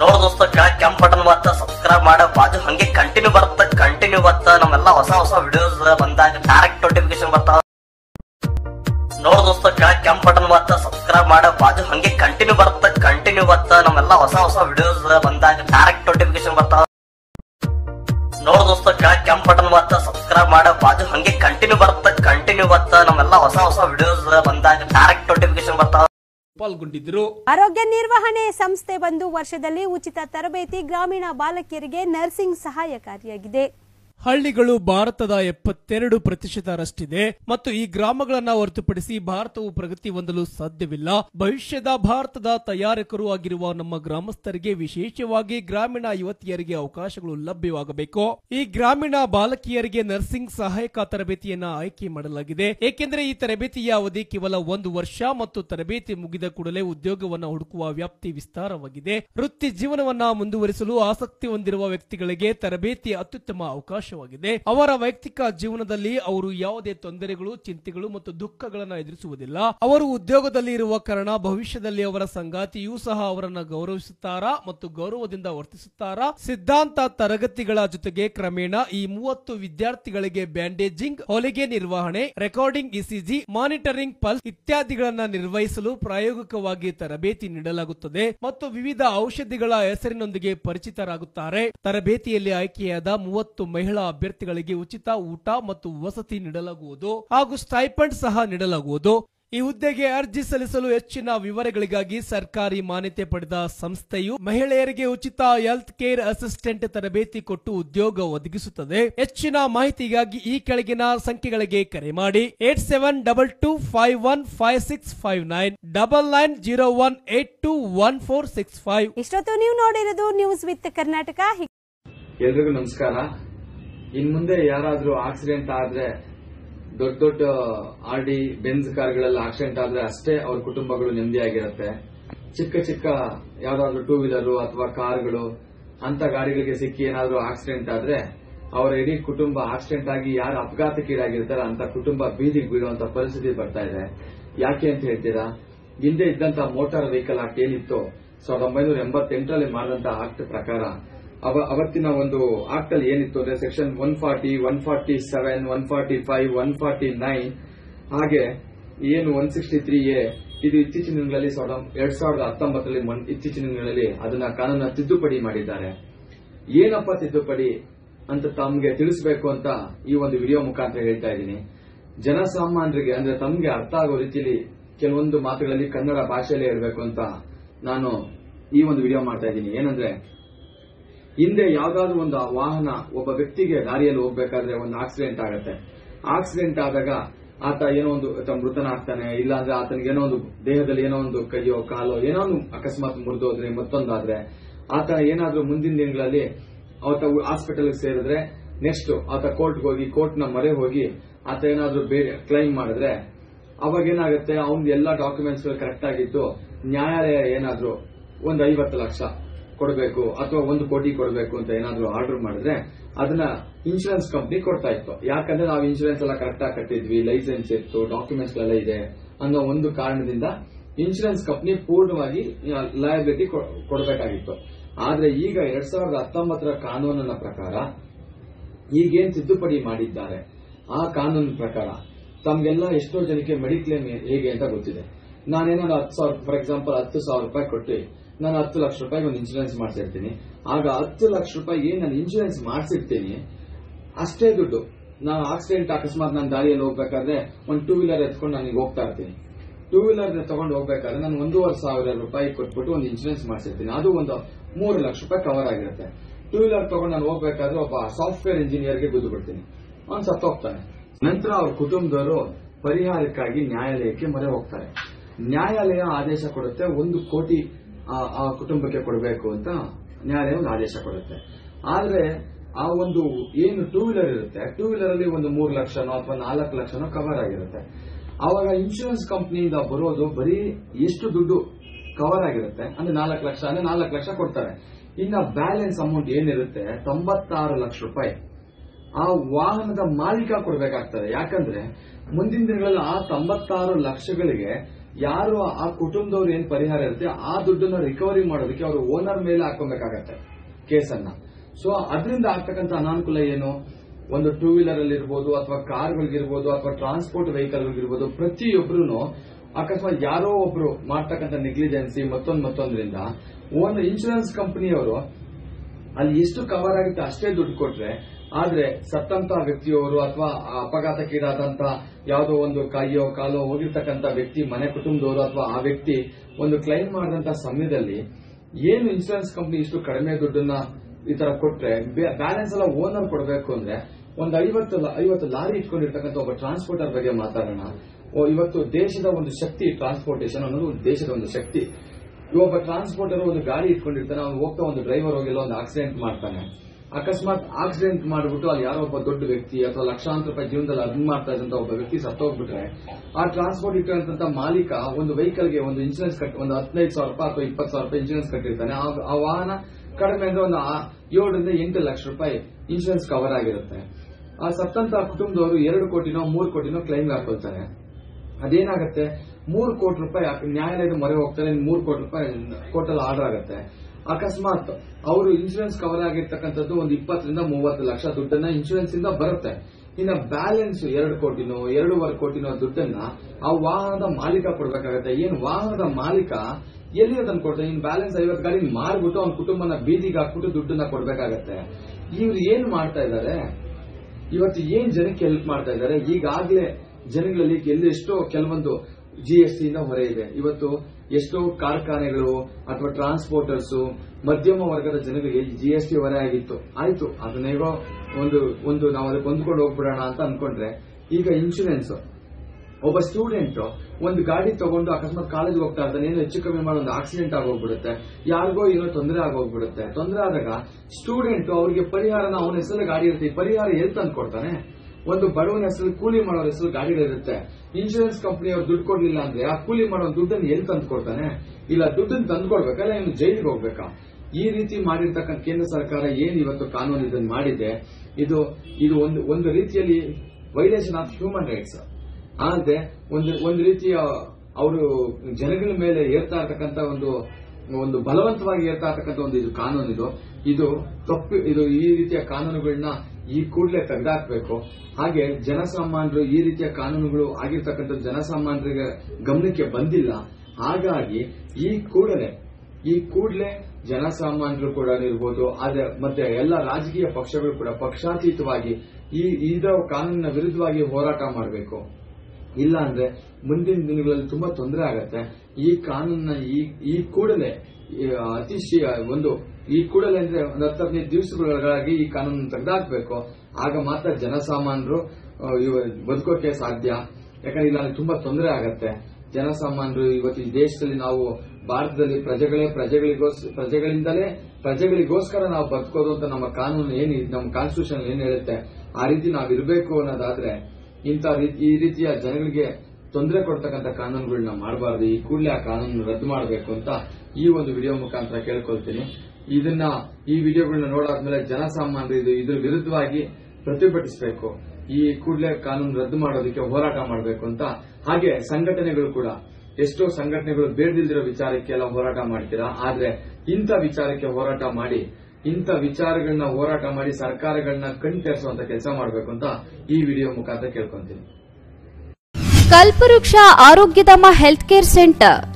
ನೋಡ್ ದೋಸ್ತ, ಕೆಳಗ್ ಕೆಂಪ್ ಬಟನ್ ಬರ್ತ ಸಬ್ಸ್ಕ್ರೈಬ್ ಮಾಡ. ಬಾಜು ಹಂಗೆ ಕಂಟಿನ್ಯೂ ಬರುತ್ತ ಕಂಟಿನ್ಯೂ ಬರ್ತ ನಮ್ಮೆಲ್ಲ ಹೊಸ ಹೊಸ ವಿಡಿಯೋಸ್ ಬಂದಾಗ ಡೈರೆಕ್ಟ್ ನೋಟಿಫಿಕೇಶನ್ ಬರ್ತಾವ. ನೋಡ್ ದೋಸ್ತ, ಕೆಳಗ್ ಕೆಂಪ್ ಬಟನ್ ಬರ್ತ ಸಬ್ಸ್ಕ್ರೈಬ್ ಮಾಡ. ಬಾಜು ಹಂಗೆ ಕಂಟಿನ್ಯೂ ಬರುತ್ತ ಕಂಟಿನ್ಯೂ ಬರ್ತ ನಮ್ಮೆಲ್ಲ ಹೊಸ ಹೊಸ ವಿಡಿಯೋಸ್ ಬಂದಾಗ ಡೈರೆಕ್ಟ್ ನೋಟಿಫಿಕೇಶನ್ ಬರ್ತಾವ. ನೋಡ್ ದೋಸ್ತ, ಕೆಳಗ್ ಕೆಂಪ್ ಬಟನ್ ಬರ್ತ ಸಬ್ಸ್ಕ್ರೈಬ್ ಮಾಡ. ಬಾಜು ಹಂಗೆ ಕಂಟಿನ್ಯೂ ಬರುತ್ತ ಕಂಟಿನ್ಯೂ ಬತ್ತ ನಮ್ಮೆಲ್ಲ ಹೊಸ ಹೊಸ ವಿಡಿಯೋಸ್ ಬಂದಾಗ ಡೈರೆಕ್ಟ್ ನೋಟಿಫಿಕೇಶನ್ ಬರ್ತಾವ. ಪಾಲ್ಗೊಂಡಿದ್ದರು. ಆರೋಗ್ಯ ನಿರ್ವಹಣೆ ಸಂಸ್ಥೆ ಒಂದು ವರ್ಷದಲ್ಲಿ ಉಚಿತ ತರಬೇತಿ ಗ್ರಾಮೀಣ ಬಾಲಕಿಯರಿಗೆ ನರ್ಸಿಂಗ್ ಸಹಾಯಕಾರಿಯಾಗಿದೆ. ಹಳ್ಳಿಗಳು ಭಾರತದ ಎಪ್ಪತ್ತೆರಡು ಪ್ರತಿಶತರಷ್ಟಿದೆ ಮತ್ತು ಈ ಗ್ರಾಮಗಳನ್ನ ಹೊರತುಪಡಿಸಿ ಭಾರತವು ಪ್ರಗತಿ ಹೊಂದಲು ಸಾಧ್ಯವಿಲ್ಲ. ಭವಿಷ್ಯದ ಭಾರತದ ತಯಾರಕರು ಆಗಿರುವ ನಮ್ಮ ಗ್ರಾಮಸ್ಥರಿಗೆ ವಿಶೇಷವಾಗಿ ಗ್ರಾಮೀಣ ಯುವತಿಯರಿಗೆ ಅವಕಾಶಗಳು ಲಭ್ಯವಾಗಬೇಕು. ಈ ಗ್ರಾಮೀಣ ಬಾಲಕಿಯರಿಗೆ ನರ್ಸಿಂಗ್ ಸಹಾಯಕ ತರಬೇತಿಯನ್ನ ಆಯ್ಕೆ ಮಾಡಲಾಗಿದೆ. ಏಕೆಂದರೆ ಈ ತರಬೇತಿಯ ಅವಧಿ ಕೇವಲ ಒಂದು ವರ್ಷ ಮತ್ತು ತರಬೇತಿ ಮುಗಿದ ಕೂಡಲೇ ಉದ್ಯೋಗವನ್ನು ಹುಡುಕುವ ವ್ಯಾಪ್ತಿ ವಿಸ್ತಾರವಾಗಿದೆ. ವೃತ್ತಿ ಜೀವನವನ್ನ ಮುಂದುವರಿಸಲು ಆಸಕ್ತಿ ಹೊಂದಿರುವ ವ್ಯಕ್ತಿಗಳಿಗೆ ತರಬೇತಿ ಅತ್ಯುತ್ತಮ ಅವಕಾಶವಾಗಿದೆ ಅವರ ವೈಯಕ್ತಿಕ ಜೀವನದಲ್ಲಿ ಅವರು ಯಾವುದೇ ತೊಂದರೆಗಳು, ಚಿಂತೆಗಳು ಮತ್ತು ದುಃಖಗಳನ್ನು ಎದುರಿಸುವುದಿಲ್ಲ. ಅವರು ಉದ್ಯೋಗದಲ್ಲಿ ಇರುವ ಕಾರಣ ಭವಿಷ್ಯದಲ್ಲಿ ಅವರ ಸಂಗಾತಿಯೂ ಸಹ ಅವರನ್ನು ಗೌರವಿಸುತ್ತಾರಾ ಮತ್ತು ಗೌರವದಿಂದ ವರ್ತಿಸುತ್ತಾರಾ? ಸಿದ್ಧಾಂತ ತರಗತಿಗಳ ಜೊತೆಗೆ ಕ್ರಮೇಣ ಈ ಮೂವತ್ತು ವಿದ್ಯಾರ್ಥಿಗಳಿಗೆ ಬ್ಯಾಂಡೇಜಿಂಗ್, ಹೊಲಿಗೆ ನಿರ್ವಹಣೆ, ರೆಕಾರ್ಡಿಂಗ್, ಇಸಿಜಿ, ಮಾನಿಟರಿಂಗ್, ಪಲ್ಸ್ ಇತ್ಯಾದಿಗಳನ್ನು ನಿರ್ವಹಿಸಲು ಪ್ರಾಯೋಗಿಕವಾಗಿ ತರಬೇತಿ ನೀಡಲಾಗುತ್ತದೆ ಮತ್ತು ವಿವಿಧ ಔಷಧಿಗಳ ಹೆಸರಿನೊಂದಿಗೆ ಪರಿಚಿತರಾಗುತ್ತಾರೆ. ತರಬೇತಿಯಲ್ಲಿ ಆಯ್ಕೆಯಾದ ಮೂವತ್ತು ಮಹಿಳಾ ಅಭ್ಯರ್ಥಿಗಳಿಗೆ ಉಚಿತ ಊಟ ಮತ್ತು ವಸತಿ ನೀಡಲಾಗುವುದು ಹಾಗೂ ಸ್ಟೈಪಂಡ್ ಸಹ ನೀಡಲಾಗುವುದು. ಈ ಹುದ್ದೆಗೆ ಅರ್ಜಿ ಸಲ್ಲಿಸಲು ಹೆಚ್ಚಿನ ವಿವರಗಳಿಗಾಗಿ ಸರ್ಕಾರಿ ಮಾನ್ಯತೆ ಪಡೆದ ಸಂಸ್ಥೆಯು ಮಹಿಳೆಯರಿಗೆ ಉಚಿತ ಹೆಲ್ತ್ ಕೇರ್ ಅಸಿಸ್ಟೆಂಟ್ ತರಬೇತಿ ಕೊಟ್ಟು ಉದ್ಯೋಗ ಒದಗಿಸುತ್ತದೆ. ಹೆಚ್ಚಿನ ಮಾಹಿತಿಗಾಗಿ ಈ ಕೆಳಗಿನ ಸಂಖ್ಯೆಗಳಿಗೆ ಕರೆ ಮಾಡಿ. Eight seven double two five one five six five nine double nine zero one eight two one four six five. ಇಷ್ಟೊತ್ತು ನೀವು ನೋಡಿರೋದು ನ್ಯೂಸ್ ವಿತ್ ಕರ್ನಾಟಕ ಎಲ್ರಿಗೂ ನಮಸ್ಕಾರ. ಇನ್ ಮುಂದೆ ಯಾರಾದ್ರೂ ಆಕ್ಸಿಡೆಂಟ್ ಆದ್ರೆ, ದೊಡ್ಡ ದೊಡ್ಡ ಆರ್ ಡಿ ಬೆನ್ಸ್ ಕಾರ್ಗಳಲ್ಲಿ ಆಕ್ಸಿಡೆಂಟ್ ಆದ್ರೆ ಅಷ್ಟೇ ಅವ್ರ ಕುಟುಂಬಗಳು ನೆಮ್ಮದಿಯಾಗಿರುತ್ತೆ ಚಿಕ್ಕ ಚಿಕ್ಕ ಯಾವ್ದಾದ್ರು ಟೂ ವೀಲರ್ ಅಥವಾ ಕಾರ್ಗಳು ಅಂತ ಗಾಡಿಗಳಿಗೆ ಸಿಕ್ಕಿ ಏನಾದ್ರೂ ಆಕ್ಸಿಡೆಂಟ್ ಆದ್ರೆ, ಅವರ ಇಡೀ ಕುಟುಂಬ ಆಕ್ಸಿಡೆಂಟ್ ಆಗಿ ಯಾರು ಅಪಘಾತಕ್ಕೀಡಾಗಿರ್ತಾರೆ ಅಂತ ಕುಟುಂಬ ಬೀದಿಗೆ ಬೀಳುವಂತ ಪರಿಸ್ಥಿತಿ ಬರ್ತಾ ಇದೆ. ಯಾಕೆ ಅಂತ ಹೇಳ್ತೀರಾ? ಹಿಂದೆ ಇದ್ದಂತ ಮೋಟಾರ್ ವೆಹಿಕಲ್ ಆಕ್ಟ್ ಏನಿತ್ತು, ಸಾವಿರದ ಒಂಬೈನೂರ ಎಂಬತ್ತೆಂಟರಲ್ಲಿ ಮಾಡಿದಂತ ಆಕ್ಟ್ ಪ್ರಕಾರ ಅವತ್ತಿನ ಒಂದು ಆಕ್ಟ್ ಅಲ್ಲಿ ಏನಿತ್ತು ಅಂದ್ರೆ section one forty one forty seven one forty five one forty nine ಹಾಗೆ ಏನು ಒನ್ ಸಿಕ್ಸ್ಟಿ ತ್ರೀ ಎ, ಇದು ಇತ್ತೀಚಿನ ದಿನಗಳಲ್ಲಿ ಎರಡ್ ಸಾವಿರದ ಹತ್ತೊಂಬತ್ತರಲ್ಲಿ ಇತ್ತೀಚಿನ ದಿನಗಳಲ್ಲಿ ಅದನ್ನ ಕಾನೂನ ತಿದ್ದುಪಡಿ ಮಾಡಿದ್ದಾರೆ. ಏನಪ್ಪ ತಿದ್ದುಪಡಿ ಅಂತ ತಮ್ಗೆ ತಿಳಿಸಬೇಕು ಅಂತ ಈ ಒಂದು ವಿಡಿಯೋ ಮುಖಾಂತರ ಹೇಳ್ತಾ ಇದ್ದೀನಿ. ಜನಸಾಮಾನ್ಯರಿಗೆ ಅಂದ್ರೆ ತಮ್ಗೆ ಅರ್ಥ ಆಗೋ ರೀತಿಯಲ್ಲಿ ಕೆಲವೊಂದು ಮಾತುಗಳಲ್ಲಿ ಕನ್ನಡ ಭಾಷೆಯಲ್ಲೇ ಇರಬೇಕು ಅಂತ ನಾನು ಈ ಒಂದು ವಿಡಿಯೋ ಮಾಡ್ತಾ ಇದ್ದೀನಿ. ಏನಂದ್ರೆ ಹಿಂದೆ ಯಾವ್ದಾದ್ರು ಒಂದು ವಾಹನ ಒಬ್ಬ ವ್ಯಕ್ತಿಗೆ ದಾರಿಯಲ್ಲಿ ಹೋಗ್ಬೇಕಾದ್ರೆ ಒಂದು ಆಕ್ಸಿಡೆಂಟ್ ಆಗುತ್ತೆ. ಆಕ್ಸಿಡೆಂಟ್ ಆದಾಗ ಆತ ಏನೋ ಒಂದು ಮೃತನ ಆಗ್ತಾನೆ ಇಲ್ಲಾಂದ್ರೆ ಆತನಿಗೆ ಏನೋ ಒಂದು ದೇಹದಲ್ಲಿ ಏನೋ ಒಂದು ಕೈಯೋ, ಕಾಲೋ, ಏನೋ ಒಂದು ಅಕಸ್ಮಾತ್ ಮುರಿದೋದ್ರೆ, ಮತ್ತೊಂದಾದ್ರೆ, ಆತ ಏನಾದ್ರೂ ಮುಂದಿನ ದಿನಗಳಲ್ಲಿ ಆತ ಹಾಸ್ಪಿಟಲ್ ಸೇರಿದ್ರೆ ನೆಕ್ಸ್ಟ್ ಆತ ಕೋರ್ಟ್ ಹೋಗಿ ಕೋರ್ಟ್ನ ಮೊರೆ ಹೋಗಿ ಆತ ಏನಾದ್ರೂ ಕ್ಲೈಮ್ ಮಾಡಿದ್ರೆ, ಅವಾಗ ಏನಾಗುತ್ತೆ, ಅವ್ನ ಎಲ್ಲಾ ಡಾಕ್ಯುಮೆಂಟ್ಸ್ ಕರೆಕ್ಟ್ ಆಗಿದ್ದು ನ್ಯಾಯಾಲಯ ಏನಾದ್ರೂ ಒಂದು ಐವತ್ತು ಲಕ್ಷ. ಕೊಡಬೇಕು ಅಥವಾ ಒಂದು ಕೋಟಿ ಕೊಡಬೇಕು ಅಂತ ಏನಾದರೂ ಆರ್ಡರ್ ಮಾಡಿದ್ರೆ ಅದನ್ನ ಇನ್ಶೂರೆನ್ಸ್ ಕಂಪ್ನಿ ಕೊಡ್ತಾ ಇತ್ತು. ಯಾಕಂದ್ರೆ ನಾವು ಇನ್ಶೂರೆನ್ಸ್ ಎಲ್ಲ ಕರೆಕ್ಟ್ ಆಗಿ ಕಟ್ಟಿದ್ವಿ ಲೈಸೆನ್ಸ್ ಇತ್ತು ಡಾಕ್ಯುಮೆಂಟ್ಸ್ ಎಲ್ಲ ಇದೆ ಅನ್ನೋ ಒಂದು ಕಾರಣದಿಂದ ಇನ್ಶೂರೆನ್ಸ್ ಕಂಪ್ನಿ ಪೂರ್ಣವಾಗಿ ಲಯಬಿಲಿಟಿ ಕೊಡಬೇಕಾಗಿತ್ತು. ಆದ್ರೆ ಈಗ ಎರಡ್ ಸಾವಿರದ ಹತ್ತೊಂಬತ್ತರ ಕಾನೂನಿನ ಪ್ರಕಾರ ಈಗೇನ್ ತಿದ್ದುಪಡಿ ಮಾಡಿದ್ದಾರೆ ಆ ಕಾನೂನಿನ ಪ್ರಕಾರ ತಮ್ಗೆಲ್ಲ ಎಷ್ಟೋ ಜನಕ್ಕೆ ಮೆಡಿಕ್ಲೇಮ್ ಹೇಗೆ ಅಂತ ಗೊತ್ತಿದೆ. ನಾನೇನೋ ಒಂದು ಹತ್ತು ಸಾವಿರ ಫಾರ್ ಎಕ್ಸಾಂಪಲ್ ಹತ್ತು ಸಾವಿರ ರೂಪಾಯಿ ಕೊಟ್ಟು ನಾನು ಹತ್ತು ಲಕ್ಷ ರೂಪಾಯಿಗೆ ಒಂದು ಇನ್ಶೂರೆನ್ಸ್ ಮಾಡಿಸಿರ್ತೀನಿ. ಆಗ ಹತ್ತು ಲಕ್ಷ ರೂಪಾಯಿ ಏನ್ ನಾನು ಇನ್ಶೂರೆನ್ಸ್ ಮಾಡಿಸಿರ್ತೀನಿ. ಅಷ್ಟೇ ದುಡ್ಡು. ನಾನು ಆಕ್ಸಿಡೆಂಟ್ ಅಕಸ್ಮಾತ್ ನಾನು ದಾರಿಯಲ್ಲಿ ಹೋಗ್ಬೇಕಾದ್ರೆ ಒಂದು ಟೂ ವೀಲರ್ ಎತ್ಕೊಂಡು ನನಗೆ ಹೋಗ್ತಾ ಇರ್ತೀನಿ. ಟೂ ವೀಲರ್ ತಗೊಂಡು ಹೋಗ್ಬೇಕಾದ್ರೆ ನಾನು ಒಂದೂವರೆ ಸಾವಿರ ರೂಪಾಯಿ ಕೊಟ್ಬಿಟ್ಟು ಒಂದು ಇನ್ಶೂರೆನ್ಸ್ ಮಾಡಿಸಿರ್ತೀನಿ. ಅದು ಒಂದು ಮೂರು ಲಕ್ಷ ರೂಪಾಯಿ ಕವರ್ ಆಗಿರುತ್ತೆ. ಟೂ ವೀಲರ್ ತಗೊಂಡು ನಾನು ಹೋಗ್ಬೇಕಾದ್ರೆ ಒಬ್ಬ ಸಾಫ್ಟ್ವೇರ್ ಇಂಜಿನಿಯರ್ಗೆ ಗುದ್ದು ಬಿಡ್ತೀನಿ. ಅವ್ನು ಸತ್ತೋಗ್ತಾನೆ. ನಂತರ ಅವ್ರ ಕುಟುಂಬದವರು ಪರಿಹಾರಕ್ಕಾಗಿ ನ್ಯಾಯಾಲಯಕ್ಕೆ ಮೊರೆ ಹೋಗ್ತಾರೆ. ನ್ಯಾಯಾಲಯ ಆದೇಶ ಕೊಡುತ್ತೆ ಒಂದು ಕೋಟಿ ಆ- ಕುಟುಂಬಕ್ಕೆ ಕೊಡಬೇಕು ಅಂತ ನ್ಯಾಯಾಲಯ ಒಂದು ಆದೇಶ ಕೊಡುತ್ತೆ. ಆದ್ರೆ ಆ ಒಂದು ಏನು ಟೂ ವೀಲರ್ ಇರುತ್ತೆ ಟೂ ವೀಲರ್ ಅಲ್ಲಿ ಒಂದು ಮೂರು ಲಕ್ಷನೋ ಅಥವಾ ನಾಲ್ಕು ಲಕ್ಷನೋ ಕವರ್ ಆಗಿರುತ್ತೆ. ಅವಾಗ ಇನ್ಶೂರೆನ್ಸ್ ಕಂಪ್ನಿಯಿಂದ ಬರೋದು ಬರೀ ಎಷ್ಟು ದುಡ್ಡು ಕವರ್ ಆಗಿರುತ್ತೆ? ಅಂದ್ರೆ ನಾಲ್ಕು ಲಕ್ಷ, ಅಂದ್ರೆ ನಾಲ್ಕು ಲಕ್ಷ ಕೊಡ್ತಾರೆ. ಇನ್ನ ಬ್ಯಾಲೆನ್ಸ್ ಅಮೌಂಟ್ ಏನಿರುತ್ತೆ? ತೊಂಬತ್ತಾರು ಲಕ್ಷ ರೂಪಾಯಿ. ಆ ವಾಹನದ ಮಾಲೀಕ ಕೊಡಬೇಕಾಗ್ತದೆ. ಯಾಕಂದ್ರೆ ಮುಂದಿನ ದಿನಗಳಲ್ಲಿ ಆ ತೊಂಬತ್ತಾರು ಲಕ್ಷಗಳಿಗೆ ಯಾರು ಆ ಕುಟುಂಬದವ್ರು ಏನ್ ಪರಿಹಾರ ಇರುತ್ತೆ, ಆ ದುಡ್ಡನ್ನ ರಿಕವರಿ ಮಾಡೋದಕ್ಕೆ ಅವರು ಓನರ್ ಮೇಲೆ ಹಾಕೊಬೇಕಾಗತ್ತೆ ಕೇಸನ್ನ. ಸೊ ಅದರಿಂದ ಆಗ್ತಕ್ಕಂಥ ಅನಾನುಕೂಲ ಏನು? ಒಂದು ಟೂ ವೀಲರ್ ಅಲ್ಲಿ ಇರ್ಬೋದು ಅಥವಾ ಕಾರ್ಗಳಿಗಿರ್ಬೋದು ಅಥವಾ ಟ್ರಾನ್ಸ್ಪೋರ್ಟ್ ವೆಹಿಕಲ್ಗಳಿರ್ಬೋದು ಪ್ರತಿಯೊಬ್ಬರು ಅಕಸ್ಮಾತ್ ಯಾರೋ ಒಬ್ರು ಮಾಡ್ತಕ್ಕಂಥ ನೆಗ್ಲಿಜೆನ್ಸಿ ಮತ್ತೊಂದು ಮತ್ತೊಂದ್ರಿಂದ ಒಂದು ಇನ್ಶೂರೆನ್ಸ್ ಕಂಪನಿಯವರು ಅಲ್ಲಿ ಎಷ್ಟು ಕವರ್ ಆಗುತ್ತೆ ಅಷ್ಟೇ ದುಡ್ಡು ಕೊಟ್ರೆ, ಆದ್ರೆ ಸತ್ತಂತ ವ್ಯಕ್ತಿಯವರು ಅಥವಾ ಅಪಘಾತಕ್ಕೀಡಾದಂತ ಯಾವುದೋ ಒಂದು ಕೈಯೋ ಕಾಲೋ ಹೋಗಿರ್ತಕ್ಕಂಥ ವ್ಯಕ್ತಿ ಮನೆ ಕುಟುಂಬದವರು ಅಥವಾ ಆ ವ್ಯಕ್ತಿ ಒಂದು ಕ್ಲೈಮ್ ಮಾಡಿದಂತ ಸಮಯದಲ್ಲಿ ಏನು ಇನ್ಸೂರೆನ್ಸ್ ಕಂಪನಿ ಇಷ್ಟು ಕಡಿಮೆ ದುಡ್ಡನ್ನ ಈ ತರ ಕೊಟ್ರೆ ಬ್ಯಾಲೆನ್ಸ್ ಎಲ್ಲ ಓನರ್ ಕೊಡಬೇಕು ಅಂದ್ರೆ ಒಂದು ಐವತ್ತು ಐವತ್ತು ಲಾರಿ ಇಟ್ಕೊಂಡಿರ್ತಕ್ಕಂಥ ಒಬ್ಬ ಟ್ರಾನ್ಸ್ಪೋರ್ಟರ್ ಬಗ್ಗೆ ಮಾತಾಡೋಣ. ಓ, ಇವತ್ತು ದೇಶದ ಒಂದು ಶಕ್ತಿ ಟ್ರಾನ್ಸ್ಪೋರ್ಟೇಷನ್ ಅನ್ನೋದು ದೇಶದ ಒಂದು ಶಕ್ತಿ. ಒಬ್ಬ ಟ್ರಾನ್ಸ್ಪೋರ್ಟರ್ ಒಂದು ಗಾಡಿ ಇಟ್ಕೊಂಡಿರ್ತಾನೆ ಅವ್ನು ಹೋಗ್ತಾ ಒಂದು ಡ್ರೈವರ್ ಹೋಗಿಲ್ಲ ಒಂದು ಆಕ್ಸಿಡೆಂಟ್ ಮಾಡ್ತಾನೆ. ಅಕಸ್ಮಾತ್ ಆಕ್ಸಿಡೆಂಟ್ ಮಾಡಿಬಿಟ್ಟು ಅಲ್ಲಿ ಯಾರೋ ಒಬ್ಬ ದೊಡ್ಡ ವ್ಯಕ್ತಿ ಅಥವಾ ಲಕ್ಷಾಂತರ ರೂಪಾಯಿ ಜೀವನದಲ್ಲಿ ಅರ್ನ್ ಮಾಡ್ತಾ ಇದ್ದಂತ ಒಬ್ಬ ವ್ಯಕ್ತಿ ಸತ್ತೋಗ್ಬಿಟ್ರೆ, ಆ ಟ್ರಾನ್ಸ್ಪೋರ್ಟ್ ಇಟ್ಟಿರುವಂತಹ ಮಾಲೀಕ ಒಂದು ವೆಹಿಕಲ್ಗೆ ಒಂದು ಇನ್ಶೂರೆನ್ಸ್ ಕಟ್ ಒಂದು ಹದಿನೈದು ಸಾವಿರ ರೂಪಾಯಿ ಅಥವಾ ಇಪ್ಪತ್ತು ಸಾವಿರ ರೂಪಾಯಿ ಇನ್ಶೂರೆನ್ಸ್ ಕಟ್ಟಿರ್ತಾನೆ. ಆ- ವಾಹನ ಕಡಿಮೆ ಅಂದ್ರೆ ಒಂದು ಏಳರಿಂದ ಎಂಟು ಲಕ್ಷ ರೂಪಾಯಿ ಇನ್ಶೂರೆನ್ಸ್ ಕವರ್ ಆಗಿರುತ್ತೆ. ಆ ಸತ್ತಂತ ಕುಟುಂಬದವರು ಎರಡು ಕೋಟಿನೋ, ಮೂರು ಕೋಟಿನೋ ಕ್ಲೈಮ್ ಹಾಕೊಳ್ತಾರೆ. ಅದೇನಾಗುತ್ತೆ? ಮೂರು ಕೋಟಿ ರೂಪಾಯಿ ನ್ಯಾಯಾಲಯದ ಮೊರೆ ಹೋಗ್ತಾರೆ ಮೂರು ಕೋಟಿ ರೂಪಾಯಿ ಕೋರ್ಟಲ್ಲಿ ಆರ್ಡರ್ ಆಗುತ್ತೆ. ಅಕಸ್ಮಾತ್ ಅವರು ಇನ್ಶೂರೆನ್ಸ್ ಕವರ್ ಆಗಿರ್ತಕ್ಕಂಥದ್ದು ಒಂದು ಇಪ್ಪತ್ತರಿಂದ ಮೂವತ್ತು ಲಕ್ಷ ದುಡ್ಡನ್ನ ಇನ್ಶೂರೆನ್ಸ್ ಇಂದ ಬರುತ್ತೆ. ಇನ್ನ ಬ್ಯಾಲೆನ್ಸ್ ಎರಡು ಕೋಟಿನೋ, ಎರಡೂವರೆ ಕೋಟಿನೋ ದುಡ್ಡನ್ನ ಆ ವಾಹನದ ಮಾಲೀಕ ಕೊಡ್ಬೇಕಾಗತ್ತೆ. ಏನು ವಾಹನದ ಮಾಲೀಕ ಎಲ್ಲಿ ಅದನ್ನ ಕೊಡ್ತಾನೆ ಇನ್ ಬ್ಯಾಲೆನ್ಸ್ ಐವತ್ತು ಗಾಡಿ ಮಾರ್ಬಿಟ್ಟು ಅವ್ನ ಕುಟುಂಬನ ಬೀದಿಗೆ ಹಾಕ್ಬಿಟ್ಟು ದುಡ್ಡನ್ನ ಕೊಡ್ಬೇಕಾಗತ್ತೆ. ಇವ್ರು ಏನ್ ಮಾಡ್ತಾ ಇದ್ದಾರೆ? ಇವತ್ತು ಏನ್ ಜನಕ್ಕೆ ಹೆಲ್ಪ್ ಮಾಡ್ತಾ ಇದ್ದಾರೆ? ಈಗಾಗಲೇ ಜನಗಳಲ್ಲಿ ಎಲ್ಲಿ ಎಷ್ಟೋ ಕೆಲವೊಂದು ಜಿ ಎಸ್ ಟಿಯಿಂದ ಹೊರೆ ಇದೆ. ಇವತ್ತು ಎಷ್ಟೋ ಕಾರ್ಖಾನೆಗಳು ಅಥವಾ ಟ್ರಾನ್ಸ್ಪೋರ್ಟರ್ಸ್ ಮಧ್ಯಮ ವರ್ಗದ ಜನರಿಗೆ ಜಿಎಸ್ಟಿ ಹೊರೆ ಆಗಿತ್ತು. ಆಯ್ತು, ಅದನ್ನೇಗೋ ಒಂದು ಒಂದು ನಾವು ಅದಕ್ಕೆ ಹೊಂದ್ಕೊಂಡು ಹೋಗ್ಬಿಡೋಣ ಅಂತ ಅನ್ಕೊಂಡ್ರೆ, ಈಗ ಇನ್ಶೂರೆನ್ಸ್ ಒಬ್ಬ ಸ್ಟೂಡೆಂಟ್ ಒಂದು ಗಾಡಿ ತಗೊಂಡು ಅಕಸ್ಮಾತ್ ಕಾಲೇಜ್ ಹೋಗ್ತಾ ಇರ್ತಾನೆ ಏನೋ ಹೆಚ್ಚು ಕಮ್ಮಿ ಮಾಡೋ ಒಂದು ಆಕ್ಸಿಡೆಂಟ್ ಆಗೋಗ್ಬಿಡುತ್ತೆ, ಯಾರಿಗೋ ಏನೋ ತೊಂದರೆ ಆಗೋಗ್ಬಿಡುತ್ತೆ. ತೊಂದರೆ ಆದಾಗ ಸ್ಟೂಡೆಂಟ್ ಅವ್ರಿಗೆ ಪರಿಹಾರನ, ಅವನ ಹೆಸರು ಗಾಡಿ ಇರ್ತೀವಿ ಪರಿಹಾರ ಎಲ್ಲಿ ತಂದು ಒಂದು ಬಡವನ ಹೆಸರು, ಕೂಲಿ ಮಾಡೋ ಹೆಸರು ಗಾಡಿಗಳಿರುತ್ತೆ ಇನ್ಶೂರೆನ್ಸ್ ಕಂಪನಿ ಅವ್ರು ದುಡ್ಡು ಕೊಡ್ಲಿಲ್ಲ ಅಂದ್ರೆ ಆ ಕೂಲಿ ಮಾಡೋ ದುಡ್ಡನ್ನು ಎಲ್ಲಿ ತಂದು ಕೊಡ್ತಾನೆ? ಇಲ್ಲ ದುಡ್ಡನ್ನು ತಂದು ಕೊಡ್ಬೇಕಲ್ಲ ಇನ್ನು ಜೈಲಿಗೆ ಹೋಗ್ಬೇಕಾ? ಈ ರೀತಿ ಮಾಡಿರ್ತಕ್ಕಂಥ ಕೇಂದ್ರ ಸರ್ಕಾರ ಏನ್ ಇವತ್ತು ಕಾನೂನು ಇದನ್ನು ಮಾಡಿದೆ? ಇದು ಇದು ಒಂದು ಒಂದು ರೀತಿಯಲ್ಲಿ ವೈಲೇಷನ್ ಆಫ್ ಹ್ಯೂಮನ್ ರೈಟ್ಸ್ ಆದ್ರೆ ಒಂದು ಒಂದು ರೀತಿಯ ಅವರು ಜನಗಳ ಮೇಲೆ ಏರ್ತಾ ಇರ್ತಕ್ಕಂಥ ಒಂದು ಒಂದು ಬಲವಂತವಾಗಿ ಏರ್ತಾ ಇರ್ತಕ್ಕಂಥ ಒಂದು ಇದು ಕಾನೂನು ಇದು. ಇದು ತಪ್ಪು, ಇದು ಈ ರೀತಿಯ ಕಾನೂನುಗಳನ್ನ ಈ ಕೂಡಲೇ ತೆಗೆದಾಕ್ಬೇಕು ಹಾಗೆ ಜನಸಾಮಾನ್ಯರು ಈ ರೀತಿಯ ಕಾನೂನುಗಳು ಆಗಿರ್ತಕ್ಕಂಥ ಜನಸಾಮಾನ್ಯರಿಗೆ ಗಮನಕ್ಕೆ ಬಂದಿಲ್ಲ. ಹಾಗಾಗಿ ಈ ಕೂಡಲೇ ಈ ಕೂಡಲೇ ಜನಸಾಮಾನ್ಯರು ಕೂಡ ಇರ್ಬೋದು, ಆದರೆ ಮತ್ತೆ ಎಲ್ಲ ರಾಜಕೀಯ ಪಕ್ಷಗಳು ಕೂಡ ಪಕ್ಷಾತೀತವಾಗಿ ಈ ಇದರ ಕಾನೂನಿನ ವಿರುದ್ಧವಾಗಿ ಹೋರಾಟ ಮಾಡಬೇಕು. ಇಲ್ಲ ಅಂದ್ರೆ ಮುಂದಿನ ದಿನಗಳಲ್ಲಿ ತುಂಬಾ ತೊಂದರೆ ಆಗತ್ತೆ. ಈ ಕಾನೂನ ಈ ಕೂಡಲೇ ಅತಿಶಯ ಒಂದು ಈ ಕೂಡಲೇ ಅಂದ್ರೆ ಒಂದು ಹತ್ತು ಹದಿನೈದು ಈ ಕಾನೂನು ತೆಗೆದಾಕ್ಬೇಕು. ಆಗ ಮಾತ್ರ ಜನಸಾಮಾನ್ಯರು ಬದುಕೋಕೆ ಸಾಧ್ಯ. ಯಾಕಂದ್ರೆ ಇಲ್ಲ ತುಂಬಾ ತೊಂದರೆ ಆಗತ್ತೆ. ಜನಸಾಮಾನ್ಯರು ಇವತ್ತು ಈ ದೇಶದಲ್ಲಿ ನಾವು, ಭಾರತದಲ್ಲಿ ಪ್ರಜೆಗಳೇ ಪ್ರಜೆಗಳಿಗೋಸ್ ಪ್ರಜೆಗಳಿಂದಲೇ ಪ್ರಜೆಗಳಿಗೋಸ್ಕರ ನಾವು ಬದುಕೋದು ಅಂತ ನಮ್ಮ ಕಾನೂನು ಏನು ನಮ್ಮ ಕಾನ್ಸ್ಟಿಟ್ಯೂಷನ್ ಏನ್ ಹೇಳುತ್ತೆ, ಆ ರೀತಿ ನಾವು ಇರಬೇಕು ಅನ್ನೋದಾದ್ರೆ ಇಂಥ ಈ ರೀತಿಯ ಜನಗಳಿಗೆ ತೊಂದರೆ ಕೊಡ್ತಕ್ಕಂಥ ಕಾನೂನುಗಳನ್ನ ಮಾಡಬಾರದು. ಈ ಕೂಡಲೇ ಆ ಕಾನೂನು ರದ್ದು ಮಾಡಬೇಕು ಅಂತ ಈ ಒಂದು ವಿಡಿಯೋ ಮುಖಾಂತರ ಕೇಳ್ಕೊಳ್ತೀನಿ. ಇದನ್ನ ಈ ವಿಡಿಯೋಗಳನ್ನ ನೋಡಾದ್ಮೇಲೆ ಜನಸಾಮಾನ್ಯರು ಇದು ಇದ್ರ ವಿರುದ್ಧವಾಗಿ ಪ್ರತಿಭಟಿಸಬೇಕು. ಈ ಕೂಡಲೇ ಕಾನೂನು ರದ್ದು ಮಾಡೋದಕ್ಕೆ ಹೋರಾಟ ಮಾಡಬೇಕು ಅಂತ. ಹಾಗೆ ಸಂಘಟನೆಗಳು ಕೂಡ. ಎಷ್ಟೋ ಸಂಘಟನೆಗಳು ಬೇಡದಿಲ್ದಿರೋ ವಿಚಾರಕ್ಕೆ ಎಲ್ಲ ಹೋರಾಟ ಮಾಡ್ತೀರಾ? ಆದ್ರೆ ಇಂಥ ವಿಚಾರಕ್ಕೆ ಹೋರಾಟ ಮಾಡಿ, ಇಂಥ ವಿಚಾರಗಳನ್ನ ಹೋರಾಟ ಮಾಡಿ ಸರ್ಕಾರಗಳನ್ನ ಕಣ್ತರಿಸುವಂತ ಕೆಲಸ ಮಾಡಬೇಕು ಅಂತ ಈ ವಿಡಿಯೋ ಮುಖಾಂತರ ಕೇಳ್ಕೊಂತೀನಿ. ಕಲ್ಪವೃಕ್ಷ Arogyadhama health care centre.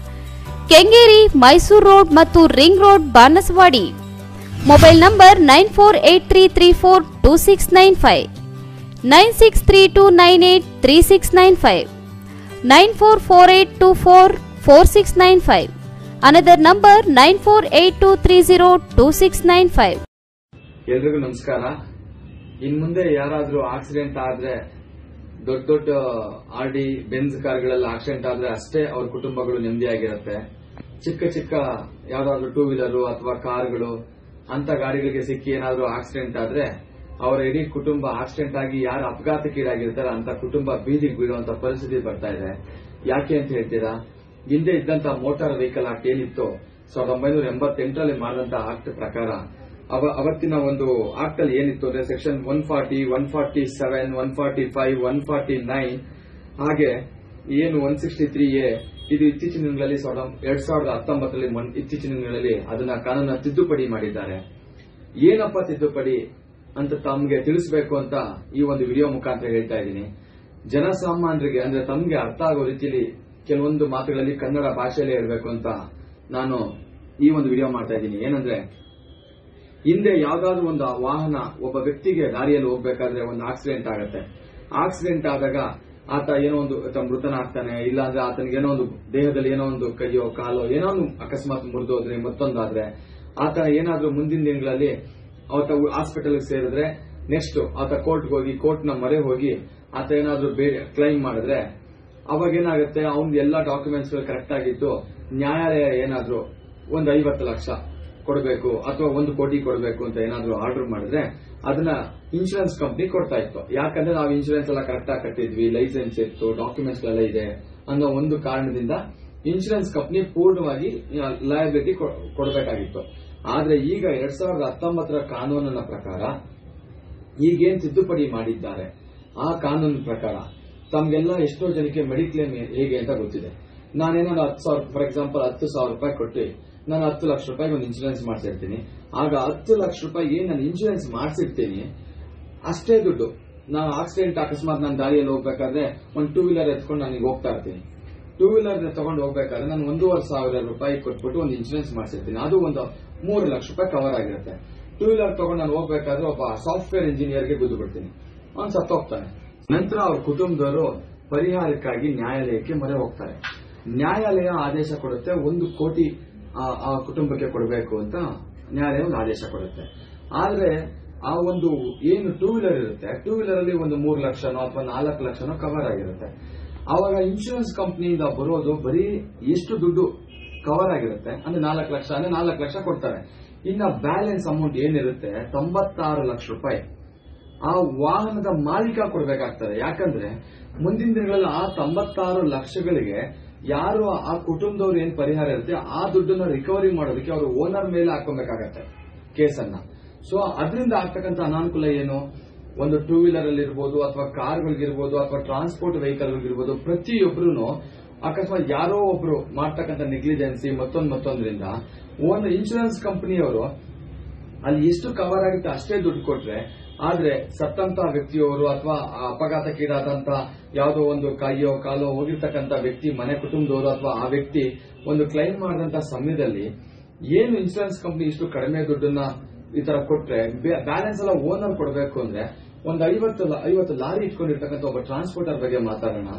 Kengeri, Mysuru road ಮತ್ತು ring road, Banaswadi. Mobile number nine four eight three three four two six nine five. Nine six three two nine eight three six nine five. Nine four four eight two four four six nine five. Another number nine four eight two three zero two six nine five. ಎಲ್ರಿಗೂ ನಮಸ್ಕಾರ. ಇನ್ ಮುಂದೆ ಯಾರಾದ್ರೂ accident ಆದ್ರೆ, ದೊಡ್ಡ ದೊಡ್ಡ R D Benz ಕಾರ್ಗಳಲ್ಲಿ accident ಆದ್ರೆ ಅಷ್ಟೇ ಅವ್ರ ಕುಟುಂಬಗಳು ನೆಮ್ಮದಿಯಾಗಿರುತ್ತೆ. ಚಿಕ್ಕ ಚಿಕ್ಕ ಯಾವ್ದಾದ್ರು ಟೂ ವೀಲರ್ ಅಥವಾ ಕಾರ್ಗಳು ಅಂತ ಗಾಡಿಗಳಿಗೆ ಸಿಕ್ಕಿ ಏನಾದರೂ ಆಕ್ಸಿಡೆಂಟ್ ಆದ್ರೆ, ಅವರ ಇಡೀ ಕುಟುಂಬ ಆಕ್ಸಿಡೆಂಟ್ ಆಗಿ ಯಾರು ಅಪಘಾತಕ್ಕೀಡಾಗಿರ್ತಾರೆ ಅಂತ ಕುಟುಂಬ ಬೀದಿಗೆ ಬೀಳುವಂತ ಪರಿಸ್ಥಿತಿ ಬರ್ತಾ ಇದೆ. ಯಾಕೆ ಅಂತ ಹೇಳ್ತೀರಾ? ಹಿಂದೆ ಇದ್ದಂತ ಮೋಟಾರ್ ವೆಹಿಕಲ್ ಆಕ್ಟ್ ಏನಿತ್ತು ಸಾವಿರದ ಒಂಬೈನೂರ ಎಂಬತ್ತೆಂಟರಲ್ಲಿ ಮಾಡಿದಂತ ಆಕ್ಟ್ ಪ್ರಕಾರ. ಅವ, ಅವತ್ತಿನ ಒಂದು ಆಕ್ಟ್ ಅಲ್ಲಿ ಏನಿತ್ತು ಅಂದ್ರೆ section one forty one forty seven one forty five one forty nine ಹಾಗೆ ಏನು ಒನ್ ಸಿಕ್ಸ್ಟಿ ತ್ರೀ ಎ ಇದು ಇತ್ತೀಚಿನ ದಿನಗಳಲ್ಲಿ ಎರಡ್ ಸಾವಿರದ ಹತ್ತೊಂಬತ್ತರಲ್ಲಿ ಇತ್ತೀಚಿನ ದಿನಗಳಲ್ಲಿ ಅದನ್ನ ಕಾನೂನ ತಿದ್ದುಪಡಿ ಮಾಡಿದ್ದಾರೆ. ಏನಪ್ಪ ತಿದ್ದುಪಡಿ ಅಂತ ತಮಗೆ ತಿಳಿಸಬೇಕು ಅಂತ ಈ ಒಂದು ವಿಡಿಯೋ ಮುಖಾಂತರ ಹೇಳ್ತಾ ಇದ್ದೀನಿ. ಜನಸಾಮಾನ್ಯರಿಗೆ ಅಂದ್ರೆ ತಮಗೆ ಅರ್ಥ ಆಗೋ ರೀತಿಯಲ್ಲಿ ಕೆಲವೊಂದು ಮಾತುಗಳಲ್ಲಿ ಕನ್ನಡ ಭಾಷೆಯಲ್ಲೇ ಇರಬೇಕು ಅಂತ ನಾನು ಈ ಒಂದು ವಿಡಿಯೋ ಮಾಡ್ತಾ ಇದ್ದೀನಿ. ಏನಂದ್ರೆ, ಹಿಂದೆ ಯಾವ್ದಾದ್ರು ಒಂದು ವಾಹನ ಒಬ್ಬ ವ್ಯಕ್ತಿಗೆ ದಾರಿಯಲ್ಲಿ ಹೋಗ್ಬೇಕಾದ್ರೆ ಒಂದು ಆಕ್ಸಿಡೆಂಟ್ ಆಗುತ್ತೆ. ಆಕ್ಸಿಡೆಂಟ್ ಆದಾಗ ಆತ ಏನೋ ಒಂದು ಮೃತನ ಮೃತನಾಗ್ತಾನೆ ಇಲ್ಲ ಅಂದ್ರೆ ಆತನಿಗೆ ಏನೋ ಒಂದು ದೇಹದಲ್ಲಿ ಏನೋ ಒಂದು ಕೈಯೋ, ಕಾಲೋ, ಏನೋ ಒಂದು ಅಕಸ್ಮಾತ್ ಮುರಿದೋದ್ರೆ, ಮತ್ತೊಂದಾದ್ರೆ, ಆತ ಏನಾದ್ರೂ ಮುಂದಿನ ದಿನಗಳಲ್ಲಿ ಆತ ಹಾಸ್ಪಿಟಲ್ ಸೇರಿದ್ರೆ ನೆಕ್ಸ್ಟ್ ಆತ ಕೋರ್ಟ್ಗೆ ಹೋಗಿ ಕೋರ್ಟ್ನ ಮೊರೆ ಹೋಗಿ ಆತ ಏನಾದ್ರೂ ಕ್ಲೈಮ್ ಮಾಡಿದ್ರೆ, ಅವಾಗ ಏನಾಗುತ್ತೆ, ಅವ್ನ ಎಲ್ಲಾ ಡಾಕ್ಯುಮೆಂಟ್ಸ್ ಕರೆಕ್ಟ್ ಆಗಿದ್ದು, ನ್ಯಾಯಾಲಯ ಏನಾದ್ರೂ ಒಂದು ಐವತ್ತು ಲಕ್ಷ. ಕೊಡಬೇಕು ಅಥವಾ ಒಂದು ಕೋಟಿ ಕೊಡಬೇಕು ಅಂತ ಏನಾದರೂ ಆರ್ಡರ್ ಮಾಡಿದ್ರೆ ಅದನ್ನ ಇನ್ಶೂರೆನ್ಸ್ ಕಂಪ್ನಿ ಕೊಡ್ತಾ ಇತ್ತು. ಯಾಕಂದ್ರೆ ನಾವು ಇನ್ಶೂರೆನ್ಸ್ ಎಲ್ಲ ಕರೆಕ್ಟ್ ಆಗಿ ಕಟ್ಟಿದ್ವಿ ಲೈಸೆನ್ಸ್ ಇತ್ತು ಡಾಕ್ಯುಮೆಂಟ್ಸ್ ಎಲ್ಲ ಇದೆ ಅನ್ನೋ ಒಂದು ಕಾರಣದಿಂದ ಇನ್ಶೂರೆನ್ಸ್ ಕಂಪ್ನಿ ಪೂರ್ಣವಾಗಿ ಲಯಬಿಲಿಟಿ ಕೊಡಬೇಕಾಗಿತ್ತು. ಆದ್ರೆ ಈಗ ಎರಡ್ ಸಾವಿರದ ಹತ್ತೊಂಬತ್ತರ ಕಾನೂನಿನ ಪ್ರಕಾರ ಈಗೇನ್ ತಿದ್ದುಪಡಿ ಮಾಡಿದ್ದಾರೆ? ಆ ಕಾನೂನಿನ ಪ್ರಕಾರ ತಮ್ಗೆಲ್ಲ ಎಷ್ಟೋ ಜನಕ್ಕೆ ಮೆಡಿಕ್ಲೇಮ್ ಹೇಗೆ ಅಂತ ಗೊತ್ತಿದೆ. ನಾನೇನೋ ಹತ್ತು ಸಾವಿರ ಫಾರ್ ಎಕ್ಸಾಂಪಲ್ ಹತ್ತು ಸಾವಿರ ರೂಪಾಯಿ ಕೊಟ್ಟು ನಾನು ಹತ್ತು ಲಕ್ಷ ರೂಪಾಯಿಗೆ ಒಂದು ಇನ್ಶೂರೆನ್ಸ್ ಮಾಡಿಸಿರ್ತೀನಿ ಆಗ ಹತ್ತು ಲಕ್ಷ ರೂಪಾಯಿ ನಾನು ಇನ್ಶೂರೆನ್ಸ್ ಮಾಡಿಸಿರ್ತೀನಿ. ಅಷ್ಟೇ ದುಡ್ಡು. ನಾನು ಆಕ್ಸಿಡೆಂಟ್ ಅಕಸ್ಮಾತ್ ನಾನು ದಾರಿಯಲ್ಲಿ ಹೋಗ್ಬೇಕಾದ್ರೆ ಒಂದು ಟೂ ವೀಲರ್ ಎತ್ಕೊಂಡು ನಾನು ಹೋಗ್ತಾ ಇರ್ತೀನಿ. ಟೂ ವೀಲರ್ ತಗೊಂಡು ಹೋಗ್ಬೇಕಾದ್ರೆ ನಾನು ಒಂದೂವರೆ ಸಾವಿರ ರೂಪಾಯಿ ಕೊಟ್ಬಿಟ್ಟು ಒಂದು ಇನ್ಶೂರೆನ್ಸ್ ಮಾಡಿಸಿರ್ತೀನಿ. ಅದು ಒಂದು ಮೂರು ಲಕ್ಷ ರೂಪಾಯಿ ಕವರ್ ಆಗಿರುತ್ತೆ. ಟೂ ವೀಲರ್ ತಗೊಂಡು ನಾನು ಹೋಗ್ಬೇಕಾದ್ರೆ ಒಬ್ಬ ಸಾಫ್ಟ್ವೇರ್ ಇಂಜಿನಿಯರ್ಗೆ ಗುದ್ದು ಬಿಡ್ತೀನಿ. ಅವ್ನು ಸತ್ತೋಗ್ತಾನೆ ನಂತರ ಅವ್ರ ಕುಟುಂಬದವರು ಪರಿಹಾರಕ್ಕಾಗಿ ನ್ಯಾಯಾಲಯಕ್ಕೆ ಮೊರೆ ಹೋಗ್ತಾರೆ. ನ್ಯಾಯಾಲಯ ಆದೇಶ ಕೊಡುತ್ತೆ ಒಂದು ಕೋಟಿ ಆ- ಕುಟುಂಬಕ್ಕೆ ಕೊಡಬೇಕು ಅಂತ ನ್ಯಾಯಾಲಯ ಒಂದು ಆದೇಶ ಕೊಡುತ್ತೆ. ಆದ್ರೆ ಆ ಒಂದು ಏನು ಟೂ ವೀಲರ್ ಇರುತ್ತೆ ಟೂ ವೀಲರ್ ಅಲ್ಲಿ ಒಂದು ಮೂರು ಲಕ್ಷನೋ ಅಥವಾ ನಾಲ್ಕು ಲಕ್ಷನೋ ಕವರ್ ಆಗಿರುತ್ತೆ. ಆವಾಗ ಇನ್ಶೂರೆನ್ಸ್ ಕಂಪ್ನಿಯಿಂದ ಬರೋದು ಬರೀ ಎಷ್ಟು ದುಡ್ಡು ಕವರ್ ಆಗಿರುತ್ತೆ. ಅಂದ್ರೆ ನಾಲ್ಕು ಲಕ್ಷ, ಅಂದ್ರೆ ನಾಲ್ಕು ಲಕ್ಷ ಕೊಡ್ತಾರೆ. ಇನ್ನ ಬ್ಯಾಲೆನ್ಸ್ ಅಮೌಂಟ್ ಏನಿರುತ್ತೆ, ತೊಂಬತ್ತಾರು ಲಕ್ಷ ರೂಪಾಯಿ. ಆ ವಾಹನದ ಮಾಲೀಕ ಕೊಡಬೇಕಾಗ್ತದೆ. ಯಾಕಂದ್ರೆ ಮುಂದಿನ ದಿನಗಳಲ್ಲಿ ಆ ತೊಂಬತ್ತಾರು ಲಕ್ಷಗಳಿಗೆ ಯಾರು ಆ ಕುಟುಂಬದವ್ರು ಏನ್ ಪರಿಹಾರ ಇರುತ್ತೆ, ಆ ದುಡ್ಡನ್ನ ರಿಕವರಿ ಮಾಡೋದಕ್ಕೆ ಅವರು ಓನರ್ ಮೇಲೆ ಹಾಕೊಬೇಕಾಗತ್ತೆ ಕೇಸನ್ನ. ಸೊ ಅದರಿಂದ ಆಗ್ತಕ್ಕಂಥ ಅನಾನುಕೂಲ ಏನು? ಒಂದು ಟೂ ವೀಲರ್ ಅಲ್ಲಿ ಇರ್ಬೋದು, ಅಥವಾ ಕಾರ್ಗಳಿಗಿರ್ಬೋದು ಅಥವಾ ಟ್ರಾನ್ಸ್ಪೋರ್ಟ್ ವೆಹಿಕಲ್ಗಳಿರ್ಬೋದು ಪ್ರತಿಯೊಬ್ಬರು ಅಕಸ್ಮಾತ್ ಯಾರೋ ಒಬ್ರು ಮಾಡ್ತಕ್ಕಂಥ ನೆಗ್ಲಿಜೆನ್ಸಿ ಮತ್ತೊಂದು ಮತ್ತೊಂದ್ರಿಂದ ಒಂದು ಇನ್ಶೂರೆನ್ಸ್ ಕಂಪನಿಯವರು ಅಲ್ಲಿ ಎಷ್ಟು ಕವರ್ ಆಗುತ್ತೆ ಅಷ್ಟೇ ದುಡ್ಡು ಕೊಟ್ರೆ ಆದ್ರೆ ಸತ್ತಂತ ವ್ಯಕ್ತಿಯವರು ಅಥವಾ ಅಪಘಾತಕ್ಕೀಡಾದಂತ ಯಾವುದೋ ಒಂದು ಕಾಯಿಯೋ ಕಾಲೋ ಹೋಗಿರ್ತಕ್ಕಂಥ ವ್ಯಕ್ತಿ ಮನೆ ಕುಟುಂಬದವರು ಅಥವಾ ಆ ವ್ಯಕ್ತಿ ಒಂದು ಕ್ಲೈಮ್ ಮಾಡಿದಂತ ಸಮಯದಲ್ಲಿ ಏನು ಇನ್ಸೂರೆನ್ಸ್ ಕಂಪನಿ ಇಷ್ಟು ಕಡಿಮೆ ದುಡ್ಡನ್ನ ಈ ತರ ಕೊಟ್ರೆ ಬ್ಯಾಲೆನ್ಸ್ ಎಲ್ಲ ಓನರ್ ಕೊಡಬೇಕು ಅಂದ್ರೆ ಒಂದು ಐವತ್ತು ಐವತ್ತು ಲಾರಿ ಇಟ್ಕೊಂಡಿರ್ತಕ್ಕಂಥ ಒಬ್ಬ ಟ್ರಾನ್ಸ್ಪೋರ್ಟರ್ ಬಗ್ಗೆ ಮಾತಾಡೋಣ.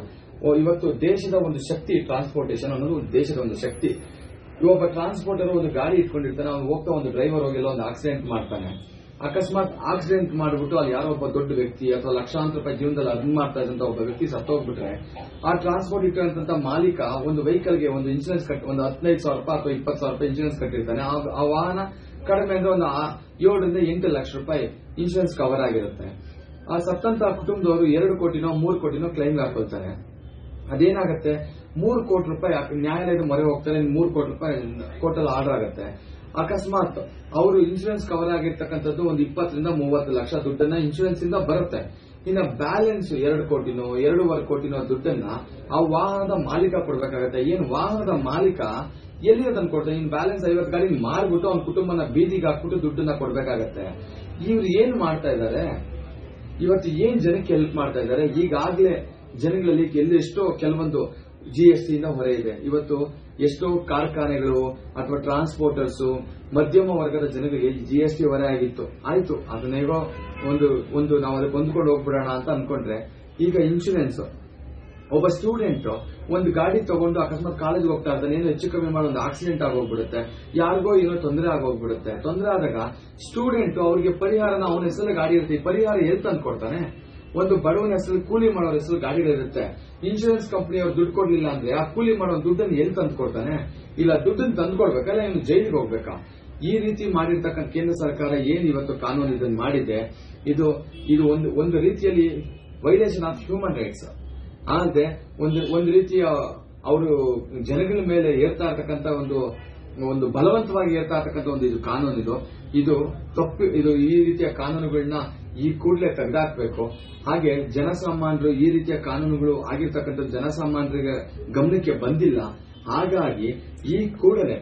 ಓ, ಇವತ್ತು ದೇಶದ ಒಂದು ಶಕ್ತಿ ಟ್ರಾನ್ಸ್ಪೋರ್ಟೇಷನ್ ಅನ್ನೋದು ದೇಶದ ಒಂದು ಶಕ್ತಿ. ಒಬ್ಬ ಟ್ರಾನ್ಸ್ಪೋರ್ಟರ್ ಒಂದು ಗಾಡಿ ಇಟ್ಕೊಂಡಿರ್ತಾನೆ ಅವ್ನು ಹೋಗ್ತಾ ಒಂದು ಡ್ರೈವರ್ ಹೋಗಿಲ್ಲ ಒಂದು ಆಕ್ಸಿಡೆಂಟ್ ಮಾಡ್ತಾನೆ. ಅಕಸ್ಮಾತ್ ಆಕ್ಸಿಡೆಂಟ್ ಮಾಡಿಬಿಟ್ಟು ಅಲ್ಲಿ ಯಾರೋ ಒಬ್ಬ ದೊಡ್ಡ ವ್ಯಕ್ತಿ ಅಥವಾ ಲಕ್ಷಾಂತರ ರೂಪಾಯಿ ಜೀವನದಲ್ಲಿ ಅರ್ನ್ ಮಾಡ್ತಾ ಇದ್ದಂತ ಒಬ್ಬ ವ್ಯಕ್ತಿ ಸತ್ತೋಗ್ಬಿಟ್ರೆ, ಆ ಟ್ರಾನ್ಸ್ಪೋರ್ಟ್ ಇಟ್ಟಿರುವಂತ ಮಾಲೀಕ ಒಂದು ವೆಹಿಕಲ್ಗೆ ಒಂದು ಇನ್ಶೂರೆನ್ಸ್ ಕಟ್ ಒಂದು ಹದಿನೈದು ಸಾವಿರ ರೂಪಾಯಿ ಅಥವಾ ಇಪ್ಪತ್ತು ಸಾವಿರ ರೂಪಾಯಿ ಇನ್ಶೂರೆನ್ಸ್ ಕಟ್ಟಿರ್ತಾನೆ. ಆ- ವಾಹನ ಕಡಿಮೆ ಅಂದ್ರೆ ಒಂದು ಏಳರಿಂದ ಎಂಟು ಲಕ್ಷ ರೂಪಾಯಿ ಇನ್ಶೂರೆನ್ಸ್ ಕವರ್ ಆಗಿರುತ್ತೆ. ಆ ಸತ್ತಂತ ಕುಟುಂಬದವರು ಎರಡು ಕೋಟಿನೋ, ಮೂರು ಕೋಟಿನೋ ಕ್ಲೈಮ್ ಹಾಕೊಳ್ತಾರೆ. ಅದೇನಾಗುತ್ತೆ? ಮೂರು ಕೋಟಿ ರೂಪಾಯಿ ನ್ಯಾಯಾಲಯದ ಮೊರೆ ಹೋಗ್ತಾರೆ, ಮೂರು ಕೋಟಿ ರೂಪಾಯಿ ಕೋರ್ಟಲ್ಲಿ ಆರ್ಡರ್ ಆಗುತ್ತೆ. ಅಕಸ್ಮಾತ್ ಅವರು ಇನ್ಶೂರೆನ್ಸ್ ಕವರ್ ಆಗಿರ್ತಕ್ಕಂಥದ್ದು ಒಂದು ಇಪ್ಪತ್ತರಿಂದ ಮೂವತ್ತು ಲಕ್ಷ ದುಡ್ಡನ್ನ ಇನ್ಶೂರೆನ್ಸ್ ಇಂದ ಬರುತ್ತೆ. ಇನ್ನು ಬ್ಯಾಲೆನ್ಸ್ ಎರಡು ಕೋಟಿನೋ, ಎರಡೂವರೆ ಕೋಟಿನೋ ದುಡ್ಡನ್ನ ಆ ವಾಹನದ ಮಾಲೀಕ ಕೊಡ್ಬೇಕಾಗತ್ತೆ. ಏನು ವಾಹನದ ಮಾಲೀಕ ಎಲ್ಲಿ ಅದನ್ನು ಕೊಡ್ತಾನೆ? ಇನ್ ಬ್ಯಾಲೆನ್ಸ್ ಐವತ್ತು ಗಾಡಿ ಮಾರ್ಬಿಟ್ಟು ಅವ್ನ ಕುಟುಂಬನ ಬೀದಿಗೆ ಹಾಕ್ಬಿಟ್ಟು ದುಡ್ಡನ್ನ ಕೊಡ್ಬೇಕಾಗತ್ತೆ. ಇವ್ರು ಏನ್ ಮಾಡ್ತಾ ಇದ್ದಾರೆ ಇವತ್ತು ಏನ್ ಜನಕ್ಕೆ ಹೆಲ್ಪ್ ಮಾಡ್ತಾ ಇದ್ದಾರೆ ಈಗಾಗಲೇ ಜನಗಳಲ್ಲಿ ಎಲ್ಲಿ ಎಷ್ಟೋ ಕೆಲವೊಂದು ಜಿ ಎಸ್ ಇಂದ ಹೊರೆ ಇದೆ. ಇವತ್ತು ಎಷ್ಟೋ ಕಾರ್ಖಾನೆಗಳು ಅಥವಾ ಟ್ರಾನ್ಸ್ಪೋರ್ಟರ್ಸ್ ಮಧ್ಯಮ ವರ್ಗದ ಜನರಿಗೆ ಜಿ ಎಸ್ ಟಿ ಹೊರೆ ಆಗಿತ್ತು. ಆಯ್ತು ಅದನ್ನೇಗೋ ಒಂದು ಒಂದು ನಾವು ಅದಕ್ಕೆ ಹೊಂದ್ಕೊಂಡು ಹೋಗ್ಬಿಡೋಣ ಅಂತ ಅನ್ಕೊಂಡ್ರೆ, ಈಗ ಇನ್ಶೂರೆನ್ಸ್ ಒಬ್ಬ ಸ್ಟೂಡೆಂಟ್ ಒಂದು ಗಾಡಿ ತಗೊಂಡು ಅಕಸ್ಮಾತ್ ಕಾಲೇಜ್ ಹೋಗ್ತಾ ಇರ್ತಾನೆ, ಏನೋ ಹೆಚ್ಚು ಕಮ್ಮಿ ಮಾಡಿ ಒಂದು ಆಕ್ಸಿಡೆಂಟ್ ಆಗೋಗ್ಬಿಡುತ್ತೆ ಯಾರಿಗೋ ಏನೋ ತೊಂದರೆ ಆಗೋಗ್ಬಿಡುತ್ತೆ ತೊಂದರೆ ಆದಾಗ ಸ್ಟೂಡೆಂಟ್ ಅವರಿಗೆ ಪರಿಹಾರನ ಅವನ ಹೆಸರು ಗಾಡಿ ಇರುತ್ತೆ. ಪರಿಹಾರ ಎಲ್ಲಿ ತಂದು ಕೊಡ್ತಾನೆ ಒಂದು ಬಡವನ ಹೆಸರು ಕೂಲಿ ಮಾಡೋರ ಹೆಸರು ಗಾಡಿಗಳಿರುತ್ತೆ ಇನ್ಶೂರೆನ್ಸ್ ಕಂಪನಿ ಅವ್ರು ದುಡ್ಡು ಕೊಡ್ಲಿಲ್ಲ ಅಂದ್ರೆ ಆ ಕೂಲಿ ಮಾಡೋ ದುಡ್ಡನ್ನು ಎಲ್ಲಿ ತಂದು ಕೊಡ್ತಾನೆ? ಇಲ್ಲ ದುಡ್ಡನ್ನು ತಂದು ಕೊಡ್ಬೇಕಲ್ಲ ಇನ್ನು ಜೈಲಿಗೆ ಹೋಗ್ಬೇಕಾ? ಈ ರೀತಿ ಮಾಡಿರ್ತಕ್ಕಂಥ ಕೇಂದ್ರ ಸರ್ಕಾರ ಏನ್ ಇವತ್ತು ಕಾನೂನು ಇದನ್ನು ಮಾಡಿದೆ? ಇದು ಇದು ಒಂದು ಒಂದು ರೀತಿಯಲ್ಲಿ ವೈಲೇಷನ್ ಆಫ್ ಹ್ಯೂಮನ್ ರೈಟ್ಸ್ ಆದ್ರೆ ಒಂದು ಒಂದು ರೀತಿಯ ಅವರು ಜನಗಳ ಮೇಲೆ ಏರ್ತಾ ಇರ್ತಕ್ಕಂಥ ಒಂದು ಒಂದು ಬಲವಂತವಾಗಿ ಏರ್ತಾ ಇರ್ತಕ್ಕಂಥ ಒಂದು ಇದು ಕಾನೂನು ಇದು ಇದು ತಪ್ಪು, ಇದು ಈ ರೀತಿಯ ಕಾನೂನುಗಳನ್ನ ಈ ಕೂಡಲೇ ತೆಗೆದಾಕ್ಬೇಕು. ಹಾಗೆ ಜನಸಾಮಾನ್ಯರು ಈ ರೀತಿಯ ಕಾನೂನುಗಳು ಆಗಿರ್ತಕ್ಕಂಥ ಜನಸಾಮಾನ್ಯರಿಗೆ ಗಮನಕ್ಕೆ ಬಂದಿಲ್ಲ. ಹಾಗಾಗಿ ಈ ಕೂಡಲೇ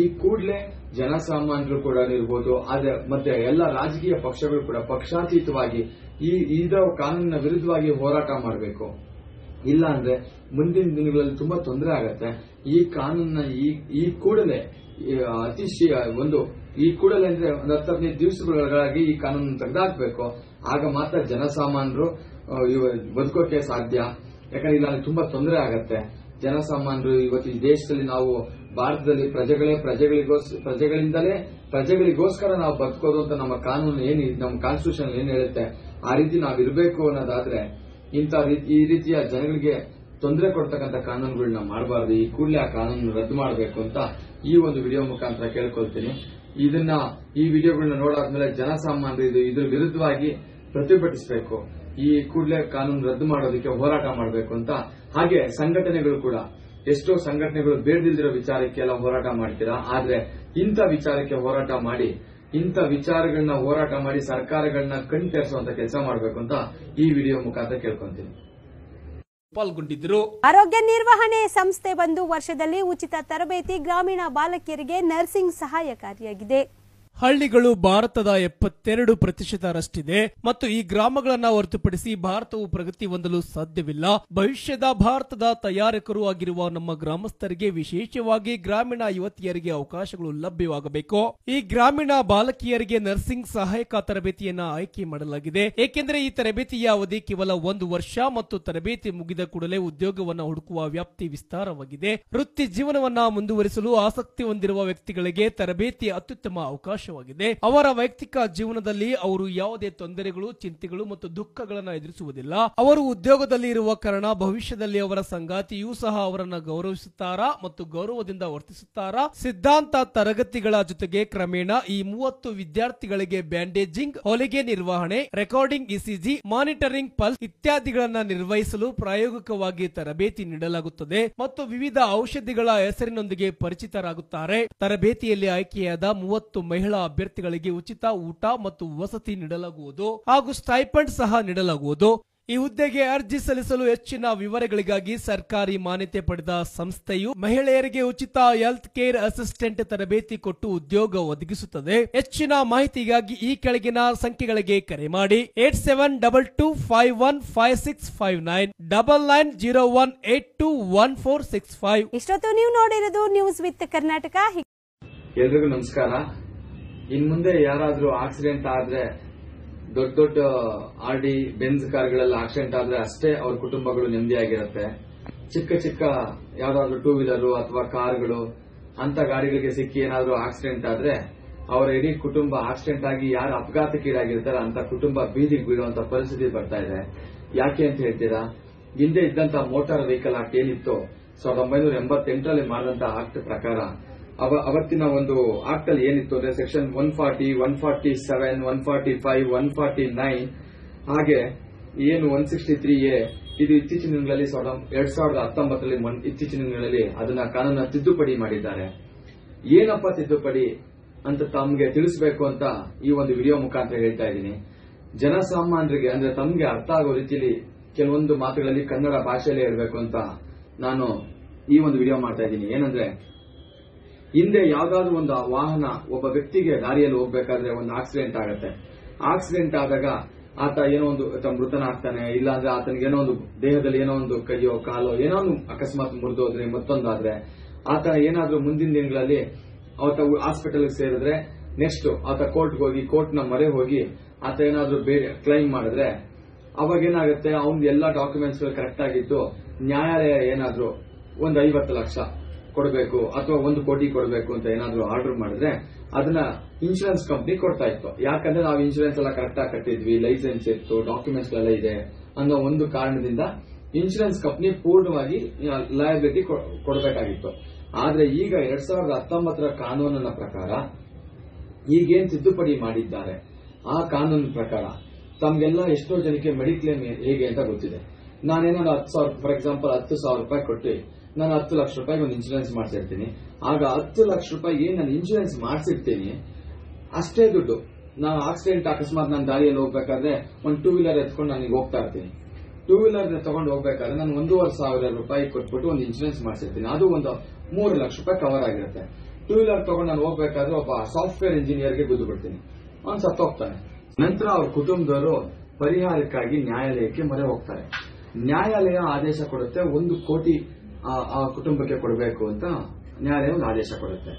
ಈ ಕೂಡಲೇ ಜನಸಾಮಾನ್ಯರು ಕೂಡ ಇರ್ಬೋದು, ಆದ್ರೆ ಮತ್ತೆ ಎಲ್ಲ ರಾಜಕೀಯ ಪಕ್ಷಗಳು ಕೂಡ ಪಕ್ಷಾತೀತವಾಗಿ ಈ ಇದರ ಕಾನೂನಿನ ವಿರುದ್ಧವಾಗಿ ಹೋರಾಟ ಮಾಡಬೇಕು. ಇಲ್ಲ ಅಂದ್ರೆ ಮುಂದಿನ ದಿನಗಳಲ್ಲಿ ತುಂಬಾ ತೊಂದರೆ ಆಗತ್ತೆ. ಈ ಕಾನೂನ ಈ ಕೂಡಲೇ ಅತಿಶಯ ಅತಿ ಒಂದು ಈ ಕೂಡಲೇ ಅಂದ್ರೆ ಒಂದು ಹತ್ತು ಹದಿನೈದು ದಿವಸಗಳಾಗಿ ಈ ಕಾನೂನನ್ನು ತೆಗೆದಾಕಬೇಕು. ಆಗ ಮಾತ್ರ ಜನಸಾಮಾನ್ಯರು ಬದುಕೋಕೆ ಸಾಧ್ಯ. ಯಾಕಂದ್ರೆ ಇಲ್ಲ ತುಂಬಾ ತೊಂದರೆ ಆಗತ್ತೆ. ಜನಸಾಮಾನ್ಯರು ಇವತ್ತು ಈ ದೇಶದಲ್ಲಿ ನಾವು, ಭಾರತದಲ್ಲಿ ಪ್ರಜೆಗಳೇ ಪ್ರಜೆಗಳಿಗೋಸ್, ಪ್ರಜೆಗಳಿಂದಲೇ ಪ್ರಜೆಗಳಿಗೋಸ್ಕರ ನಾವು ಬದುಕೋದು ಅಂತ ನಮ್ಮ ಕಾನೂನು ಏನು, ನಮ್ಮ ಕಾನ್ಸ್ಟಿಟ್ಯೂಷನ್ ಏನ್ ಹೇಳುತ್ತೆ, ಆ ರೀತಿ ನಾವು ಇರಬೇಕು ಅನ್ನೋದಾದ್ರೆ ಇಂಥ ಈ ರೀತಿಯ ಜನಗಳಿಗೆ ತೊಂದರೆ ಕೊಡ್ತಕ್ಕಂಥ ಕಾನೂನುಗಳನ್ನ ಮಾಡಬಾರದು. ಈ ಕೂಡಲೇ ಆ ಕಾನೂನು ರದ್ದು ಮಾಡಬೇಕು ಅಂತ ಈ ಒಂದು ವಿಡಿಯೋ ಮುಖಾಂತರ ಕೇಳ್ಕೊಳ್ತೀನಿ. ಇದನ್ನ ಈ ವಿಡಿಯೋಗಳನ್ನ ನೋಡಾದ್ಮೇಲೆ ಜನಸಾಮಾನ್ಯರು ಇದು ಇದ್ರ ವಿರುದ್ಧವಾಗಿ ಪ್ರತಿಭಟಿಸಬೇಕು. ಈ ಕೂಡಲೇ ಕಾನೂನು ರದ್ದು ಮಾಡೋದಕ್ಕೆ ಹೋರಾಟ ಮಾಡಬೇಕು ಅಂತ. ಹಾಗೆ ಸಂಘಟನೆಗಳು ಕೂಡ. ಎಷ್ಟೋ ಸಂಘಟನೆಗಳು ಬೇಡದಿಲ್ದಿರೋ ವಿಚಾರಕ್ಕೆ ಎಲ್ಲ ಹೋರಾಟ ಮಾಡ್ತೀರಾ? ಆದ್ರೆ ಇಂಥ ವಿಚಾರಕ್ಕೆ ಹೋರಾಟ ಮಾಡಿ, ಇಂಥ ವಿಚಾರಗಳನ್ನ ಹೋರಾಟ ಮಾಡಿ ಸರ್ಕಾರಗಳನ್ನ ಕಣ್ತರಿಸುವಂತ ಕೆಲಸ ಮಾಡಬೇಕು ಅಂತ ಈ ವಿಡಿಯೋ ಮುಖಾಂತರ ಕೇಳ್ಕೊಂತೀನಿ. ಪಾಲ್ಗೊಂಡಿದ್ದರು. ಆರೋಗ್ಯ ನಿರ್ವಹಣೆ ಸಂಸ್ಥೆ ಒಂದು ವರ್ಷದಲ್ಲಿ ಉಚಿತ ತರಬೇತಿ ಗ್ರಾಮೀಣ ಬಾಲಕಿಯರಿಗೆ ನರ್ಸಿಂಗ್ ಸಹಾಯಕಾರಿಯಾಗಿದೆ. ಹಳ್ಳಿಗಳು ಭಾರತದ ಎಪ್ಪತ್ತೆರಡು ಪ್ರತಿಶತರಷ್ಟಿದೆ ಮತ್ತು ಈ ಗ್ರಾಮಗಳನ್ನ ಹೊರತುಪಡಿಸಿ ಭಾರತವು ಪ್ರಗತಿ ಹೊಂದಲು ಸಾಧ್ಯವಿಲ್ಲ. ಭವಿಷ್ಯದ ಭಾರತದ ತಯಾರಕರು ಆಗಿರುವ ನಮ್ಮ ಗ್ರಾಮಸ್ಥರಿಗೆ ವಿಶೇಷವಾಗಿ ಗ್ರಾಮೀಣ ಯುವತಿಯರಿಗೆ ಅವಕಾಶಗಳು ಲಭ್ಯವಾಗಬೇಕು. ಈ ಗ್ರಾಮೀಣ ಬಾಲಕಿಯರಿಗೆ ನರ್ಸಿಂಗ್ ಸಹಾಯಕ ತರಬೇತಿಯನ್ನ ಆಯ್ಕೆ ಮಾಡಲಾಗಿದೆ. ಏಕೆಂದರೆ ಈ ತರಬೇತಿಯ ಅವಧಿ ಕೇವಲ ಒಂದು ವರ್ಷ ಮತ್ತು ತರಬೇತಿ ಮುಗಿದ ಕೂಡಲೇ ಉದ್ಯೋಗವನ್ನು ಹುಡುಕುವ ವ್ಯಾಪ್ತಿ ವಿಸ್ತಾರವಾಗಿದೆ. ವೃತ್ತಿ ಜೀವನವನ್ನ ಮುಂದುವರಿಸಲು ಆಸಕ್ತಿ ಹೊಂದಿರುವ ವ್ಯಕ್ತಿಗಳಿಗೆ ತರಬೇತಿ ಅತ್ಯುತ್ತಮ ಅವಕಾಶವಾಗಿದೆ ಅವರ ವೈಯಕ್ತಿಕ ಜೀವನದಲ್ಲಿ ಅವರು ಯಾವುದೇ ತೊಂದರೆಗಳು, ಚಿಂತೆಗಳು ಮತ್ತು ದುಃಖಗಳನ್ನು ಎದುರಿಸುವುದಿಲ್ಲ. ಅವರು ಉದ್ಯೋಗದಲ್ಲಿ ಇರುವ ಕಾರಣ ಭವಿಷ್ಯದಲ್ಲಿ ಅವರ ಸಂಗಾತಿಯೂ ಸಹ ಅವರನ್ನು ಗೌರವಿಸುತ್ತಾರಾ ಮತ್ತು ಗೌರವದಿಂದ ವರ್ತಿಸುತ್ತಾರಾ? ಸಿದ್ಧಾಂತ ತರಗತಿಗಳ ಜೊತೆಗೆ ಕ್ರಮೇಣ ಈ ಮೂವತ್ತು ವಿದ್ಯಾರ್ಥಿಗಳಿಗೆ ಬ್ಯಾಂಡೇಜಿಂಗ್, ಹೊಲಿಗೆ ನಿರ್ವಹಣೆ, ರೆಕಾರ್ಡಿಂಗ್, ಇಸಿಜಿ, ಮಾನಿಟರಿಂಗ್, ಪಲ್ಸ್ ಇತ್ಯಾದಿಗಳನ್ನು ನಿರ್ವಹಿಸಲು ಪ್ರಾಯೋಗಿಕವಾಗಿ ತರಬೇತಿ ನೀಡಲಾಗುತ್ತದೆ ಮತ್ತು ವಿವಿಧ ಔಷಧಿಗಳ ಹೆಸರಿನೊಂದಿಗೆ ಪರಿಚಿತರಾಗುತ್ತಾರೆ. ತರಬೇತಿಯಲ್ಲಿ ಆಯ್ಕೆಯಾದ ಮೂವತ್ತು ಮಹಿಳಾ ಅಭ್ಯರ್ಥಿಗಳಿಗೆ ಉಚಿತ ಊಟ ಮತ್ತು ವಸತಿ ನೀಡಲಾಗುವುದು ಹಾಗೂ ಸ್ಟೈಪಂಡ್ ಸಹ ನೀಡಲಾಗುವುದು. ಈ ಹುದ್ದೆಗೆ ಅರ್ಜಿ ಸಲ್ಲಿಸಲು ಹೆಚ್ಚಿನ ವಿವರಗಳಿಗಾಗಿ ಸರ್ಕಾರಿ ಮಾನ್ಯತೆ ಪಡೆದ ಸಂಸ್ಥೆಯು ಮಹಿಳೆಯರಿಗೆ ಉಚಿತ ಹೆಲ್ತ್ ಕೇರ್ ಅಸಿಸ್ಟೆಂಟ್ ತರಬೇತಿ ಕೊಟ್ಟು ಉದ್ಯೋಗ ಒದಗಿಸುತ್ತದೆ. ಹೆಚ್ಚಿನ ಮಾಹಿತಿಗಾಗಿ ಈ ಕೆಳಗಿನ ಸಂಖ್ಯೆಗಳಿಗೆ ಕರೆ ಮಾಡಿ. Eight seven double two five one five six five nine double nine zero one eight two one four six five. ಇಷ್ಟೊತ್ತು ನೀವು ನೋಡಿರೋದು ನ್ಯೂಸ್ ವಿತ್ ಕರ್ನಾಟಕ ಎಲ್ರಿಗೂ ನಮಸ್ಕಾರ. ಇನ್ ಮುಂದೆ ಯಾರಾದ್ರೂ ಆಕ್ಸಿಡೆಂಟ್ ಆದ್ರೆ, ದೊಡ್ಡ ದೊಡ್ಡ ಆರ್ ಡಿ ಬೆನ್ಸ್ ಕಾರ್ಗಳಲ್ಲಿ ಆಕ್ಸಿಡೆಂಟ್ ಆದ್ರೆ ಅಷ್ಟೇ ಅವ್ರ ಕುಟುಂಬಗಳು ನೆಮ್ಮದಿಯಾಗಿರುತ್ತೆ. ಚಿಕ್ಕ ಚಿಕ್ಕ ಯಾವ್ದಾದ್ರು ಟೂ ವೀಲರು ಅಥವಾ ಕಾರ್ಗಳು ಅಂತ ಗಾಡಿಗಳಿಗೆ ಸಿಕ್ಕಿ ಏನಾದ್ರೂ ಆಕ್ಸಿಡೆಂಟ್ ಆದ್ರೆ, ಅವರ ಇಡೀ ಕುಟುಂಬ ಆಕ್ಸಿಡೆಂಟ್ ಆಗಿ ಯಾರು ಅಪಘಾತಕ್ಕೀಡಾಗಿರ್ತಾರೆ ಅಂತ ಕುಟುಂಬ ಬೀದಿಗೆ ಬೀಳುವಂತ ಪರಿಸ್ಥಿತಿ ಬರ್ತಾ ಇದೆ. ಯಾಕೆ ಅಂತ ಹೇಳ್ತೀರಾ? ಹಿಂದೆ ಇದ್ದಂತ ಮೋಟಾರ್ ವೆಹಿಕಲ್ ಆಕ್ಟ್ ಏನಿತ್ತು, ಸಾವಿರದ ಒಂಬೈನೂರ ಎಂಬತ್ತೆಂಟರಲ್ಲಿ ಮಾಡಿದಂತ ಆಕ್ಟ್ ಪ್ರಕಾರ ಅವತ್ತಿನ ಒಂದು ಆಕ್ಟ್ ಅಲ್ಲಿ ಏನಿತ್ತು ಅಂದ್ರೆ section one forty one forty seven one forty five one forty nine ಹಾಗೆ ಏನು ಒನ್ ಸಿಕ್ಸ್ಟಿ ತ್ರೀ ಎ ಇದು ಇತ್ತೀಚಿನ ದಿನಗಳಲ್ಲಿ ಎರಡ್ ಸಾವಿರದ ಹತ್ತೊಂಬತ್ತರಲ್ಲಿ ಇತ್ತೀಚಿನ ದಿನಗಳಲ್ಲಿ ಅದನ್ನ ಕಾನೂನ ತಿದ್ದುಪಡಿ ಮಾಡಿದ್ದಾರೆ. ಏನಪ್ಪ ತಿದ್ದುಪಡಿ ಅಂತ ತಮ್ಗೆ ತಿಳಿಸಬೇಕು ಅಂತ ಈ ಒಂದು ವಿಡಿಯೋ ಮುಖಾಂತರ ಹೇಳ್ತಾ ಇದ್ದೀನಿ. ಜನಸಾಮಾನ್ಯರಿಗೆ ಅಂದ್ರೆ ತಮ್ಗೆ ಅರ್ಥ ಆಗೋ ರೀತಿಯಲ್ಲಿ ಕೆಲವೊಂದು ಮಾತುಗಳಲ್ಲಿ ಕನ್ನಡ ಭಾಷೆಯಲ್ಲೇ ಹೇಳಬೇಕು ಅಂತ ನಾನು ಈ ಒಂದು ವಿಡಿಯೋ ಮಾಡ್ತಾ ಇದ್ದೀನಿ. ಏನಂದ್ರೆ ಹಿಂದೆ ಯಾವ್ದಾದ್ರು ಒಂದು ವಾಹನ ಒಬ್ಬ ವ್ಯಕ್ತಿಗೆ ದಾರಿಯಲ್ಲಿ ಹೋಗ್ಬೇಕಾದ್ರೆ ಒಂದು ಆಕ್ಸಿಡೆಂಟ್ ಆಗುತ್ತೆ. ಆಕ್ಸಿಡೆಂಟ್ ಆದಾಗ ಆತ ಏನೋ ಒಂದು ಮೃತನ ಮೃತನಾಗ್ತಾನೆ, ಇಲ್ಲಾಂದ್ರೆ ಆತನಿಗೆ ಏನೋ ಒಂದು ದೇಹದಲ್ಲಿ ಏನೋ ಒಂದು ಕೈಯೋ, ಕಾಲೋ, ಏನೋ ಒಂದು ಅಕಸ್ಮಾತ್ ಮುರಿದೋದ್ರೆ, ಮತ್ತೊಂದಾದ್ರೆ, ಆತ ಏನಾದ್ರೂ ಮುಂದಿನ ದಿನಗಳಲ್ಲಿ ಆತ ಹಾಸ್ಪಿಟಲ್ ಸೇರಿದ್ರೆ ನೆಕ್ಸ್ಟ್ ಆತ ಕೋರ್ಟ್ ಹೋಗಿ ಕೋರ್ಟ್ನ ಮೊರೆ ಹೋಗಿ ಆತ ಏನಾದ್ರೂ ಕ್ಲೈಮ್ ಮಾಡಿದ್ರೆ ಅವಾಗ ಏನಾಗುತ್ತೆ, ಅವ್ನ ಎಲ್ಲಾ ಡಾಕ್ಯುಮೆಂಟ್ಸ್ ಕರೆಕ್ಟ್ ಆಗಿದ್ದು ನ್ಯಾಯಾಲಯ ಏನಾದ್ರೂ ಒಂದು ಐವತ್ತು ಲಕ್ಷ. ಕೊಡಬೇಕು ಅಥವಾ ಒಂದು ಕೋಟಿ ಕೊಡಬೇಕು ಅಂತ ಏನಾದರೂ ಆರ್ಡರ್ ಮಾಡಿದ್ರೆ ಅದನ್ನ ಇನ್ಶೂರೆನ್ಸ್ ಕಂಪ್ನಿ ಕೊಡ್ತಾ ಇತ್ತು. ಯಾಕಂದ್ರೆ ನಾವು ಇನ್ಶೂರೆನ್ಸ್ ಎಲ್ಲ ಕರೆಕ್ಟ್ ಆಗಿ ಕಟ್ಟಿದ್ವಿ ಲೈಸೆನ್ಸ್ ಇತ್ತು ಡಾಕ್ಯುಮೆಂಟ್ಸ್ ಎಲ್ಲ ಇದೆ ಅನ್ನೋ ಒಂದು ಕಾರಣದಿಂದ ಇನ್ಶೂರೆನ್ಸ್ ಕಂಪ್ನಿ ಪೂರ್ಣವಾಗಿ ಲಯಬಿಲಿಟಿ ಕೊಡಬೇಕಾಗಿತ್ತು. ಆದ್ರೆ ಈಗ ಎರಡ್ ಸಾವಿರದ ಹತ್ತೊಂಬತ್ತರ ಕಾನೂನಿನ ಪ್ರಕಾರ ಈಗೇನ್ ತಿದ್ದುಪಡಿ ಮಾಡಿದ್ದಾರೆ ಆ ಕಾನೂನಿನ ಪ್ರಕಾರ ತಮ್ಗೆಲ್ಲ ಎಷ್ಟೋ ಜನಕ್ಕೆ ಮೆಡಿಕ್ಲೇಮ್ ಹೇಗೆ ಅಂತ ಗೊತ್ತಿದೆ. ನಾನೇನಾದ್ರು ಹತ್ತು ಸಾವಿರ ಫಾರ್ ಎಕ್ಸಾಂಪಲ್ ಹತ್ತು ಸಾವಿರ ರೂಪಾಯಿ ಕೊಟ್ಟು ನಾನು ಹತ್ತು ಲಕ್ಷ ರೂಪಾಯಿಗೆ ಒಂದು ಇನ್ಶೂರೆನ್ಸ್ ಮಾಡಿಸಿರ್ತೀನಿ ಆಗ ಹತ್ತು ಲಕ್ಷ ರೂಪಾಯಿ ಏನು ನಾನು ಇನ್ಶೂರೆನ್ಸ್ ಮಾಡಿಸಿರ್ತೀನಿ. ಅಷ್ಟೇ ದುಡ್ಡು. ನಾನು ಆಕ್ಸಿಡೆಂಟ್ ಅಕಸ್ಮಾತ್ ನಾನು ದಾರಿಯಲ್ಲಿ ಹೋಗ್ಬೇಕಾದ್ರೆ ಒಂದು ಟೂ ವೀಲರ್ ಎತ್ಕೊಂಡು ನನಗೆ ಹೋಗ್ತಾ ಇರ್ತೀನಿ. ಟೂ ವೀಲರ್ ತಗೊಂಡು ಹೋಗ್ಬೇಕಾದ್ರೆ ನಾನು ಒಂದೂವರೆ ಸಾವಿರ ರೂಪಾಯಿ ಕೊಟ್ಬಿಟ್ಟು ಒಂದು ಇನ್ಶೂರೆನ್ಸ್ ಮಾಡಿಸಿರ್ತೀನಿ. ಅದು ಒಂದು ಮೂರು ಲಕ್ಷ ರೂಪಾಯಿ ಕವರ್ ಆಗಿರುತ್ತೆ. ಟೂ ವೀಲರ್ ತಗೊಂಡು ನಾನು ಹೋಗ್ಬೇಕಾದ್ರೆ ಒಬ್ಬ ಸಾಫ್ಟ್ವೇರ್ ಇಂಜಿನಿಯರ್ಗೆ ಗುದ್ದು ಬಿಡ್ತೀನಿ. ಅವ್ನು ಸತ್ತೋಗ್ತಾನೆ. ನಂತರ ಅವ್ರ ಕುಟುಂಬದವರು ಪರಿಹಾರಕ್ಕಾಗಿ ನ್ಯಾಯಾಲಯಕ್ಕೆ ಮೊರೆ ಹೋಗ್ತಾರೆ. ನ್ಯಾಯಾಲಯ ಆದೇಶ ಕೊಡುತ್ತೆ ಒಂದು ಕೋಟಿ ಆ- ಕುಟುಂಬಕ್ಕೆ ಕೊಡಬೇಕು ಅಂತ ನ್ಯಾಯಾಲಯ ಒಂದು ಆದೇಶ ಕೊಡುತ್ತೆ.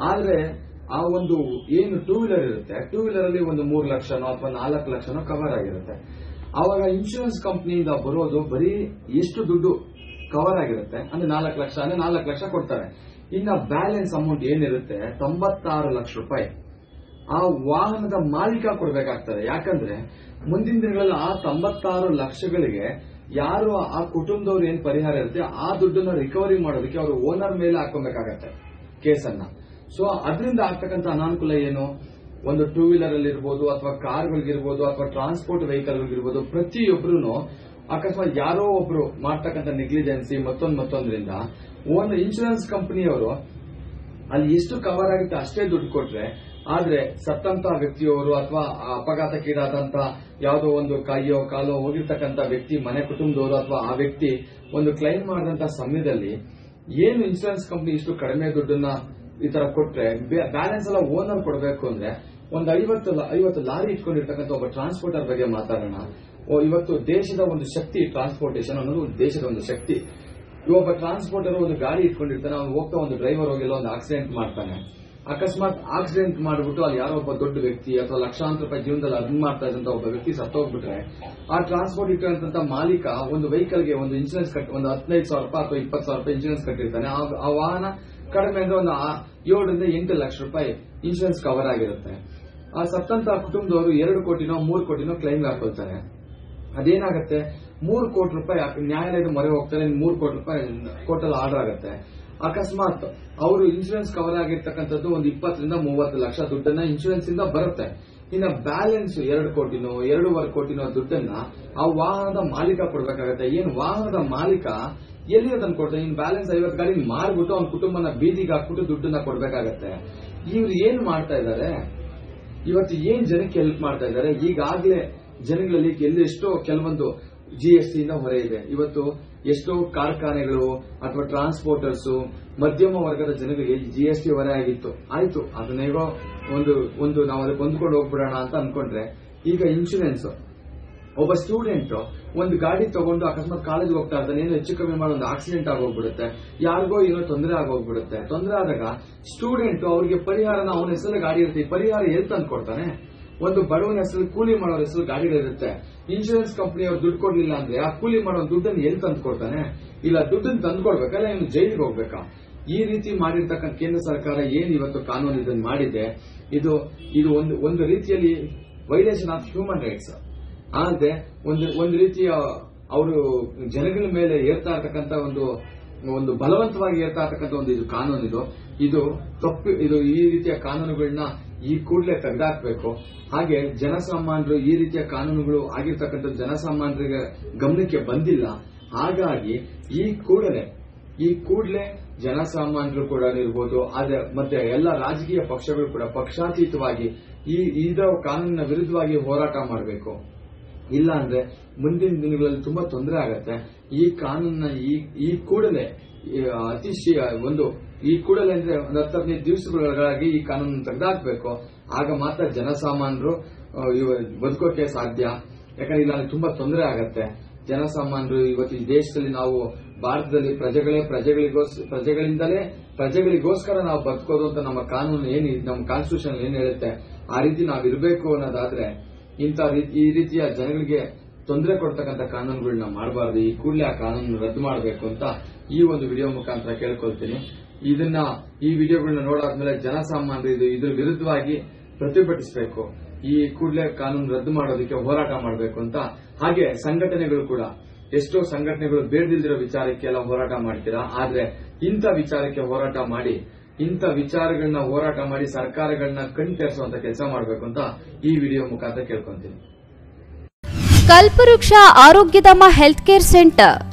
ಆದ್ರೆ ಆ ಒಂದು ಏನು ಟೂ ವೀಲರ್ ಇರುತ್ತೆ ಟೂ ವೀಲರ್ ಅಲ್ಲಿ ಒಂದು ಮೂರು ಲಕ್ಷನೋ ಅಥವಾ ನಾಲ್ಕು ಲಕ್ಷನೋ ಕವರ್ ಆಗಿರುತ್ತೆ. ಅವಾಗ ಇನ್ಶೂರೆನ್ಸ್ ಕಂಪ್ನಿಯಿಂದ ಬರೋದು ಬರೀ ಎಷ್ಟು ದುಡ್ಡು ಕವರ್ ಆಗಿರುತ್ತೆ? ಅಂದ್ರೆ ನಾಲ್ಕು ಲಕ್ಷ, ಅಂದ್ರೆ ನಾಲ್ಕು ಲಕ್ಷ ಕೊಡ್ತಾರೆ. ಇನ್ನ ಬ್ಯಾಲೆನ್ಸ್ ಅಮೌಂಟ್ ಏನಿರುತ್ತೆ? ತೊಂಬತ್ತಾರು ಲಕ್ಷ ರೂಪಾಯಿ. ಆ ವಾಹನದ ಮಾಲೀಕ ಕೊಡಬೇಕಾಗ್ತದೆ. ಯಾಕಂದ್ರೆ ಮುಂದಿನ ದಿನಗಳಲ್ಲಿ ಆ ತೊಂಬತ್ತಾರು ಲಕ್ಷಗಳಿಗೆ ಯಾರು ಆ ಕುಟುಂಬದವ್ರು ಏನ್ ಪರಿಹಾರ ಇರುತ್ತೆ, ಆ ದುಡ್ಡನ್ನ ರಿಕವರಿ ಮಾಡೋದಕ್ಕೆ ಅವರು ಓನರ್ ಮೇಲೆ ಹಾಕೊಬೇಕಾಗತ್ತೆ ಕೇಸನ್ನ. ಸೊ ಅದರಿಂದ ಆಗ್ತಕ್ಕಂಥ ಅನಾನುಕೂಲ ಏನು? ಒಂದು ಟೂ ವೀಲರ್ ಅಲ್ಲಿ ಇರ್ಬೋದು ಅಥವಾ ಕಾರ್ಗಳಿಗಿರ್ಬೋದು ಅಥವಾ ಟ್ರಾನ್ಸ್ಪೋರ್ಟ್ ವೆಹಿಕಲ್ಗಳಿರ್ಬೋದು ಪ್ರತಿಯೊಬ್ಬರು ಅಕಸ್ಮಾತ್ ಯಾರೋ ಒಬ್ರು ಮಾಡ್ತಕ್ಕಂಥ ನೆಗ್ಲಿಜೆನ್ಸಿ ಮತ್ತೊಂದು ಮತ್ತೊಂದ್ರಿಂದ ಒಂದು ಇನ್ಶೂರೆನ್ಸ್ ಕಂಪನಿಯವರು ಅಲ್ಲಿ ಎಷ್ಟು ಕವರ್ ಆಗುತ್ತೆ ಅಷ್ಟೇ ದುಡ್ಡು ಕೊಟ್ರೆ ಆದ್ರೆ ಸತ್ತಂತ ವ್ಯಕ್ತಿಯವರು ಅಥವಾ ಅಪಘಾತಕ್ಕೀಡಾದಂತ ಯಾವುದೋ ಒಂದು ಕಾಯಿಯೋ ಕಾಲೋ ಹೋಗಿರ್ತಕ್ಕಂಥ ವ್ಯಕ್ತಿ ಮನೆ ಕುಟುಂಬದವರು ಅಥವಾ ಆ ವ್ಯಕ್ತಿ ಒಂದು ಕ್ಲೈಮ್ ಮಾಡಿದಂತ ಸಮಯದಲ್ಲಿ ಏನು ಇನ್ಸೂರೆನ್ಸ್ ಕಂಪನಿ ಇಷ್ಟು ಕಡಿಮೆ ದುಡ್ಡನ್ನ ಈ ತರ ಕೊಟ್ರೆ ಬ್ಯಾಲೆನ್ಸ್ ಎಲ್ಲ ಓನರ್ ಕೊಡಬೇಕು ಅಂದ್ರೆ ಒಂದು ಐವತ್ತು ಐವತ್ತು ಲಾರಿ ಇಟ್ಕೊಂಡಿರ್ತಕ್ಕಂಥ ಒಬ್ಬ ಟ್ರಾನ್ಸ್ಪೋರ್ಟರ್ ಬಗ್ಗೆ ಮಾತಾಡೋಣ. ಓ, ಇವತ್ತು ದೇಶದ ಒಂದು ಶಕ್ತಿ ಟ್ರಾನ್ಸ್ಪೋರ್ಟೇಷನ್ ಅನ್ನೋದು ದೇಶದ ಒಂದು ಶಕ್ತಿ. ಒಬ್ಬ ಟ್ರಾನ್ಸ್ಪೋರ್ಟರ್ ಒಂದು ಗಾಡಿ ಇಟ್ಕೊಂಡಿರ್ತಾನೆ ಅವ್ನು ಹೋಗ್ತಾ ಒಂದು ಡ್ರೈವರ್ ಹೋಗಿಲ್ಲ ಒಂದು ಆಕ್ಸಿಡೆಂಟ್ ಮಾಡ್ತಾನೆ. ಅಕಸ್ಮಾತ್ ಆಕ್ಸಿಡೆಂಟ್ ಮಾಡಿಬಿಟ್ಟು ಅಲ್ಲಿ ಯಾರೋ ಒಬ್ಬ ದೊಡ್ಡ ವ್ಯಕ್ತಿ ಅಥವಾ ಲಕ್ಷಾಂತರ ರೂಪಾಯಿ ಜೀವನದಲ್ಲಿ ಅರ್ನ್ ಮಾಡ್ತಾ ಇದ್ದಂತ ಒಬ್ಬ ವ್ಯಕ್ತಿ ಸತ್ತೋಗ್ಬಿಟ್ರೆ, ಆ ಟ್ರಾನ್ಸ್ಪೋರ್ಟ್ ಇಟ್ಟಿರುವಂತಹ ಮಾಲೀಕ ಒಂದು ವೆಹಿಕಲ್ಗೆ ಒಂದು ಇನ್ಶೂರೆನ್ಸ್ ಕಟ್ ಒಂದು ಹದಿನೈದು ಸಾವಿರ ರೂಪಾಯಿ ಅಥವಾ ಇಪ್ಪತ್ತು ಸಾವಿರ ರೂಪಾಯಿ ಇನ್ಶೂರೆನ್ಸ್ ಕಟ್ಟಿರ್ತಾನೆ. ಆ- ವಾಹನ ಕಡಿಮೆ ಅಂದ್ರೆ ಒಂದು ಏಳರಿಂದ ಎಂಟು ಲಕ್ಷ ರೂಪಾಯಿ ಇನ್ಶೂರೆನ್ಸ್ ಕವರ್ ಆಗಿರುತ್ತೆ. ಆ ಸತ್ತಂತ ಕುಟುಂಬದವರು ಎರಡು ಕೋಟಿನೋ, ಮೂರು ಕೋಟಿನೋ ಕ್ಲೈಮ್ ಹಾಕೊಳ್ತಾರೆ. ಅದೇನಾಗುತ್ತೆ? ಮೂರು ಕೋಟಿ ರೂಪಾಯಿ ನ್ಯಾಯಾಲಯದ ಮೊರೆ ಹೋಗ್ತಾರೆ ಮೂರು ಕೋಟಿ ರೂಪಾಯಿ ಕೋರ್ಟಲ್ಲಿ ಆರ್ಡರ್ ಆಗುತ್ತೆ. ಅಕಸ್ಮಾತ್ ಅವರು ಇನ್ಶೂರೆನ್ಸ್ ಕವರ್ ಆಗಿರ್ತಕ್ಕಂಥದ್ದು ಒಂದು ಇಪ್ಪತ್ತರಿಂದ ಮೂವತ್ತು ಲಕ್ಷ ದುಡ್ಡನ್ನ ಇನ್ಶೂರೆನ್ಸ್ ಇಂದ ಬರುತ್ತೆ. ಇನ್ನ ಬ್ಯಾಲೆನ್ಸ್ ಎರಡು ಕೋಟಿನೋ, ಎರಡೂವರೆ ಕೋಟಿನೋ ದುಡ್ಡನ್ನ ಆ ವಾಹನದ ಮಾಲೀಕ ಕೊಡ್ಬೇಕಾಗತ್ತೆ. ಏನು ವಾಹನದ ಮಾಲೀಕ ಎಲ್ಲಿ ಅದನ್ನ ಕೊಡ್ತಾನೆ? ಇನ್ ಬ್ಯಾಲೆನ್ಸ್ ಐವತ್ತು ಗಾಡಿ ಮಾರ್ಬಿಟ್ಟು ಅವ್ನ ಕುಟುಂಬನ ಬೀದಿಗೆ ಹಾಕ್ಬಿಟ್ಟು ದುಡ್ಡನ್ನ ಕೊಡ್ಬೇಕಾಗತ್ತೆ. ಇವ್ರು ಏನ್ ಮಾಡ್ತಾ ಇದ್ದಾರೆ ಇವತ್ತು ಏನ್ ಜನಕ್ಕೆ ಹೆಲ್ಪ್ ಮಾಡ್ತಾ ಇದ್ದಾರೆ ಈಗಾಗಲೇ ಜನಗಳಲ್ಲಿ ಎಲ್ಲಿ ಎಷ್ಟೋ ಕೆಲವೊಂದು ಜಿ ಎಸ್ ಟಿಯಿಂದ ಹೊರ ಇದೆ. ಇವತ್ತು ಎಷ್ಟೋ ಕಾರ್ಖಾನೆಗಳು ಅಥವಾ ಟ್ರಾನ್ಸ್ಪೋರ್ಟರ್ಸ್ ಮಧ್ಯಮ ವರ್ಗದ ಜನರಿಗೆ ಜಿಎಸ್ಟಿ ಹೊರೆ ಆಗಿತ್ತು. ಆಯ್ತು, ಅದನ್ನೇಗೋ ಒಂದು ಒಂದು ನಾವು ಅದಕ್ಕೆ ಹೊಂದ್ಕೊಂಡು ಹೋಗ್ಬಿಡೋಣ ಅಂತ ಅನ್ಕೊಂಡ್ರೆ, ಈಗ ಇನ್ಶೂರೆನ್ಸ್ ಒಬ್ಬ ಸ್ಟೂಡೆಂಟ್ ಒಂದು ಗಾಡಿ ತಗೊಂಡು ಅಕಸ್ಮಾತ್ ಕಾಲೇಜ್ ಹೋಗ್ತಾ ಇರ್ತಾನೆ ಏನೋ ಹೆಚ್ಚು ಕಮ್ಮಿ ಮಾಡೋ ಒಂದು ಆಕ್ಸಿಡೆಂಟ್ ಆಗೋಗ್ಬಿಡುತ್ತೆ, ಯಾರಿಗೋ ಏನೋ ತೊಂದರೆ ಆಗೋಗ್ಬಿಡುತ್ತೆ. ತೊಂದರೆ ಆದಾಗ ಸ್ಟೂಡೆಂಟ್ ಅವ್ರಿಗೆ ಪರಿಹಾರನ, ಅವನ ಹೆಸರು ಗಾಡಿ ಇರ್ತೀವಿ ಪರಿಹಾರ ಎಲ್ಲಿ ತಂದು ಕೊಡ್ತಾನೆ ಒಂದು ಬಡವನ ಹೆಸರು, ಕೂಲಿ ಮಾಡೋರ ಹೆಸರು ಗಾಡಿಗಳಿರುತ್ತೆ ಇನ್ಶೂರೆನ್ಸ್ ಕಂಪನಿ ಅವ್ರು ದುಡ್ಡು ಕೊಡ್ಲಿಲ್ಲ ಅಂದ್ರೆ ಆ ಕೂಲಿ ಮಾಡೋ ದುಡ್ಡನ್ನು ಎಲ್ಲಿ ತಂದು ಕೊಡ್ತಾನೆ? ಇಲ್ಲ, ದುಡ್ಡನ್ನು ತಂದು ಕೊಡ್ಬೇಕಲ್ಲ ಇನ್ನು ಜೈಲಿಗೆ ಹೋಗ್ಬೇಕಾ? ಈ ರೀತಿ ಮಾಡಿರ್ತಕ್ಕಂಥ ಕೇಂದ್ರ ಸರ್ಕಾರ ಏನ್ ಇವತ್ತು ಕಾನೂನು ಇದನ್ನು ಮಾಡಿದೆ? ಇದು ಇದು ಒಂದು ಒಂದು ರೀತಿಯಲ್ಲಿ ವೈಲೇಷನ್ ಆಫ್ ಹ್ಯೂಮನ್ ರೈಟ್ಸ್ ಆದ್ರೆ ಒಂದು ಒಂದು ರೀತಿಯ ಅವರು ಜನಗಳ ಮೇಲೆ ಏರ್ತಾ ಇರ್ತಕ್ಕಂಥ ಒಂದು ಒಂದು ಬಲವಂತವಾಗಿ ಏರ್ತಾ ಇರತಕ್ಕಂಥ ಒಂದು ಇದು ಕಾನೂನು ಇದು ಇದು ತಪ್ಪು, ಇದು ಈ ರೀತಿಯ ಕಾನೂನುಗಳನ್ನ ಈ ಕೂಡಲೇ ತೆಗೆದಾಕ್ಬೇಕು ಹಾಗೆ ಜನಸಾಮಾನ್ಯರು ಈ ರೀತಿಯ ಕಾನೂನುಗಳು ಆಗಿರ್ತಕ್ಕಂಥ ಜನಸಾಮಾನ್ಯರಿಗೆ ಗಮನಕ್ಕೆ ಬಂದಿಲ್ಲ. ಹಾಗಾಗಿ ಈ ಕೂಡಲೇ ಈ ಕೂಡಲೇ ಜನಸಾಮಾನ್ಯರು ಕೂಡ ಇರ್ಬೋದು, ಆದರೆ ಮತ್ತೆ ಎಲ್ಲ ರಾಜಕೀಯ ಪಕ್ಷಗಳು ಕೂಡ ಪಕ್ಷಾತೀತವಾಗಿ ಈ ಇದರ ಕಾನೂನಿನ ವಿರುದ್ಧವಾಗಿ ಹೋರಾಟ ಮಾಡಬೇಕು. ಇಲ್ಲ ಅಂದ್ರೆ ಮುಂದಿನ ದಿನಗಳಲ್ಲಿ ತುಂಬಾ ತೊಂದರೆ ಆಗತ್ತೆ. ಈ ಕಾನೂನ ಈ ಕೂಡಲೇ ಅತಿಶಯ ಅತಿ ಒಂದು ಈ ಕೂಡಲೇ ಅಂದ್ರೆ ಒಂದು ಹತ್ತು ಹದಿನೈದು ದಿವಸಗಳೊಳಗಾಗಿ ಈ ಕಾನೂನು ತೆಗೆದಾಕಬೇಕು. ಆಗ ಮಾತ್ರ ಜನಸಾಮಾನ್ಯರು ಬದುಕೋಕೆ ಸಾಧ್ಯ. ಯಾಕಂದ್ರೆ ಇಲ್ಲ ತುಂಬಾ ತೊಂದರೆ ಆಗತ್ತೆ. ಜನಸಾಮಾನ್ಯರು ಇವತ್ತು ಈ ದೇಶದಲ್ಲಿ ನಾವು, ಭಾರತದಲ್ಲಿ ಪ್ರಜೆಗಳೇ ಪ್ರಜೆಗಳಿಗೋಸ್ ಪ್ರಜೆಗಳಿಂದಲೇ ಪ್ರಜೆಗಳಿಗೋಸ್ಕರ ನಾವು ಬದುಕೋದು ಅಂತ ನಮ್ಮ ಕಾನೂನು ಏನು, ನಮ್ಮ ಕಾನ್ಸ್ಟಿಟ್ಯೂಷನ್ ಏನ್ ಹೇಳುತ್ತೆ, ಆ ರೀತಿ ನಾವು ಇರಬೇಕು ಅನ್ನೋದಾದ್ರೆ ಇಂಥ ಈ ರೀತಿಯ ಜನಗಳಿಗೆ ತೊಂದರೆ ಕೊಡ್ತಕ್ಕಂಥ ಕಾನೂನುಗಳನ್ನ ಮಾಡಬಾರ್ದು. ಈ ಕೂಡಲೇ ಆ ಕಾನೂನು ರದ್ದು ಮಾಡಬೇಕು ಅಂತ ಈ ಒಂದು ವಿಡಿಯೋ ಮುಖಾಂತರ ಕೇಳ್ಕೊಳ್ತೀನಿ. ಇದನ್ನ ಈ ವಿಡಿಯೋಗಳನ್ನ ನೋಡಾದ್ಮೇಲೆ ಜನಸಾಮಾನ್ಯರು ಇದು ಇದ್ರ ವಿರುದ್ಧವಾಗಿ ಪ್ರತಿಭಟಿಸಬೇಕು. ಈ ಕೂಡಲೇ ಕಾನೂನು ರದ್ದು ಮಾಡೋದಕ್ಕೆ ಹೋರಾಟ ಮಾಡಬೇಕು ಅಂತ. ಹಾಗೆ ಸಂಘಟನೆಗಳು ಕೂಡ. ಎಷ್ಟೋ ಸಂಘಟನೆಗಳು ಬೇಡದಿಲ್ದಿರೋ ವಿಚಾರಕ್ಕೆ ಎಲ್ಲ ಹೋರಾಟ ಮಾಡ್ತೀರಾ? ಆದ್ರೆ ಇಂಥ ವಿಚಾರಕ್ಕೆ ಹೋರಾಟ ಮಾಡಿ, ಇಂಥ ವಿಚಾರಗಳನ್ನ ಹೋರಾಟ ಮಾಡಿ ಸರ್ಕಾರಗಳನ್ನ ಕಣ್ತರಿಸುವಂತ ಕೆಲಸ ಮಾಡಬೇಕು ಅಂತ ಈ ವಿಡಿಯೋ ಮುಖಾಂತರ ಕೇಳ್ಕೊಂತೀನಿ. ಕಲ್ಪವೃಕ್ಷ ಆರೋಗ್ಯಧಾಮ ಹೆಲ್ತ್ ಕೇರ್ ಸೆಂಟರ್.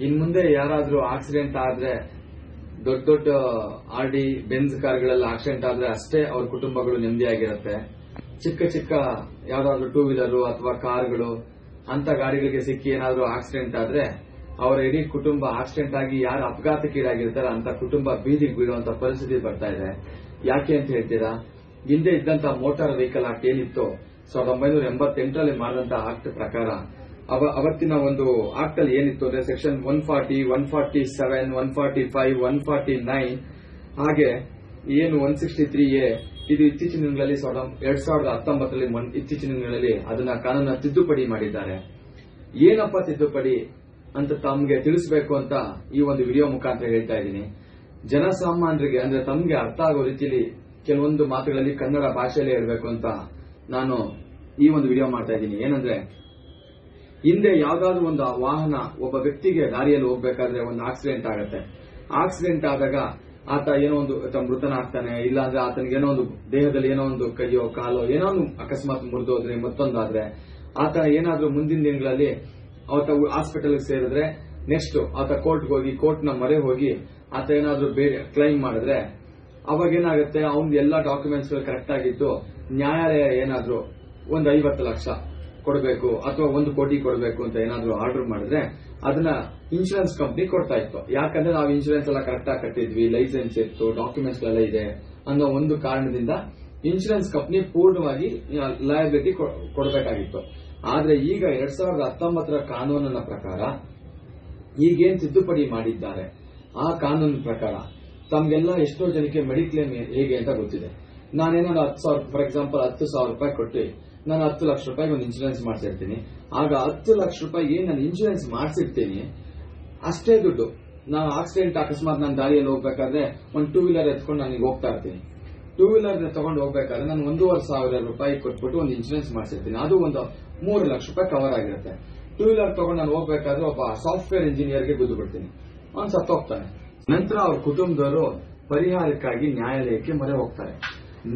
ಇನ್ ಮುಂದೆ ಯಾರಾದ್ರೂ ಆಕ್ಸಿಡೆಂಟ್ ಆದ್ರೆ, ದೊಡ್ಡ ದೊಡ್ಡ ಆರ್ ಡಿ ಬೆನ್ಸ್ ಕಾರ್ಗಳೆಲ್ಲ ಆಕ್ಸಿಡೆಂಟ್ ಆದ್ರೆ ಅಷ್ಟೇ ಅವ್ರ ಕುಟುಂಬಗಳು ನೆಮ್ಮದಿಯಾಗಿರುತ್ತೆ. ಚಿಕ್ಕ ಚಿಕ್ಕ ಯಾವ್ದಾದ್ರು ಟೂ ವೀಲರು ಅಥವಾ ಕಾರ್ಗಳು ಅಂತ ಗಾಡಿಗಳಿಗೆ ಸಿಕ್ಕಿ ಏನಾದ್ರೂ ಆಕ್ಸಿಡೆಂಟ್ ಆದ್ರೆ, ಅವರ ಇಡೀ ಕುಟುಂಬ ಆಕ್ಸಿಡೆಂಟ್ ಆಗಿ ಯಾರು ಅಪಘಾತಕ್ಕೀಡಾಗಿರ್ತಾರೆ ಅಂತ ಕುಟುಂಬ ಬೀದಿಗೆ ಬೀಳುವಂತ ಪರಿಸ್ಥಿತಿ ಬರ್ತಾ ಇದೆ. ಯಾಕೆ ಅಂತ ಹೇಳ್ತೀರಾ? ಹಿಂದೆ ಇದ್ದಂತ ಮೋಟಾರ್ ವೆಹಿಕಲ್ ಆಕ್ಟ್ ಏನಿತ್ತು, ಸಾವಿರದ ಒಂಬೈನೂರ ಎಂಬತ್ತೆಂಟರಲ್ಲಿ ಮಾಡಿದಂತ ಆಕ್ಟ್ ಪ್ರಕಾರ ಅವತ್ತಿನ ಒಂದು ಆಕ್ಟ್ ಅಲ್ಲಿ ಏನಿತ್ತು ಅಂದ್ರೆ section one forty one forty seven one forty five one forty nine ಹಾಗೆ ಏನು ಒನ್ ಸಿಕ್ಸ್ಟಿ ತ್ರೀ ಎ, ಇದು ಇತ್ತೀಚಿನ ದಿನಗಳಲ್ಲಿ ಎರಡ್ ಸಾವಿರದ ಹತ್ತೊಂಬತ್ತರಲ್ಲಿ ಇತ್ತೀಚಿನ ದಿನಗಳಲ್ಲಿ ಅದನ್ನ ಕಾನೂನ ತಿದ್ದುಪಡಿ ಮಾಡಿದ್ದಾರೆ. ಏನಪ್ಪ ತಿದ್ದುಪಡಿ ಅಂತ ತಮ್ಗೆ ತಿಳಿಸಬೇಕು ಅಂತ ಈ ಒಂದು ವಿಡಿಯೋ ಮುಖಾಂತರ ಹೇಳ್ತಾ ಇದ್ದೀನಿ. ಜನಸಾಮಾನ್ಯರಿಗೆ ಅಂದ್ರೆ ತಮ್ಗೆ ಅರ್ಥ ಆಗೋ ರೀತಿಯಲ್ಲಿ ಕೆಲವೊಂದು ಮಾತುಗಳಲ್ಲಿ ಕನ್ನಡ ಭಾಷೆಯಲ್ಲೇ ಇರಬೇಕು ಅಂತ ನಾನು ಈ ಒಂದು ವಿಡಿಯೋ ಮಾಡ್ತಾ ಇದ್ದೀನಿ. ಏನಂದ್ರೆ ಹಿಂದೆ ಯಾವ್ದಾದ್ರು ಒಂದು ವಾಹನ ಒಬ್ಬ ವ್ಯಕ್ತಿಗೆ ದಾರಿಯಲ್ಲಿ ಹೋಗ್ಬೇಕಾದ್ರೆ ಒಂದು ಆಕ್ಸಿಡೆಂಟ್ ಆಗುತ್ತೆ. ಆಕ್ಸಿಡೆಂಟ್ ಆದಾಗ ಆತ ಏನೋ ಒಂದು ಮೃತನಾಗ್ತಾನೆ ಇಲ್ಲಾಂದ್ರೆ ಆತನಿಗೆ ಏನೋ ಒಂದು ದೇಹದಲ್ಲಿ ಏನೋ ಒಂದು ಕೈಯೋ, ಕಾಲೋ, ಏನೋ ಒಂದು ಅಕಸ್ಮಾತ್ ಮುರಿದೋದ್ರೆ ಮತ್ತೊಂದಾದ್ರೆ ಆತ ಏನಾದ್ರೂ ಮುಂದಿನ ದಿನಗಳಲ್ಲಿ ಆತ ಹಾಸ್ಪಿಟಲ್ ಸೇರಿದ್ರೆ ನೆಕ್ಸ್ಟ್ ಆತ ಕೋರ್ಟ್ಗೆ ಹೋಗಿ ಕೋರ್ಟ್ನ ಮೊರೆ ಹೋಗಿ ಆತ ಏನಾದ್ರೂ ಕ್ಲೈಮ್ ಮಾಡಿದ್ರೆ ಅವಾಗ ಏನಾಗುತ್ತೆ? ಅವ್ನ್ ಎಲ್ಲಾ ಡಾಕ್ಯುಮೆಂಟ್ಸ್ ಕರೆಕ್ಟ್ ಆಗಿದ್ದು ನ್ಯಾಯಾಲಯ ಏನಾದ್ರೂ ಒಂದು ಐವತ್ತು ಲಕ್ಷ. ಕೊಡಬೇಕು ಅಥವಾ ಒಂದು ಕೋಟಿ ಕೊಡಬೇಕು ಅಂತ ಏನಾದರೂ ಆರ್ಡರ್ ಮಾಡಿದ್ರೆ ಅದನ್ನ ಇನ್ಶೂರೆನ್ಸ್ ಕಂಪ್ನಿ ಕೊಡ್ತಾ ಇತ್ತು. ಯಾಕಂದ್ರೆ ನಾವು ಇನ್ಶೂರೆನ್ಸ್ ಎಲ್ಲ ಕರೆಕ್ಟ್ ಆಗಿ ಕಟ್ಟಿದ್ವಿ ಲೈಸೆನ್ಸ್ ಇತ್ತು ಡಾಕ್ಯುಮೆಂಟ್ಸ್ ಎಲ್ಲ ಇದೆ ಅನ್ನೋ ಒಂದು ಕಾರಣದಿಂದ ಇನ್ಶೂರೆನ್ಸ್ ಕಂಪ್ನಿ ಪೂರ್ಣವಾಗಿ ಲಯಬಿಲಿಟಿ ಕೊಡಬೇಕಾಗಿತ್ತು. ಆದ್ರೆ ಈಗ ಎರಡ್ ಸಾವಿರದ ಹತ್ತೊಂಬತ್ತರ ಕಾನೂನಿನ ಪ್ರಕಾರ ಈಗೇನ್ ತಿದ್ದುಪಡಿ ಮಾಡಿದ್ದಾರೆ ಆ ಕಾನೂನಿನ ಪ್ರಕಾರ ತಮ್ಗೆಲ್ಲ ಎಷ್ಟೋ ಜನಕ್ಕೆ ಮೆಡಿಕ್ಲೇಮ್ ಹೇಗೆ ಅಂತ ಗೊತ್ತಿದೆ. ನಾನೇನಾದ್ರು ಹತ್ತು ಸಾವಿರ ಫಾರ್ ಎಕ್ಸಾಂಪಲ್ ಹತ್ತು ಸಾವಿರ ರೂಪಾಯಿ ಕೊಟ್ಟು ನಾನು ಹತ್ತು ಲಕ್ಷ ರೂಪಾಯಿಗೆ ಒಂದು ಇನ್ಶೂರೆನ್ಸ್ ಮಾಡಿಸಿರ್ತೀನಿ ಆಗ ಹತ್ತು ಲಕ್ಷ ರೂಪಾಯಿ ಏನು ನಾನು ಇನ್ಶೂರೆನ್ಸ್ ಮಾಡಿಸಿರ್ತೀನಿ. ಅಷ್ಟೇ ದುಡ್ಡು. ನಾನು ಆಕ್ಸಿಡೆಂಟ್ ಅಕಸ್ಮಾತ್ ನಾನು ದಾರಿಯಲ್ಲಿ ಹೋಗ್ಬೇಕಾದ್ರೆ ಒಂದು ಟೂ ವೀಲರ್ ಎತ್ಕೊಂಡು ನಾನು ಈಗ ಹೋಗ್ತಾ ಇರ್ತೀನಿ. ಟೂ ವೀಲರ್ ತಗೊಂಡು ಹೋಗ್ಬೇಕಾದ್ರೆ ನಾನು ಒಂದೂವರೆ ಸಾವಿರ ರೂಪಾಯಿ ಕೊಟ್ಬಿಟ್ಟು ಒಂದು ಇನ್ಶೂರೆನ್ಸ್ ಮಾಡಿಸಿರ್ತೀನಿ. ಅದು ಒಂದು ಮೂರು ಲಕ್ಷ ರೂಪಾಯಿ ಕವರ್ ಆಗಿರುತ್ತೆ. ಟೂ ವೀಲರ್ ತಗೊಂಡು ನಾನು ಹೋಗ್ಬೇಕಾದ್ರೆ ಒಬ್ಬ ಸಾಫ್ಟ್ವೇರ್ ಇಂಜಿನಿಯರ್ಗೆ ಗುದ್ದು ಬಿಡ್ತೀನಿ. ಅವ್ನು ಸತ್ತೋಗ್ತಾನೆ ನಂತರ ಅವ್ರ ಕುಟುಂಬದವರು ಪರಿಹಾರಕ್ಕಾಗಿ ನ್ಯಾಯಾಲಯಕ್ಕೆ ಮೊರೆ ಹೋಗ್ತಾರೆ.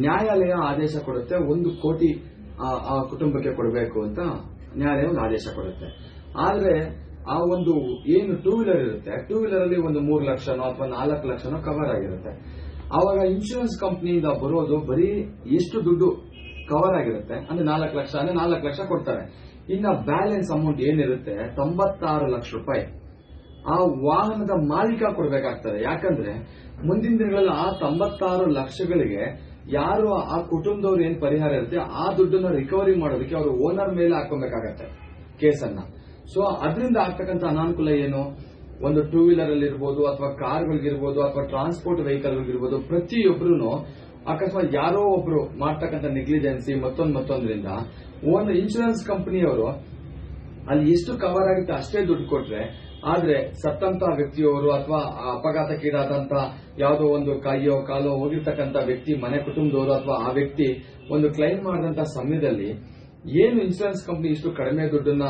ನ್ಯಾಯಾಲಯ ಆದೇಶ ಕೊಡುತ್ತೆ ಒಂದು ಕೋಟಿ ಆ- ಕುಟುಂಬಕ್ಕೆ ಕೊಡಬೇಕು ಅಂತ ನ್ಯಾಯಾಲಯ ಒಂದು ಆದೇಶ ಕೊಡುತ್ತೆ. ಆದ್ರೆ ಆ ಒಂದು ಏನು ಟೂ ವೀಲರ್ ಇರುತ್ತೆ ಟೂ ವೀಲರ್ ಅಲ್ಲಿ ಒಂದು ಮೂರು ಲಕ್ಷನೋ ಅಥವಾ ನಾಲ್ಕು ಲಕ್ಷನೋ ಕವರ್ ಆಗಿರುತ್ತೆ. ಅವಾಗ ಇನ್ಶೂರೆನ್ಸ್ ಕಂಪ್ನಿಯಿಂದ ಬರೋದು ಬರೀ ಎಷ್ಟು ದುಡ್ಡು ಕವರ್ ಆಗಿರುತ್ತೆ? ಅಂದ್ರೆ ನಾಲ್ಕು ಲಕ್ಷ, ಅಂದ್ರೆ ನಾಲ್ಕು ಲಕ್ಷ ಕೊಡ್ತಾರೆ. ಇನ್ನ ಬ್ಯಾಲೆನ್ಸ್ ಅಮೌಂಟ್ ಏನಿರುತ್ತೆ? ತೊಂಬತ್ತಾರು ಲಕ್ಷ ರೂಪಾಯಿ. ಆ ವಾಹನದ ಮಾಲೀಕ ಕೊಡಬೇಕಾಗ್ತದೆ. ಯಾಕಂದ್ರೆ ಮುಂದಿನ ದಿನಗಳಲ್ಲಿ ಆ ತೊಂಬತ್ತಾರು ಲಕ್ಷಗಳಿಗೆ ಯಾರು ಆ ಕುಟುಂಬದವ್ರು ಏನ್ ಪರಿಹಾರ ಇರುತ್ತೆ, ಆ ದುಡ್ಡನ್ನ ರಿಕವರಿ ಮಾಡೋದಕ್ಕೆ ಅವರು ಓನರ್ ಮೇಲೆ ಹಾಕೊಬೇಕಾಗತ್ತೆ ಕೇಸನ್ನ. ಸೊ ಅದರಿಂದ ಆಗ್ತಕ್ಕಂಥ ಅನಾನುಕೂಲ ಏನು? ಒಂದು ಟೂ ವೀಲರ್ ಅಲ್ಲಿ ಇರ್ಬೋದು ಅಥವಾ ಕಾರ್ಗಳಿಗಿರ್ಬೋದು ಅಥವಾ ಟ್ರಾನ್ಸ್ಪೋರ್ಟ್ ವೆಹಿಕಲ್ಗಳಿರ್ಬೋದು ಪ್ರತಿಯೊಬ್ಬರು ಅಕಸ್ಮಾತ್ ಯಾರೋ ಒಬ್ರು ಮಾಡ್ತಕ್ಕಂಥ ನೆಗ್ಲಿಜೆನ್ಸಿ ಮತ್ತೊಂದು ಮತ್ತೊಂದ್ರಿಂದ ಒಂದು ಇನ್ಶೂರೆನ್ಸ್ ಕಂಪನಿಯವರು ಅಲ್ಲಿ ಎಷ್ಟು ಕವರ್ ಆಗುತ್ತೆ ಅಷ್ಟೇ ದುಡ್ಡು ಕೊಟ್ರೆ ಆದ್ರೆ ಸತ್ತಂತ ವ್ಯಕ್ತಿಯವರು ಅಥವಾ ಅಪಘಾತಕ್ಕೀಡಾದಂತ ಯಾವುದೋ ಒಂದು ಕೈಯೋ ಕಾಲೋ ಹೋಗಿರ್ತಕ್ಕಂಥ ವ್ಯಕ್ತಿ ಮನೆ ಕುಟುಂಬದವರು ಅಥವಾ ಆ ವ್ಯಕ್ತಿ ಒಂದು ಕ್ಲೈಮ್ ಮಾಡಿದಂತ ಸಮಯದಲ್ಲಿ ಏನು ಇನ್ಸೂರೆನ್ಸ್ ಕಂಪನಿ ಇಷ್ಟು ಕಡಿಮೆ ದುಡ್ಡನ್ನ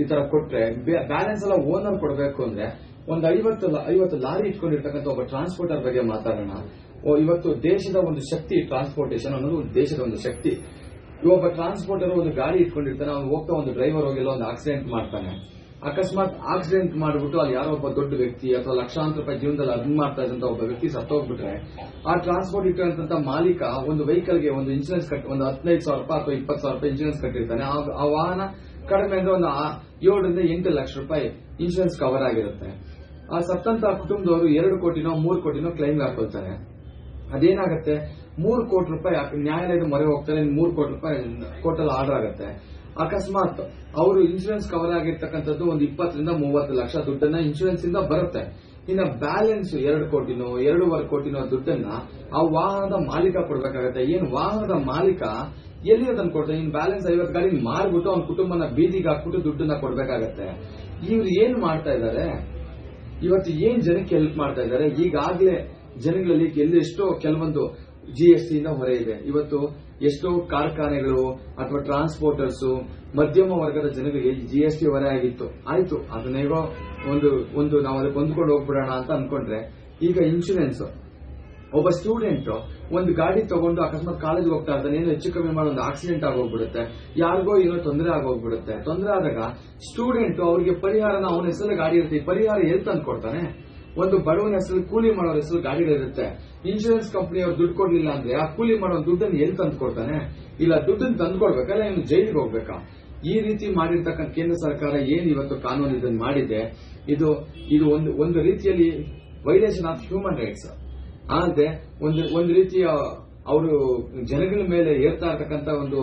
ಈ ತರ ಕೊಟ್ರೆ ಬ್ಯಾಲೆನ್ಸ್ ಎಲ್ಲ ಓನರ್ ಕೊಡಬೇಕು ಅಂದ್ರೆ ಒಂದು ಐವತ್ತು ಐವತ್ತು ಲಾರಿ ಇಟ್ಕೊಂಡಿರ್ತಕ್ಕಂಥ ಒಬ್ಬ ಟ್ರಾನ್ಸ್ಪೋರ್ಟರ್ ಬಗ್ಗೆ ಮಾತಾಡೋಣ. ಓ, ಇವತ್ತು ದೇಶದ ಒಂದು ಶಕ್ತಿ ಟ್ರಾನ್ಸ್ಪೋರ್ಟೇಷನ್ ಅನ್ನೋದು ದೇಶದ ಒಂದು ಶಕ್ತಿ. ಒಬ್ಬ ಟ್ರಾನ್ಸ್ಪೋರ್ಟರ್ ಒಂದು ಗಾಡಿ ಇಟ್ಕೊಂಡಿರ್ತಾನೆ ಅವ್ನು ಹೋಗ್ತಾ ಒಂದು ಡ್ರೈವರ್ ಹೋಗಿಲ್ಲ ಒಂದು ಆಕ್ಸಿಡೆಂಟ್ ಮಾಡ್ತಾನೆ. ಅಕಸ್ಮಾತ್ ಆಕ್ಸಿಡೆಂಟ್ ಮಾಡಿಬಿಟ್ಟು ಅಲ್ಲಿ ಯಾರೋ ಒಬ್ಬ ದೊಡ್ಡ ವ್ಯಕ್ತಿ ಅಥವಾ ಲಕ್ಷಾಂತರ ರೂಪಾಯಿ ಜೀವನದಲ್ಲಿ ಅರ್ನ್ ಮಾಡ್ತಾ ಇದ್ದಂತ ಒಬ್ಬ ವ್ಯಕ್ತಿ ಸತ್ತೋಗ್ಬಿಟ್ರೆ, ಆ ಟ್ರಾನ್ಸ್ಪೋರ್ಟ್ ಇಟ್ಟಂತ ಮಾಲೀಕ ಒಂದು ವೆಹಿಕಲ್ಗೆ ಒಂದು ಇನ್ಶೂರೆನ್ಸ್ ಕಟ್ ಒಂದು ಹದಿನೈದು ಸಾವಿರ ರೂಪಾಯಿ ಅಥವಾ ಇಪ್ಪತ್ತು ಸಾವಿರ ರೂಪಾಯಿ ಇನ್ಶೂರೆನ್ಸ್ ಕಟ್ಟಿರ್ತಾನೆ. ಆ- ವಾಹನ ಕಡಿಮೆ ಅಂದ್ರೆ ಒಂದು ಏಳರಿಂದ ಎಂಟು ಲಕ್ಷ ರೂಪಾಯಿ ಇನ್ಶೂರೆನ್ಸ್ ಕವರ್ ಆಗಿರುತ್ತೆ. ಆ ಸತ್ತಂತ ಕುಟುಂಬದವರು ಎರಡು ಕೋಟಿನೋ ಮೂರು ಕೋಟಿನೋ ಕ್ಲೈಮ್ ಹಾಕೊಳ್ತಾರೆ. ಅದೇನಾಗುತ್ತೆ? ಮೂರು ಕೋಟಿ ರೂಪಾಯಿ ನ್ಯಾಯಾಲಯದ ಮೊರೆ ಹೋಗ್ತಾರೆ ಮೂರು ಕೋಟಿ ರೂಪಾಯಿ ಕೋರ್ಟಲ್ಲಿ ಆರ್ಡರ್ ಆಗುತ್ತೆ. ಅಕಸ್ಮಾತ್ ಅವರು ಇನ್ಶೂರೆನ್ಸ್ ಕವರ್ ಆಗಿರ್ತಕ್ಕಂಥದ್ದು ಒಂದು ಇಪ್ಪತ್ತರಿಂದ ಮೂವತ್ತು ಲಕ್ಷ ದುಡ್ಡನ್ನ ಇನ್ಶೂರೆನ್ಸ್ ಇಂದ ಬರುತ್ತೆ. ಇನ್ನು ಬ್ಯಾಲೆನ್ಸ್ ಎರಡು ಕೋಟಿನೋ, ಎರಡೂವರೆ ಕೋಟಿನೋ ದುಡ್ಡನ್ನ ಆ ವಾಹನದ ಮಾಲೀಕ ಕೊಡ್ಬೇಕಾಗತ್ತೆ. ಏನು ವಾಹನದ ಮಾಲೀಕ ಎಲ್ಲಿ ಅದನ್ನ ಕೊಡ್ತಾನೆ? ಇನ್ ಬ್ಯಾಲೆನ್ಸ್ ಐವತ್ತು ಗಾಡಿ ಮಾರ್ಬಿಟ್ಟು ಅವ್ನ ಕುಟುಂಬನ ಬೀದಿಗೆ ಹಾಕ್ಬಿಟ್ಟು ದುಡ್ಡನ್ನ ಕೊಡಬೇಕಾಗತ್ತೆ. ಇವ್ರು ಏನ್ ಮಾಡ್ತಾ ಇದ್ದಾರೆ ಇವತ್ತು ಏನ್ ಜನಕ್ಕೆ ಹೆಲ್ಪ್ ಮಾಡ್ತಾ ಇದ್ದಾರೆ ಈಗಾಗಲೇ ಜನಗಳಲ್ಲಿ ಎಲ್ಲಿ ಎಷ್ಟೋ ಕೆಲವೊಂದು ಜಿ ಎಸ್ ಇಂದ ಹೊರೆ ಇದೆ. ಇವತ್ತು ಎಷ್ಟೋ ಕಾರ್ಖಾನೆಗಳು ಅಥವಾ ಟ್ರಾನ್ಸ್ಪೋರ್ಟರ್ಸ್ ಮಧ್ಯಮ ವರ್ಗದ ಜನರಿಗೆ ಜಿ ಎಸ್ ಟಿ ಹೊರೆ ಆಗಿತ್ತು. ಆಯ್ತು, ಅದನ್ನೇಗೋ ಒಂದು ಒಂದು ನಾವು ಅದಕ್ಕೆ ಹೊಂದ್ಕೊಂಡು ಹೋಗ್ಬಿಡೋಣ ಅಂತ ಅನ್ಕೊಂಡ್ರೆ, ಈಗ ಇನ್ಶೂರೆನ್ಸ್ ಒಬ್ಬ ಸ್ಟೂಡೆಂಟ್ ಒಂದು ಗಾಡಿ ತಗೊಂಡು ಅಕಸ್ಮಾತ್ ಕಾಲೇಜ್ ಹೋಗ್ತಾ ಇರ್ತಾನೆ, ಏನೋ ಹೆಚ್ಚು ಕಮ್ಮಿ ಮಾಡೋ ಒಂದು ಆಕ್ಸಿಡೆಂಟ್ ಆಗೋಗ್ಬಿಡುತ್ತೆ ಯಾರಿಗೋ ಏನೋ ತೊಂದರೆ ಆಗೋಗ್ಬಿಡುತ್ತೆ ತೊಂದರೆ ಆದಾಗ ಸ್ಟೂಡೆಂಟ್ ಅವರಿಗೆ ಪರಿಹಾರನ, ಅವನ ಹೆಸರು ಗಾಡಿ ಇರ್ತೀವಿ ಪರಿಹಾರ ಎಲ್ಲಿ ತಂದು ಕೊಡ್ತಾನೆ ಒಂದು ಬಡವನ ಹೆಸರು, ಕೂಲಿ ಮಾಡೋರ ಹೆಸರು ಗಾಡಿಗಳಿರುತ್ತೆ. ಇನ್ಶೂರೆನ್ಸ್ ಕಂಪನಿ ಅವ್ರು ದುಡ್ಡು ಕೊಡ್ಲಿಲ್ಲ ಅಂದ್ರೆ ಆ ಕೂಲಿ ಮಾಡೋ ದುಡ್ಡನ್ನು ಎಲ್ಲಿ ತಂದು ಕೊಡ್ತಾನೆ? ಇಲ್ಲ, ದುಡ್ಡನ್ನು ತಂದು ಕೊಡ್ಬೇಕಲ್ಲ ಇನ್ನು ಜೈಲಿಗೆ ಹೋಗ್ಬೇಕಾ? ಈ ರೀತಿ ಮಾಡಿರ್ತಕ್ಕಂಥ ಕೇಂದ್ರ ಸರ್ಕಾರ ಏನ್ ಇವತ್ತು ಕಾನೂನು ಇದನ್ನು ಮಾಡಿದೆ? ಇದು ಇದು ಒಂದು ಒಂದು ರೀತಿಯಲ್ಲಿ ವೈಲೇಷನ್ ಆಫ್ ಹ್ಯೂಮನ್ ರೈಟ್ಸ್ ಆದ್ರೆ ಒಂದು ಒಂದು ರೀತಿಯ ಅವರು ಜನಗಳ ಮೇಲೆ ಏರ್ತಾ ಇರತಕ್ಕಂತ ಒಂದು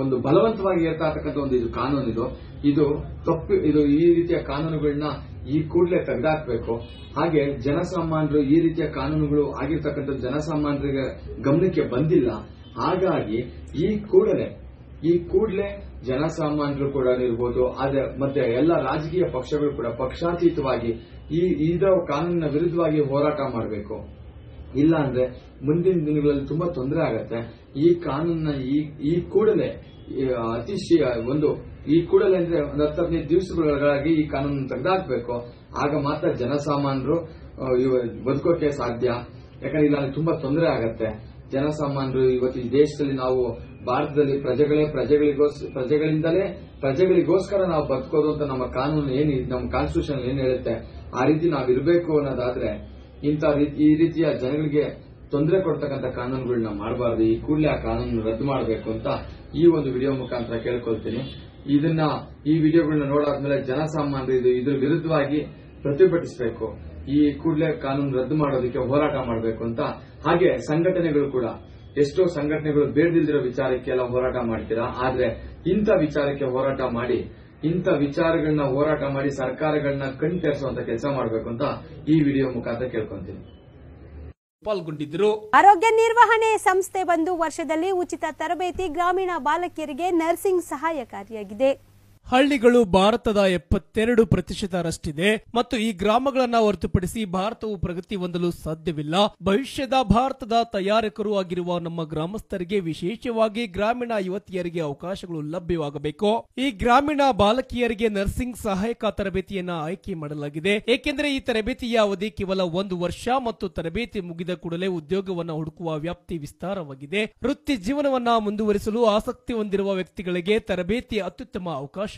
ಒಂದು ಬಲವಂತವಾಗಿ ಏರ್ತಾ ಇರತಕ್ಕಂಥ ಒಂದು ಇದು ಕಾನೂನು ಇದು ಇದು ತಪ್ಪು, ಇದು ಈ ರೀತಿಯ ಕಾನೂನುಗಳನ್ನ ಈ ಕೂಡಲೇ ತೆಗೆದಾಕ್ಬೇಕು ಹಾಗೆ ಜನಸಾಮಾನ್ಯರು ಈ ರೀತಿಯ ಕಾನೂನುಗಳು ಆಗಿರ್ತಕ್ಕಂಥ ಜನಸಾಮಾನ್ಯರಿಗೆ ಗಮನಕ್ಕೆ ಬಂದಿಲ್ಲ. ಹಾಗಾಗಿ ಈ ಕೂಡಲೇ ಈ ಕೂಡಲೇ ಜನಸಾಮಾನ್ಯರು ಕೂಡ ಇರ್ಬೋದು, ಆದ್ರೆ ಮತ್ತೆ ಎಲ್ಲ ರಾಜಕೀಯ ಪಕ್ಷಗಳು ಕೂಡ ಪಕ್ಷಾತೀತವಾಗಿ ಈ ಇದರ ಕಾನೂನಿನ ವಿರುದ್ಧವಾಗಿ ಹೋರಾಟ ಮಾಡಬೇಕು. ಇಲ್ಲ ಅಂದ್ರೆ ಮುಂದಿನ ದಿನಗಳಲ್ಲಿ ತುಂಬಾ ತೊಂದರೆ ಆಗತ್ತೆ. ಈ ಕಾನೂನ ಈ ಈ ಕೂಡಲೇ ಅತಿಶಯ ಅತಿ ಒಂದು ಈ ಕೂಡಲೇ ಅಂದ್ರೆ ಒಂದು ಹತ್ತು ಹದಿನೈದು ಈ ಕಾನೂನನ್ನು ತೆಗೆದಾಕಬೇಕು. ಆಗ ಮಾತ್ರ ಜನಸಾಮಾನ್ಯರು ಬದುಕೋಕೆ ಸಾಧ್ಯ. ಯಾಕಂದ್ರೆ ಇಲ್ಲ ತುಂಬಾ ತೊಂದರೆ ಆಗತ್ತೆ. ಜನಸಾಮಾನ್ಯರು ಇವತ್ತು ಈ ದೇಶದಲ್ಲಿ ನಾವು, ಭಾರತದಲ್ಲಿ ಪ್ರಜೆಗಳೇ ಪ್ರಜೆಗಳಿಗೋಸ್, ಪ್ರಜೆಗಳಿಂದಲೇ ಪ್ರಜೆಗಳಿಗೋಸ್ಕರ ನಾವು ಬದುಕೋದು ಅಂತ ನಮ್ಮ ಕಾನೂನು ಏನು, ನಮ್ಮ ಕಾನ್ಸ್ಟಿಟ್ಯೂಷನ್ ಏನ್ ಹೇಳುತ್ತೆ, ಆ ರೀತಿ ನಾವು ಇರಬೇಕು ಅನ್ನೋದಾದ್ರೆ ಇಂಥ ಈ ರೀತಿಯ ಜನಗಳಿಗೆ ತೊಂದರೆ ಕೊಡ್ತಕ್ಕಂಥ ಕಾನೂನುಗಳನ್ನ ಮಾಡಬಾರ್ದು. ಈ ಕೂಡಲೇ ಆ ಕಾನೂನು ರದ್ದು ಮಾಡಬೇಕು ಅಂತ ಈ ಒಂದು ವಿಡಿಯೋ ಮುಖಾಂತರ ಕೇಳ್ಕೊಳ್ತೀನಿ. ಇದನ್ನ ಈ ವಿಡಿಯೋಗಳನ್ನ ನೋಡಾದ್ಮೇಲೆ ಜನಸಾಮಾನ್ಯರು ಇದು ಇದ್ರ ವಿರುದ್ಧವಾಗಿ ಪ್ರತಿಭಟಿಸಬೇಕು. ಈ ಕೂಡಲೇ ಕಾನೂನು ರದ್ದು ಮಾಡೋದಕ್ಕೆ ಹೋರಾಟ ಮಾಡಬೇಕು ಅಂತ. ಹಾಗೆ ಸಂಘಟನೆಗಳು ಕೂಡ. ಎಷ್ಟೋ ಸಂಘಟನೆಗಳು ಬೇಡದಿಲ್ದಿರೋ ವಿಚಾರಕ್ಕೆಲ್ಲ ಹೋರಾಟ ಮಾಡ್ತೀರಾ? ಆದ್ರೆ ಇಂಥ ವಿಚಾರಕ್ಕೆ ಹೋರಾಟ ಮಾಡಿ, ಇಂಥ ವಿಚಾರಗಳನ್ನ ಹೋರಾಟ ಮಾಡಿ ಸರ್ಕಾರಗಳನ್ನ ಕಣ್ತರಿಸುವಂತ ಕೆಲಸ ಮಾಡಬೇಕು ಅಂತ ಈ ವಿಡಿಯೋ ಮುಖಾಂತರ ಕೇಳ್ಕೊಂತೀನಿ. ಪಾಲ್ಗೊಂಡಿದ್ದರು. ಆರೋಗ್ಯ ನಿರ್ವಹಣೆ ಸಂಸ್ಥೆ ಒಂದು ವರ್ಷದಲ್ಲಿ ಉಚಿತ ತರಬೇತಿ ಗ್ರಾಮೀಣ ಬಾಲಕಿಯರಿಗೆ ನರ್ಸಿಂಗ್ ಸಹಾಯಕಾರಿಯಾಗಿದೆ. ಹಳ್ಳಿಗಳು ಭಾರತದ ಎಪ್ಪತ್ತೆರಡು ಪ್ರತಿಶತರಷ್ಟಿದೆ ಮತ್ತು ಈ ಗ್ರಾಮಗಳನ್ನ ಹೊರತುಪಡಿಸಿ ಭಾರತವು ಪ್ರಗತಿ ಹೊಂದಲು ಸಾಧ್ಯವಿಲ್ಲ. ಭವಿಷ್ಯದ ಭಾರತದ ತಯಾರಕರು ಆಗಿರುವ ನಮ್ಮ ಗ್ರಾಮಸ್ಥರಿಗೆ ವಿಶೇಷವಾಗಿ ಗ್ರಾಮೀಣ ಯುವತಿಯರಿಗೆ ಅವಕಾಶಗಳು ಲಭ್ಯವಾಗಬೇಕು. ಈ ಗ್ರಾಮೀಣ ಬಾಲಕಿಯರಿಗೆ ನರ್ಸಿಂಗ್ ಸಹಾಯಕ ತರಬೇತಿಯನ್ನ ಆಯ್ಕೆ ಮಾಡಲಾಗಿದೆ. ಏಕೆಂದರೆ ಈ ತರಬೇತಿಯ ಅವಧಿ ಕೇವಲ ಒಂದು ವರ್ಷ ಮತ್ತು ತರಬೇತಿ ಮುಗಿದ ಕೂಡಲೇ ಉದ್ಯೋಗವನ್ನು ಹುಡುಕುವ ವ್ಯಾಪ್ತಿ ವಿಸ್ತಾರವಾಗಿದೆ. ವೃತ್ತಿ ಜೀವನವನ್ನ ಮುಂದುವರಿಸಲು ಆಸಕ್ತಿ ಹೊಂದಿರುವ ವ್ಯಕ್ತಿಗಳಿಗೆ ತರಬೇತಿ ಅತ್ಯುತ್ತಮ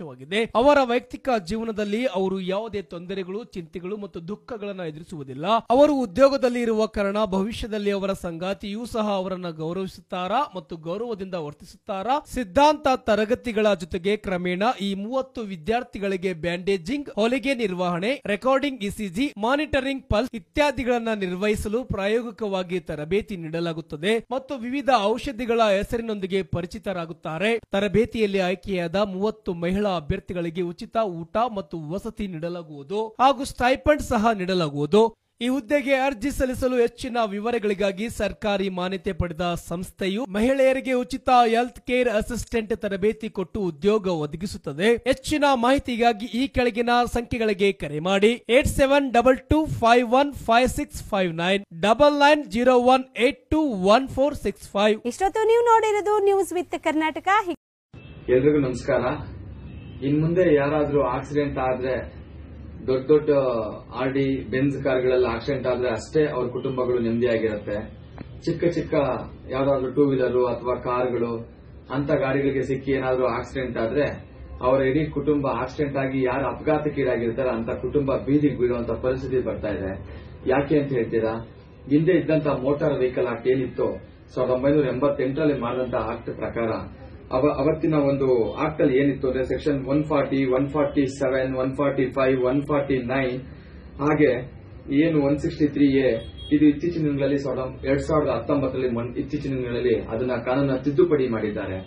ಅವಕಾಶವಾಗಿದೆ ಅವರ ವೈಯಕ್ತಿಕ ಜೀವನದಲ್ಲಿ ಅವರು ಯಾವುದೇ ತೊಂದರೆಗಳು, ಚಿಂತೆಗಳು ಮತ್ತು ದುಃಖಗಳನ್ನು ಎದುರಿಸುವುದಿಲ್ಲ. ಅವರು ಉದ್ಯೋಗದಲ್ಲಿ ಇರುವ ಕಾರಣ ಭವಿಷ್ಯದಲ್ಲಿ ಅವರ ಸಂಗಾತಿಯೂ ಸಹ ಅವರನ್ನು ಗೌರವಿಸುತ್ತಾರಾ ಮತ್ತು ಗೌರವದಿಂದ ವರ್ತಿಸುತ್ತಾರಾ? ಸಿದ್ಧಾಂತ ತರಗತಿಗಳ ಜೊತೆಗೆ ಕ್ರಮೇಣ ಈ ಮೂವತ್ತು ವಿದ್ಯಾರ್ಥಿಗಳಿಗೆ ಬ್ಯಾಂಡೇಜಿಂಗ್, ಹೊಲಿಗೆ ನಿರ್ವಹಣೆ, ರೆಕಾರ್ಡಿಂಗ್, ಇಸಿಜಿ, ಮಾನಿಟರಿಂಗ್, ಪಲ್ಸ್ ಇತ್ಯಾದಿಗಳನ್ನ ನಿರ್ವಹಿಸಲು ಪ್ರಾಯೋಗಿಕವಾಗಿ ತರಬೇತಿ ನೀಡಲಾಗುತ್ತದೆ ಮತ್ತು ವಿವಿಧ ಔಷಧಿಗಳ ಹೆಸರಿನೊಂದಿಗೆ ಪರಿಚಿತರಾಗುತ್ತಾರೆ. ತರಬೇತಿಯಲ್ಲಿ ಆಯ್ಕೆಯಾದ ಮೂವತ್ತು ಮಹಿಳಾ ಅಭ್ಯರ್ಥಿಗಳಿಗೆ ಉಚಿತ ಊಟ ಮತ್ತು ವಸತಿ ನೀಡಲಾಗುವುದು ಹಾಗೂ ಸ್ಟೈಪಂಡ್ ಸಹ ನೀಡಲಾಗುವುದು. ಈ ಹುದ್ದೆಗೆ ಅರ್ಜಿ ಸಲ್ಲಿಸಲು ಹೆಚ್ಚಿನ ವಿವರಗಳಿಗಾಗಿ ಸರ್ಕಾರಿ ಮಾನ್ಯತೆ ಪಡೆದ ಸಂಸ್ಥೆಯು ಮಹಿಳೆಯರಿಗೆ ಉಚಿತ ಹೆಲ್ತ್ ಕೇರ್ ಅಸಿಸ್ಟೆಂಟ್ ತರಬೇತಿ ಕೊಟ್ಟು ಉದ್ಯೋಗ ಒದಗಿಸುತ್ತದೆ. ಹೆಚ್ಚಿನ ಮಾಹಿತಿಗಾಗಿ ಈ ಕೆಳಗಿನ ಸಂಖ್ಯೆಗಳಿಗೆ ಕರೆ ಮಾಡಿ. Eight seven double two five one five six five nine double nine zero one eight two one four six five. ಇಷ್ಟೊತ್ತು ನೀವು ನೋಡಿರೋದು ನ್ಯೂಸ್ ವಿತ್ ಕರ್ನಾಟಕ. ಎಲ್ರಿಗೂ ನಮಸ್ಕಾರ. ಇನ್ ಮುಂದೆ ಯಾರಾದ್ರೂ ಆಕ್ಸಿಡೆಂಟ್ ಆದ್ರೆ, ದೊಡ್ಡ ದೊಡ್ಡ ಆರ್ ಡಿ ಬೆನ್ಸ್ ಕಾರ್ಗಳಲ್ಲಿ ಆಕ್ಸಿಡೆಂಟ್ ಆದ್ರೆ ಅಷ್ಟೇ ಅವ್ರ ಕುಟುಂಬಗಳು ನೆಮ್ಮದಿಯಾಗಿರುತ್ತೆ. ಚಿಕ್ಕ ಚಿಕ್ಕ ಯಾವ್ದಾದ್ರು ಟೂ ವೀಲರ್ ಅಥವಾ ಕಾರ್ಗಳು ಅಂತ ಗಾಡಿಗಳಿಗೆ ಸಿಕ್ಕಿ ಏನಾದ್ರೂ ಆಕ್ಸಿಡೆಂಟ್ ಆದ್ರೆ, ಅವರ ಇಡೀ ಕುಟುಂಬ ಆಕ್ಸಿಡೆಂಟ್ ಆಗಿ ಯಾರು ಅಪಘಾತಕ್ಕೀಡಾಗಿರ್ತಾರೆ ಅಂತ ಕುಟುಂಬ ಬೀದಿಗೆ ಬೀಳುವಂತ ಪರಿಸ್ಥಿತಿ ಬರ್ತಾ ಇದೆ. ಯಾಕೆ ಅಂತ ಹೇಳ್ತೀರಾ? ಹಿಂದೆ ಇದ್ದಂತ ಮೋಟಾರ್ ವೆಹಿಕಲ್ ಆಕ್ಟ್ ಏನಿತ್ತು, ಸಾವಿರದ ಒಂಬೈನೂರ ಎಂಬತ್ತೆಂಟರಲ್ಲಿ ಮಾಡಿದಂತ ಆಕ್ಟ್ ಪ್ರಕಾರ ಅವತ್ತಿನ ಒಂದು ಆಕ್ಟ್ ಅಲ್ಲಿ ಏನಿತ್ತು ಅಂದ್ರೆ section one forty one forty seven one forty five one forty nine ಹಾಗೆ ಏನು ಒನ್ ಸಿಕ್ಸ್ಟಿ ತ್ರೀ ಎ ಇದು ಇತ್ತೀಚಿನ ದಿನಗಳಲ್ಲಿ ಎರಡ್ ಸಾವಿರದ ಹತ್ತೊಂಬತ್ತರಲ್ಲಿ ಇತ್ತೀಚಿನ ದಿನಗಳಲ್ಲಿ ಅದನ್ನ ಕಾನೂನ ತಿದ್ದುಪಡಿ ಮಾಡಿದ್ದಾರೆ.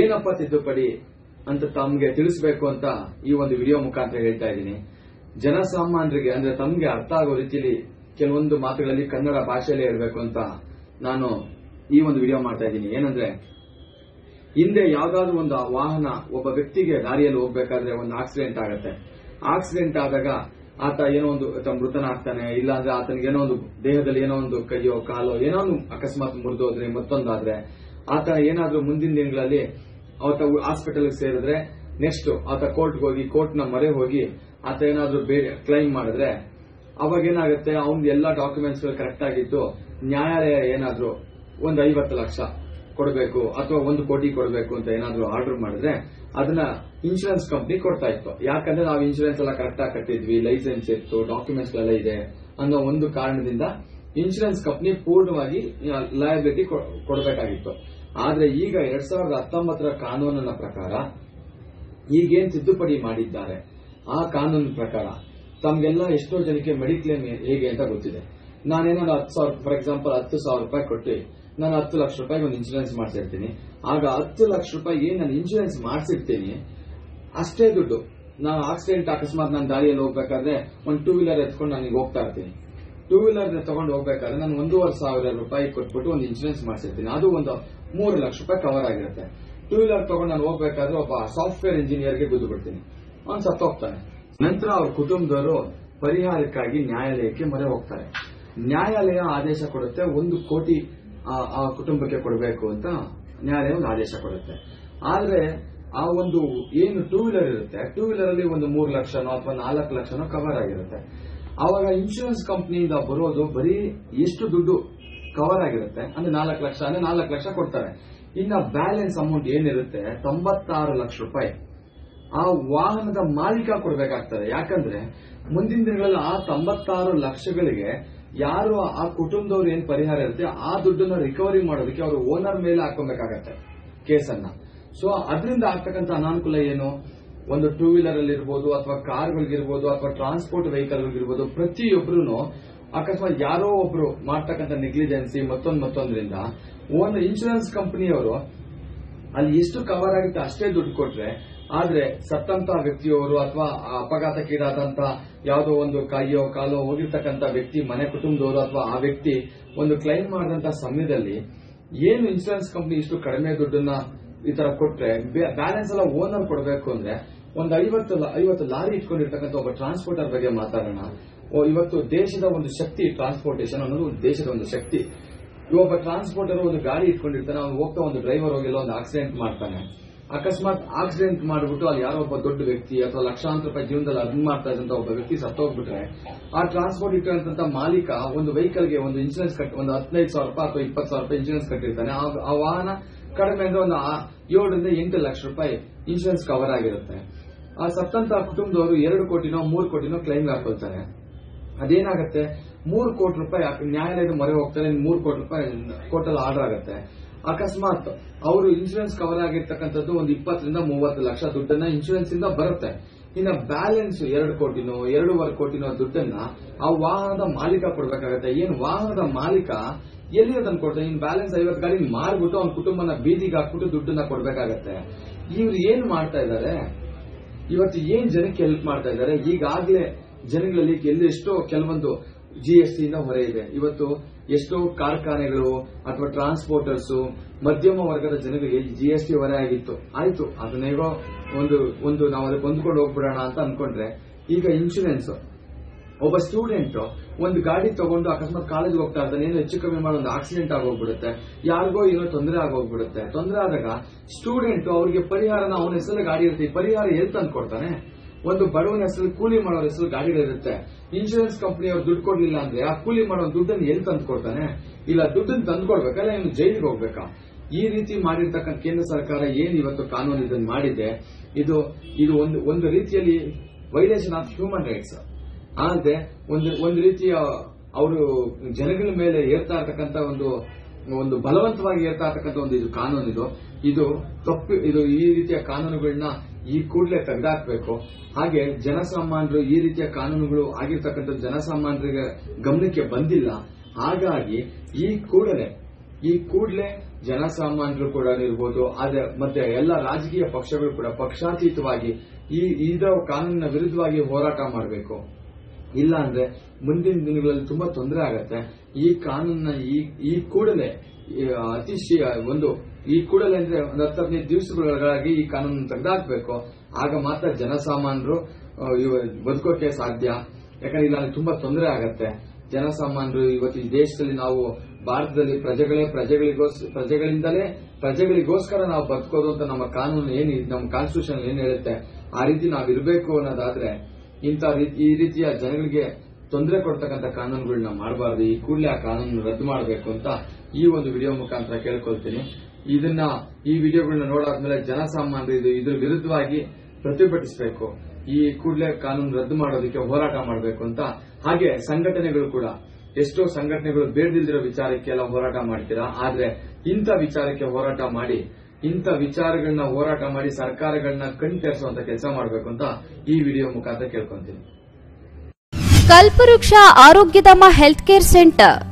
ಏನಪ್ಪ ತಿದ್ದುಪಡಿ ಅಂತ ತಮ್ಗೆ ತಿಳಿಸಬೇಕು ಅಂತ ಈ ಒಂದು ವಿಡಿಯೋ ಮುಖಾಂತರ ಹೇಳ್ತಾ ಇದ್ದೀನಿ. ಜನಸಾಮಾನ್ಯರಿಗೆ ಅಂದ್ರೆ ತಮ್ಗೆ ಅರ್ಥ ಆಗೋ ರೀತಿಯಲ್ಲಿ ಕೆಲವೊಂದು ಮಾತುಗಳಲ್ಲಿ ಕನ್ನಡ ಭಾಷೆಯಲ್ಲೇ ಹೇಳಬೇಕು ಅಂತ ನಾನು ಈ ಒಂದು ವಿಡಿಯೋ ಮಾಡ್ತಾ ಇದ್ದೀನಿ. ಏನಂದ್ರೆ ಹಿಂದೆ ಯಾವ್ದಾದ್ರು ಒಂದು ವಾಹನ ಒಬ್ಬ ವ್ಯಕ್ತಿಗೆ ದಾರಿಯಲ್ಲಿ ಹೋಗ್ಬೇಕಾದ್ರೆ ಒಂದು ಆಕ್ಸಿಡೆಂಟ್ ಆಗುತ್ತೆ. ಆಕ್ಸಿಡೆಂಟ್ ಆದಾಗ ಆತ ಏನೋ ಒಂದು ಮೃತನಾಗ್ತಾನೆ ಇಲ್ಲಾಂದ್ರೆ ಆತನಿಗೆ ಏನೋ ಒಂದು ದೇಹದಲ್ಲಿ ಏನೋ ಒಂದು ಕೈಯೋ, ಕಾಲೋ, ಏನೋ ಒಂದು ಅಕಸ್ಮಾತ್ ಮುರಿದೋದ್ರೆ ಮತ್ತೊಂದಾದ್ರೆ ಆತ ಏನಾದ್ರೂ ಮುಂದಿನ ದಿನಗಳಲ್ಲಿ ಆತ ಹಾಸ್ಪಿಟಲ್ ಸೇರಿದ್ರೆ ನೆಕ್ಸ್ಟ್ ಆತ ಕೋರ್ಟ್ಗೆ ಹೋಗಿ ಕೋರ್ಟ್ನ ಮೊರೆ ಹೋಗಿ ಆತ ಏನಾದ್ರೂ ಕ್ಲೈಮ್ ಮಾಡಿದ್ರೆ ಅವಾಗ ಏನಾಗುತ್ತೆ, ಅವ್ನ ಎಲ್ಲಾ ಡಾಕ್ಯುಮೆಂಟ್ಸ್ ಕರೆಕ್ಟ್ ಆಗಿದ್ದು ನ್ಯಾಯಾಲಯ ಏನಾದ್ರೂ ಒಂದು ಐವತ್ತು ಲಕ್ಷ. ಕೊಡಬೇಕು ಅಥವಾ ಒಂದು ಕೋಟಿ ಕೊಡಬೇಕು ಅಂತ ಏನಾದರೂ ಆರ್ಡರ್ ಮಾಡಿದ್ರೆ ಅದನ್ನ ಇನ್ಶೂರೆನ್ಸ್ ಕಂಪ್ನಿ ಕೊಡ್ತಾ ಇತ್ತು. ಯಾಕಂದ್ರೆ ನಾವು ಇನ್ಶೂರೆನ್ಸ್ ಎಲ್ಲ ಕರೆಕ್ಟ್ ಆಗಿ ಕಟ್ಟಿದ್ವಿ ಲೈಸೆನ್ಸ್ ಇತ್ತು ಡಾಕ್ಯುಮೆಂಟ್ಸ್ ಎಲ್ಲ ಇದೆ ಅನ್ನೋ ಒಂದು ಕಾರಣದಿಂದ ಇನ್ಶೂರೆನ್ಸ್ ಕಂಪ್ನಿ ಪೂರ್ಣವಾಗಿ ಲಯಬಿಲಿಟಿ ಕೊಡಬೇಕಾಗಿತ್ತು. ಆದ್ರೆ ಈಗ ಎರಡ್ ಸಾವಿರದ ಹತ್ತೊಂಬತ್ತರ ಕಾನೂನಿನ ಪ್ರಕಾರ ಈಗೇನ್ ತಿದ್ದುಪಡಿ ಮಾಡಿದ್ದಾರೆ? ಆ ಕಾನೂನಿನ ಪ್ರಕಾರ ತಮ್ಗೆಲ್ಲ ಎಷ್ಟೋ ಜನಕ್ಕೆ ಮೆಡಿಕ್ಲೇಮ್ ಹೇಗೆ ಅಂತ ಗೊತ್ತಿದೆ. ನಾನೇನೋ ಹತ್ತು ಸಾವಿರ ಫಾರ್ ಎಕ್ಸಾಂಪಲ್ ಹತ್ತು ಸಾವಿರ ರೂಪಾಯಿ ಕೊಟ್ಟು ನಾನು ಹತ್ತು ಲಕ್ಷ ರೂಪಾಯಿಗೆ ಒಂದು ಇನ್ಶೂರೆನ್ಸ್ ಮಾಡಿಸಿರ್ತೀನಿ ಆಗ ಹತ್ತು ಲಕ್ಷ ರೂಪಾಯಿ ಏನು ನಾನು ಇನ್ಶೂರೆನ್ಸ್ ಮಾಡಿಸಿರ್ತೀನಿ. ಅಷ್ಟೇ ದುಡ್ಡು. ನಾನು ಆಕ್ಸಿಡೆಂಟ್ ಅಕಸ್ಮಾತ್ ನಾನು ದಾರಿಯಲ್ಲಿ ಹೋಗ್ಬೇಕಾದ್ರೆ ಒಂದು ಟೂ ವೀಲರ್ ಎತ್ಕೊಂಡು ನಾನು ಈಗ ಹೋಗ್ತಾ ಇರ್ತೀನಿ. ಟೂ ವೀಲರ್ ತಗೊಂಡು ಹೋಗ್ಬೇಕಾದ್ರೆ ನಾನು ಒಂದೂವರೆ ಸಾವಿರ ರೂಪಾಯಿ ಕೊಟ್ಬಿಟ್ಟು ಒಂದು ಇನ್ಶೂರೆನ್ಸ್ ಮಾಡಿಸಿರ್ತೀನಿ. ಅದು ಒಂದು ಮೂರು ಲಕ್ಷ ರೂಪಾಯಿ ಕವರ್ ಆಗಿರುತ್ತೆ. ಟೂ ವೀಲರ್ ತಗೊಂಡು ನಾನು ಹೋಗ್ಬೇಕಾದ್ರೆ ಒಬ್ಬ ಸಾಫ್ಟ್ವೇರ್ ಇಂಜಿನಿಯರ್ಗೆ ಗುದ್ದು ಬಿಡ್ತೀನಿ. ಅವ್ನು ಸತ್ತೋಗ್ತಾನೆ ನಂತರ ಅವ್ರ ಕುಟುಂಬದವರು ಪರಿಹಾರಕ್ಕಾಗಿ ನ್ಯಾಯಾಲಯಕ್ಕೆ ಮೊರೆ ಹೋಗ್ತಾರೆ. ನ್ಯಾಯಾಲಯ ಆದೇಶ ಕೊಡುತ್ತೆ ಒಂದು ಕೋಟಿ ಆ- ಕುಟುಂಬಕ್ಕೆ ಕೊಡಬೇಕು ಅಂತ ನ್ಯಾಯಾಲಯ ಒಂದು ಆದೇಶ ಕೊಡುತ್ತೆ. ಆದ್ರೆ ಆ ಒಂದು ಏನು ಟೂ ವೀಲರ್ ಇರುತ್ತೆ ಟೂ ವೀಲರ್ ಅಲ್ಲಿ ಒಂದು ಮೂರು ಲಕ್ಷನೋ ಅಥವಾ ನಾಲ್ಕು ಲಕ್ಷನೋ ಕವರ್ ಆಗಿರುತ್ತೆ. ಆವಾಗ ಇನ್ಶೂರೆನ್ಸ್ ಕಂಪ್ನಿಯಿಂದ ಬರೋದು ಬರೀ ಎಷ್ಟು ದುಡ್ಡು ಕವರ್ ಆಗಿರುತ್ತೆ, ಅಂದ್ರೆ ನಾಲ್ಕು ಲಕ್ಷ, ಅಂದ್ರೆ ನಾಲ್ಕು ಲಕ್ಷ ಕೊಡ್ತಾರೆ. ಇನ್ನ ಬ್ಯಾಲೆನ್ಸ್ ಅಮೌಂಟ್ ಏನಿರುತ್ತೆ, ತೊಂಬತ್ತಾರು ಲಕ್ಷ ರೂಪಾಯಿ. ಆ ವಾಹನದ ಮಾಲೀಕ ಕೊಡಬೇಕಾಗ್ತದೆ. ಯಾಕಂದ್ರೆ ಮುಂದಿನ ದಿನಗಳಲ್ಲಿ ಆ ತೊಂಬತ್ತಾರು ಲಕ್ಷಗಳಿಗೆ ಯಾರು ಆ ಕುಟುಂಬದವ್ರು ಏನ್ ಪರಿಹಾರ ಇರುತ್ತೆ, ಆ ದುಡ್ಡನ್ನ ರಿಕವರಿ ಮಾಡೋದಕ್ಕೆ ಅವರು ಓನರ್ ಮೇಲೆ ಹಾಕೊಬೇಕಾಗತ್ತೆ ಕೇಸನ್ನ. ಸೊ ಅದರಿಂದ ಆಗ್ತಕ್ಕಂಥ ಅನಾನುಕೂಲ ಏನು? ಒಂದು ಟೂ ವೀಲರ್ ಅಲ್ಲಿ ಇರ್ಬೋದು, ಅಥವಾ ಕಾರ್ಗಳಿಗಿರ್ಬೋದು ಅಥವಾ ಟ್ರಾನ್ಸ್ಪೋರ್ಟ್ ವೆಹಿಕಲ್ಗಳಿರ್ಬೋದು ಪ್ರತಿಯೊಬ್ಬರು ಅಕಸ್ಮಾತ್ ಯಾರೋ ಒಬ್ರು ಮಾಡ್ತಕ್ಕಂಥ ನೆಗ್ಲಿಜೆನ್ಸಿ ಮತ್ತೊಂದು ಮತ್ತೊಂದ್ರಿಂದ ಒಂದು ಇನ್ಶೂರೆನ್ಸ್ ಕಂಪನಿಯವರು ಅಲ್ಲಿ ಎಷ್ಟು ಕವರ್ ಆಗುತ್ತೆ ಅಷ್ಟೇ ದುಡ್ಡು ಕೊಟ್ರೆ ಆದ್ರೆ ಸತ್ತಂತ ವ್ಯಕ್ತಿಯವರು ಅಥವಾ ಅಪಘಾತಕ್ಕೀಡಾದಂತ ಯಾವುದೋ ಒಂದು ಕಾಯಿಯೋ ಕಾಲೋ ಹೋಗಿರ್ತಕ್ಕಂಥ ವ್ಯಕ್ತಿ ಮನೆ ಕುಟುಂಬದವರು ಅಥವಾ ಆ ವ್ಯಕ್ತಿ ಒಂದು ಕ್ಲೈಮ್ ಮಾಡಿದಂತ ಸಮಯದಲ್ಲಿ ಏನು ಇನ್ಸೂರೆನ್ಸ್ ಕಂಪನಿ ಇಷ್ಟು ಕಡಿಮೆ ದುಡ್ಡನ್ನ ಈ ತರ ಕೊಟ್ರೆ ಬ್ಯಾಲೆನ್ಸ್ ಎಲ್ಲ ಓನರ್ ಕೊಡಬೇಕು ಅಂದ್ರೆ ಒಂದು ಐವತ್ತು ಐವತ್ತು ಲಾರಿ ಇಟ್ಕೊಂಡಿರ್ತಕ್ಕಂಥ ಒಬ್ಬ ಟ್ರಾನ್ಸ್ಪೋರ್ಟರ್ ಬಗ್ಗೆ ಮಾತಾಡೋಣ. ಓ, ಇವತ್ತು ದೇಶದ ಒಂದು ಶಕ್ತಿ ಟ್ರಾನ್ಸ್ಪೋರ್ಟೇಷನ್ ಅನ್ನೋದು ದೇಶದ ಒಂದು ಶಕ್ತಿ. ಒಬ್ಬ ಟ್ರಾನ್ಸ್ಪೋರ್ಟರ್ ಒಂದು ಗಾಡಿ ಇಟ್ಕೊಂಡಿರ್ತಾನೆ ಅವ್ನು ಹೋಗ್ತಾ ಒಂದು ಡ್ರೈವರ್ ಹೋಗಿಲ್ಲ ಒಂದು ಆಕ್ಸಿಡೆಂಟ್ ಮಾಡ್ತಾನೆ. ಅಕಸ್ಮಾತ್ ಆಕ್ಸಿಡೆಂಟ್ ಮಾಡಿಬಿಟ್ಟು ಅಲ್ಲಿ ಯಾರೋ ಒಬ್ಬ ದೊಡ್ಡ ವ್ಯಕ್ತಿ ಅಥವಾ ಲಕ್ಷಾಂತರ ರೂಪಾಯಿ ಜೀವನದಲ್ಲಿ ಅರ್ನ್ ಮಾಡ್ತಾ ಇದ್ದಂತ ಒಬ್ಬ ವ್ಯಕ್ತಿ ಸತ್ತೋಗ್ಬಿಟ್ರೆ, ಆ ಟ್ರಾನ್ಸ್ಪೋರ್ಟ್ ಇಟ್ಟಿರುವಂತ ಮಾಲೀಕ ಒಂದು ವೆಹಿಕಲ್ಗೆ ಒಂದು ಇನ್ಶೂರೆನ್ಸ್ ಕಟ್ ಒಂದು ಹದಿನೈದು ಸಾವಿರ ರೂಪಾಯಿ ಅಥವಾ ಇಪ್ಪತ್ತು ಸಾವಿರ ರೂಪಾಯಿ ಇನ್ಶೂರೆನ್ಸ್ ಕಟ್ಟಿರ್ತಾನೆ. ಆ- ವಾಹನ ಕಡಿಮೆ ಅಂದ್ರೆ ಒಂದು ಏಳರಿಂದ ಎಂಟು ಲಕ್ಷ ರೂಪಾಯಿ ಇನ್ಶೂರೆನ್ಸ್ ಕವರ್ ಆಗಿರುತ್ತೆ. ಆ ಸತ್ತಂತ ಕುಟುಂಬದವರು ಎರಡು ಕೋಟಿನೋ ಮೂರು ಕೋಟಿನೋ ಕ್ಲೈಮ್ ಹಾಕೊಳ್ತಾರೆ. ಅದೇನಾಗುತ್ತೆ? ಮೂರು ಕೋಟಿ ರೂಪಾಯಿ ನ್ಯಾಯಾಲಯದ ಮೊರೆ ಹೋಗ್ತಾರೆ, ಮೂರು ಕೋಟಿ ರೂಪಾಯಿ ಕೋರ್ಟಲ್ಲಿ ಆರ್ಡರ್ ಆಗುತ್ತೆ. ಅಕಸ್ಮಾತ್ ಅವರು ಇನ್ಶೂರೆನ್ಸ್ ಕವರ್ ಆಗಿರ್ತಕ್ಕಂಥದ್ದು ಒಂದು ಇಪ್ಪತ್ತರಿಂದ ಮೂವತ್ತು ಲಕ್ಷ ದುಡ್ಡನ್ನ ಇನ್ಶೂರೆನ್ಸ್ ಇಂದ ಬರುತ್ತೆ. ಇನ್ನು ಬ್ಯಾಲೆನ್ಸ್ ಎರಡು ಕೋಟಿನೋ, ಎರಡೂವರೆ ಕೋಟಿನೋ ದುಡ್ಡನ್ನ ಆ ವಾಹನದ ಮಾಲೀಕ ಕೊಡ್ಬೇಕಾಗತ್ತೆ. ಏನು ವಾಹನದ ಮಾಲೀಕ ಎಲ್ಲಿ ಅದನ್ನು ಕೊಡ್ತಾನೆ? ಇನ್ ಬ್ಯಾಲೆನ್ಸ್ ಐವತ್ತು ಗಾಡಿ ಮಾರ್ಬಿಟ್ಟು ಅವ್ನ ಕುಟುಂಬನ ಬೀದಿಗೆ ಹಾಕ್ಬಿಟ್ಟು ದುಡ್ಡನ್ನ ಕೊಡಬೇಕಾಗತ್ತೆ. ಇವ್ರು ಏನ್ ಮಾಡ್ತಾ ಇದ್ದಾರೆ ಇವತ್ತು ಏನ್ ಜನಕ್ಕೆ ಹೆಲ್ಪ್ ಮಾಡ್ತಾ ಇದ್ದಾರೆ ಈಗಾಗಲೇ ಜನಗಳಲ್ಲಿ ಎಲ್ಲಿ ಎಷ್ಟೋ ಕೆಲವೊಂದು ಜಿ ಎಸ್ ಇಂದ ಹೊರೆ ಇದೆ. ಇವತ್ತು ಎಷ್ಟೋ ಕಾರ್ಖಾನೆಗಳು ಅಥವಾ ಟ್ರಾನ್ಸ್ಪೋರ್ಟರ್ಸ್ ಮಧ್ಯಮ ವರ್ಗದ ಜನರಿಗೆ ಜಿ ಎಸ್ ಟಿ ಹೊರೆ ಆಗಿತ್ತು. ಆಯ್ತು, ಅದನ್ನೇಗೋ ಒಂದು ಒಂದು ನಾವು ಅದಕ್ಕೆ ಹೊಂದ್ಕೊಂಡು ಹೋಗ್ಬಿಡೋಣ ಅಂತ ಅನ್ಕೊಂಡ್ರೆ, ಈಗ ಇನ್ಶೂರೆನ್ಸ್ ಒಬ್ಬ ಸ್ಟೂಡೆಂಟ್ ಒಂದು ಗಾಡಿ ತಗೊಂಡು ಅಕಸ್ಮಾತ್ ಕಾಲೇಜ್ ಹೋಗ್ತಾ ಇರ್ತಾನೆ, ಏನೋ ಹೆಚ್ಚು ಕಮ್ಮಿ ಮಾಡೋ ಒಂದು ಆಕ್ಸಿಡೆಂಟ್ ಆಗೋಗ್ಬಿಡುತ್ತೆ ಯಾರಿಗೋ ಏನೋ ತೊಂದರೆ ಆಗೋಗ್ಬಿಡುತ್ತೆ ತೊಂದರೆ ಆದಾಗ ಸ್ಟೂಡೆಂಟ್ ಅವರಿಗೆ ಪರಿಹಾರನ, ಅವನ ಹೆಸರು ಗಾಡಿ ಇರ್ತೀವಿ ಪರಿಹಾರ ಎಲ್ಲಿ ತಂದು ಕೊಡ್ತಾನೆ ಒಂದು ಬಡವನ ಹೆಸರು, ಕೂಲಿ ಮಾಡೋ ಹೆಸರು ಗಾಡಿಗಳಿರುತ್ತೆ ಇನ್ಶೂರೆನ್ಸ್ ಕಂಪನಿ ಅವ್ರು ದುಡ್ಡು ಕೊಡ್ಲಿಲ್ಲ ಅಂದ್ರೆ ಆ ಕೂಲಿ ಮಾಡೋ ದುಡ್ಡನ್ನು ಎಲ್ಲಿ ತಂದು ಕೊಡ್ತಾನೆ? ಇಲ್ಲ ದುಡ್ಡನ್ನು ತಂದು ಕೊಡ್ಬೇಕಲ್ಲ ಇನ್ನು ಜೈಲಿಗೆ ಹೋಗ್ಬೇಕಾ? ಈ ರೀತಿ ಮಾಡಿರ್ತಕ್ಕಂಥ ಕೇಂದ್ರ ಸರ್ಕಾರ ಏನ್ ಇವತ್ತು ಕಾನೂನು ಇದನ್ನು ಮಾಡಿದೆ? ಇದು ಇದು ಒಂದು ಒಂದು ರೀತಿಯಲ್ಲಿ ವೈಲೇಷನ್ ಆಫ್ ಹ್ಯೂಮನ್ ರೈಟ್ಸ್ ಆದ್ರೆ ಒಂದು ಒಂದು ರೀತಿಯ ಅವರು ಜನಗಳ ಮೇಲೆ ಏರ್ತಾ ಇರ್ತಕ್ಕಂಥ ಒಂದು ಒಂದು ಬಲವಂತವಾಗಿ ಏರ್ತಾ ಇರತಕ್ಕಂಥ ಒಂದು ಇದು ಕಾನೂನು ಇದು ಇದು ತಪ್ಪು, ಇದು ಈ ರೀತಿಯ ಕಾನೂನುಗಳನ್ನ ಈ ಕೂಡಲೇ ತೆಗೆದಾಕ್ಬೇಕು. ಹಾಗೆ ಜನಸಾಮಾನ್ಯರು ಈ ರೀತಿಯ ಕಾನೂನುಗಳು ಆಗಿರ್ತಕ್ಕಂಥ ಜನಸಾಮಾನ್ಯರಿಗೆ ಗಮನಕ್ಕೆ ಬಂದಿಲ್ಲ. ಹಾಗಾಗಿ ಈ ಕೂಡಲೇ ಈ ಕೂಡಲೇ ಜನಸಾಮಾನ್ಯರು ಕೂಡ ಇರ್ಬೋದು, ಆದ್ರೆ ಮತ್ತೆ ಎಲ್ಲ ರಾಜಕೀಯ ಪಕ್ಷಗಳು ಕೂಡ ಪಕ್ಷಾತೀತವಾಗಿ ಈ ಇದರ ಕಾನೂನಿನ ವಿರುದ್ಧವಾಗಿ ಹೋರಾಟ ಮಾಡಬೇಕು. ಇಲ್ಲ ಅಂದ್ರೆ ಮುಂದಿನ ದಿನಗಳಲ್ಲಿ ತುಂಬಾ ತೊಂದರೆ ಆಗತ್ತೆ. ಈ ಕಾನೂನ ಈ ಕೂಡಲೇ ಅತಿಶಯ ಅತಿ ಒಂದು ಈ ಕೂಡಲೇ ಅಂದ್ರೆ ಒಂದು ಹತ್ತು ಹದಿನೈದು ದಿವಸಗಳಾಗಿ ಈ ಕಾನೂನನ್ನು ತೆಗೆದಾಕಬೇಕು. ಆಗ ಮಾತ್ರ ಜನಸಾಮಾನ್ಯರು ಬದುಕೋಕೆ ಸಾಧ್ಯ. ಯಾಕಂದ್ರೆ ಇಲ್ಲ ತುಂಬಾ ತೊಂದರೆ ಆಗತ್ತೆ. ಜನಸಾಮಾನ್ಯರು ಇವತ್ತು ಈ ದೇಶದಲ್ಲಿ ನಾವು, ಭಾರತದಲ್ಲಿ ಪ್ರಜೆಗಳೇ ಪ್ರಜೆಗಳಿಗೋಸ್, ಪ್ರಜೆಗಳಿಂದಲೇ ಪ್ರಜೆಗಳಿಗೋಸ್ಕರ ನಾವು ಬದುಕೋದು ಅಂತ ನಮ್ಮ ಕಾನೂನು ಏನು ನಮ್ಮ ಕಾನ್ಸ್ಟಿಟ್ಯೂಷನ್ ಏನ್ ಹೇಳುತ್ತೆ, ಆ ರೀತಿ ನಾವು ಇರಬೇಕು ಅನ್ನೋದಾದ್ರೆ ಇಂಥ ಈ ರೀತಿಯ ಜನಗಳಿಗೆ ತೊಂದರೆ ಕೊಡ್ತಕ್ಕಂಥ ಕಾನೂನುಗಳನ್ನ ಮಾಡಬಾರದು. ಈ ಕೂಡಲೇ ಆ ಕಾನೂನು ರದ್ದು ಮಾಡಬೇಕು ಅಂತ ಈ ಒಂದು ವಿಡಿಯೋ ಮುಖಾಂತರ ಕೇಳ್ಕೊಳ್ತೀನಿ. ಇದನ್ನ ಈ ವಿಡಿಯೋಗಳನ್ನ ನೋಡಾದ್ಮೇಲೆ ಜನಸಾಮಾನ್ಯರು ಇದು ಇದ್ರ ವಿರುದ್ಧವಾಗಿ ಪ್ರತಿಭಟಿಸಬೇಕು. ಈ ಕೂಡಲೇ ಕಾನೂನು ರದ್ದು ಮಾಡೋದಕ್ಕೆ ಹೋರಾಟ ಮಾಡಬೇಕು ಅಂತ. ಹಾಗೆ ಸಂಘಟನೆಗಳು ಕೂಡ. ಎಷ್ಟೋ ಸಂಘಟನೆಗಳು ಬೇಡದಿಲ್ದಿರೋ ವಿಚಾರಕ್ಕೆಲ್ಲ ಹೋರಾಟ ಮಾಡ್ತೀರಾ? ಆದ್ರೆ ಇಂಥ ವಿಚಾರಕ್ಕೆ ಹೋರಾಟ ಮಾಡಿ, ಇಂಥ ವಿಚಾರಗಳನ್ನ ಹೋರಾಟ ಮಾಡಿ ಸರ್ಕಾರಗಳನ್ನ ಕಣ್ತರಿಸುವಂತ ಕೆಲಸ ಮಾಡಬೇಕು ಅಂತ ಈ ವಿಡಿಯೋ ಮುಖಾಂತರ ಕೇಳ್ಕೊಂತೀನಿ. ಕಲ್ಪವೃಕ್ಷ Arogyadhama health care centre.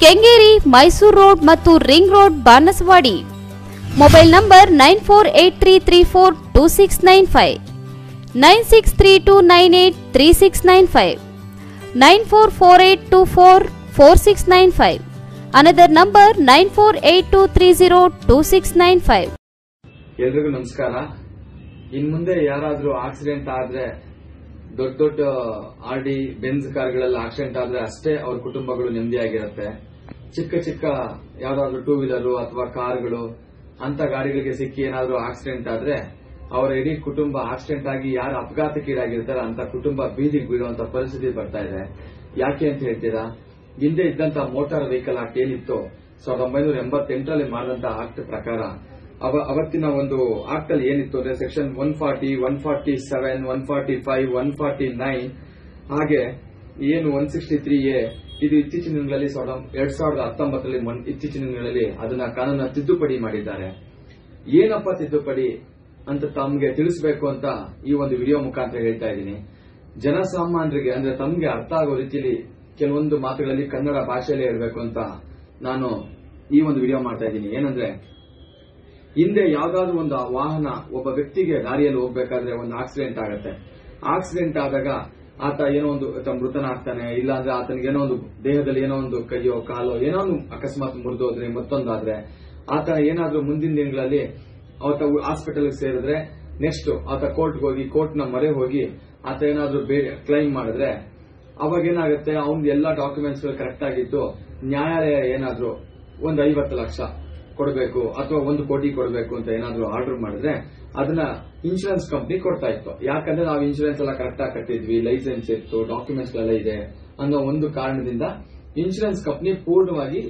Kengeri, Mysuru road ಮತ್ತು ring road Banaswadi mobile number nine four eight three another number nine four eight two three two six nine five. ಎಲ್ರಿಗೂ ನಮಸ್ಕಾರ. ಇನ್ ಮುಂದೆ ಯಾರಾದ್ರೂ ಆಕ್ಸಿಡೆಂಟ್ ಆದ್ರೆ, ದೊಡ್ಡ ದೊಡ್ಡ ಆರ್ ಡಿ ಬೆನ್ಸ್ ಕಾರ್ಗಳಲ್ಲಿ ಆಕ್ಸಿಡೆಂಟ್ ಆದ್ರೆ ಅಷ್ಟೇ ಅವ್ರ ಕುಟುಂಬಗಳು ನೆಮ್ಮದಿಯಾಗಿರುತ್ತೆ. ಚಿಕ್ಕ ಚಿಕ್ಕ ಯಾವ್ದಾದ್ರು ಟೂ ವೀಲರ್ ಅಥವಾ ಕಾರ್ಗಳು ಅಂತ ಗಾಡಿಗಳಿಗೆ ಸಿಕ್ಕಿ ಏನಾದರೂ ಆಕ್ಸಿಡೆಂಟ್ ಆದ್ರೆ ಅವರ ಇಡೀ ಕುಟುಂಬ ಆಕ್ಸಿಡೆಂಟ್ ಆಗಿ ಯಾರು ಅಪಘಾತಕ್ಕೀಡಾಗಿರ್ತಾರೆ ಅಂತ ಕುಟುಂಬ ಬೀದಿಗೆ ಬೀಳುವಂತ ಪರಿಸ್ಥಿತಿ ಬರ್ತಾ ಇದೆ. ಯಾಕೆ ಅಂತ ಹೇಳ್ತೀರಾ? ಹಿಂದೆ ಇದ್ದಂತ ಮೋಟಾರ್ ವೆಹಿಕಲ್ ಆಕ್ಟ್ ಏನಿತ್ತು ಸಾವಿರದ ಒಂಬೈನೂರ ಎಂಬತ್ತೆಂಟರಲ್ಲಿ ಮಾಡಿದಂತ ಆಕ್ಟ್ ಪ್ರಕಾರ ಅವ, ಅವತ್ತಿನ ಒಂದು ಆಕ್ಟ್ ಅಲ್ಲಿ ಏನಿತ್ತು ಅಂದ್ರೆ section one forty one forty seven one forty five one forty nine ಹಾಗೆ ಏನು ಒನ್ ಸಿಕ್ಸ್ಟಿ ತ್ರೀ ಎ ಇದು ಇತ್ತೀಚಿನ ದಿನಗಳಲ್ಲಿ ಎರಡ್ ಸಾವಿರದ ಹತ್ತೊಂಬತ್ತರಲ್ಲಿ ಇತ್ತೀಚಿನ ದಿನಗಳಲ್ಲಿ ಅದನ್ನ ಕಾನೂನ ತಿದ್ದುಪಡಿ ಮಾಡಿದ್ದಾರೆ. ಏನಪ್ಪ ತಿದ್ದುಪಡಿ ಅಂತ ತಮಗೆ ತಿಳಿಸಬೇಕು ಅಂತ ಈ ಒಂದು ವಿಡಿಯೋ ಮುಖಾಂತರ ಹೇಳ್ತಾ ಇದ್ದೀನಿ. ಜನಸಾಮಾನ್ಯರಿಗೆ ಅಂದ್ರೆ ತಮಗೆ ಅರ್ಥ ಆಗೋ ರೀತಿಯಲ್ಲಿ ಕೆಲವೊಂದು ಮಾತುಗಳಲ್ಲಿ ಕನ್ನಡ ಭಾಷೆಯಲ್ಲೇ ಇರಬೇಕು ಅಂತ ನಾನು ಈ ಒಂದು ವಿಡಿಯೋ ಮಾಡ್ತಾ ಇದ್ದೀನಿ. ಏನಂದ್ರೆ, ಹಿಂದೆ ಯಾವ್ದಾದ್ರು ಒಂದು ವಾಹನ ಒಬ್ಬ ವ್ಯಕ್ತಿಗೆ ದಾರಿಯಲ್ಲಿ ಹೋಗ್ಬೇಕಾದ್ರೆ ಒಂದು ಆಕ್ಸಿಡೆಂಟ್ ಆಗುತ್ತೆ. ಆಕ್ಸಿಡೆಂಟ್ ಆದಾಗ ಆತ ಏನೋ ಒಂದು ಮೃತನಾಗ್ತಾನೆ ಇಲ್ಲ ಅಂದ್ರೆ ಆತನಿಗೆ ಏನೋ ಒಂದು ದೇಹದಲ್ಲಿ ಏನೋ ಒಂದು ಕೈಯೋ, ಕಾಲೋ, ಏನೋ ಒಂದು ಅಕಸ್ಮಾತ್ ಮುರಿದೋದ್ರೆ, ಮತ್ತೊಂದಾದ್ರೆ, ಆತ ಏನಾದ್ರೂ ಮುಂದಿನ ದಿನಗಳಲ್ಲಿ ಆತ ಹಾಸ್ಪಿಟಲ್ ಸೇರಿದ್ರೆ ನೆಕ್ಸ್ಟ್ ಆತ ಕೋರ್ಟ್ಗೆ ಹೋಗಿ ಕೋರ್ಟ್ನ ಮೊರೆ ಹೋಗಿ ಆತ ಏನಾದ್ರೂ ಕ್ಲೈಮ್ ಮಾಡಿದ್ರೆ, ಅವಾಗ ಏನಾಗುತ್ತೆ, ಅವ್ನ ಎಲ್ಲಾ ಡಾಕ್ಯುಮೆಂಟ್ಸ್ ಕರೆಕ್ಟ್ ಆಗಿದ್ದು, ನ್ಯಾಯಾಲಯ ಏನಾದ್ರೂ ಒಂದು ಐವತ್ತು ಲಕ್ಷ ಕೊಡಬೇಕು, ಅಥವಾ ಒಂದು ಕೋಟಿ ಕೊಡಬೇಕು ಅಂತ ಏನಾದ್ರೂ ಆರ್ಡರ್ ಮಾಡಿದ್ರೆ, ಅದನ್ನ ಇನ್ಶೂರೆನ್ಸ್ ಕಂಪ್ನಿ ಕೊಡ್ತಾ ಇತ್ತು. ಯಾಕಂದ್ರೆ ನಾವು ಇನ್ಶೂರೆನ್ಸ್ ಎಲ್ಲ ಕರೆಕ್ಟ್ ಆಗಿ ಕಟ್ಟಿದ್ವಿ ಲೈಸೆನ್ಸ್ ಇತ್ತು ಡಾಕ್ಯುಮೆಂಟ್ಸ್ ಎಲ್ಲ ಇದೆ ಅನ್ನೋ ಒಂದು ಕಾರಣದಿಂದ ಇನ್ಶೂರೆನ್ಸ್ ಕಂಪ್ನಿ ಪೂರ್ಣವಾಗಿ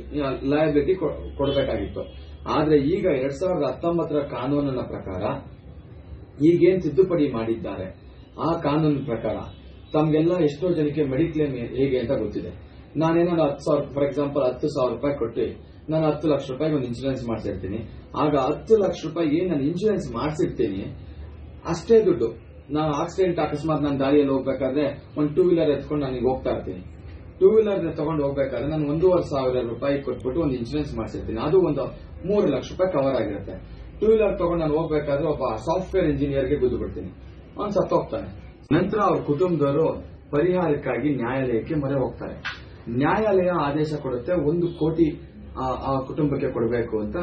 ಲಯಬಿಲಿಟಿ ಕೊಡಬೇಕಾಗಿತ್ತು. ಆದ್ರೆ ಈಗ ಎರಡ್ ಸಾವಿರದ ಹತ್ತೊಂಬತ್ತರ ಕಾನೂನಿನ ಪ್ರಕಾರ ಈಗೇನ್ ತಿದ್ದುಪಡಿ ಮಾಡಿದ್ದಾರೆ ಆ ಕಾನೂನಿನ ಪ್ರಕಾರ ತಮ್ಗೆಲ್ಲ ಎಷ್ಟೋ ಜನಕ್ಕೆ ಮೆಡಿಕ್ಲೇಮ್ ಹೇಗೆ ಅಂತ ಗೊತ್ತಿದೆ. ನಾನೇನೋ ಹತ್ತು ಸಾವಿರ ಫಾರ್ ಎಕ್ಸಾಂಪಲ್ ಹತ್ತು ಸಾವಿರ ರೂಪಾಯಿ ಕೊಟ್ಟು ನಾನು ಹತ್ತು ಲಕ್ಷ ರೂಪಾಯಿ ಒಂದು ಇನ್ಶೂರೆನ್ಸ್ ಮಾಡಿಸಿರ್ತೀನಿ ಆಗ ಹತ್ತು ಲಕ್ಷ ರೂಪಾಯಿ ಏನ್ ನಾನು ಇನ್ಶೂರೆನ್ಸ್ ಮಾಡಿಸಿರ್ತೀನಿ. ಅಷ್ಟೇ ದುಡ್ಡು. ನಾನು ಆಕ್ಸಿಡೆಂಟ್ ಅಕಸ್ಮಾತ್ ನಾನು ದಾರಿಯಲ್ಲಿ ಹೋಗ್ಬೇಕಾದ್ರೆ ಒಂದು ಟೂ ವೀಲರ್ ಎತ್ಕೊಂಡು ನಾನು ಹೋಗ್ತಾ ಇರ್ತೀನಿ. ಟೂ ವೀಲರ್ ತಗೊಂಡು ಹೋಗ್ಬೇಕಾದ್ರೆ ನಾನು ಒಂದೂವರೆ ಸಾವಿರ ರೂಪಾಯಿ ಕೊಟ್ಬಿಟ್ಟು ಒಂದು ಇನ್ಶೂರೆನ್ಸ್ ಮಾಡಿಸಿರ್ತೀನಿ. ಅದು ಒಂದು ಮೂರು ಲಕ್ಷ ರೂಪಾಯಿ ಕವರ್ ಆಗಿರುತ್ತೆ. ಟೂ ವೀಲರ್ ತಗೊಂಡು ನಾನು ಹೋಗ್ಬೇಕಾದ್ರೆ ಒಬ್ಬ ಸಾಫ್ಟ್ವೇರ್ ಇಂಜಿನಿಯರ್ಗೆ ಗುದ್ದು ಬಿಡ್ತೀನಿ. ಅವ್ನು ಸತ್ತೋಗ್ತಾನೆ. ನಂತರ ಅವ್ರ ಕುಟುಂಬದವರು ಪರಿಹಾರಕ್ಕಾಗಿ ನ್ಯಾಯಾಲಯಕ್ಕೆ ಮೊರೆ ಹೋಗ್ತಾರೆ. ನ್ಯಾಯಾಲಯ ಆದೇಶ ಕೊಡುತ್ತೆ, ಒಂದು ಕೋಟಿ ಆ ಆ ಕುಟುಂಬಕ್ಕೆ ಕೊಡಬೇಕು ಅಂತ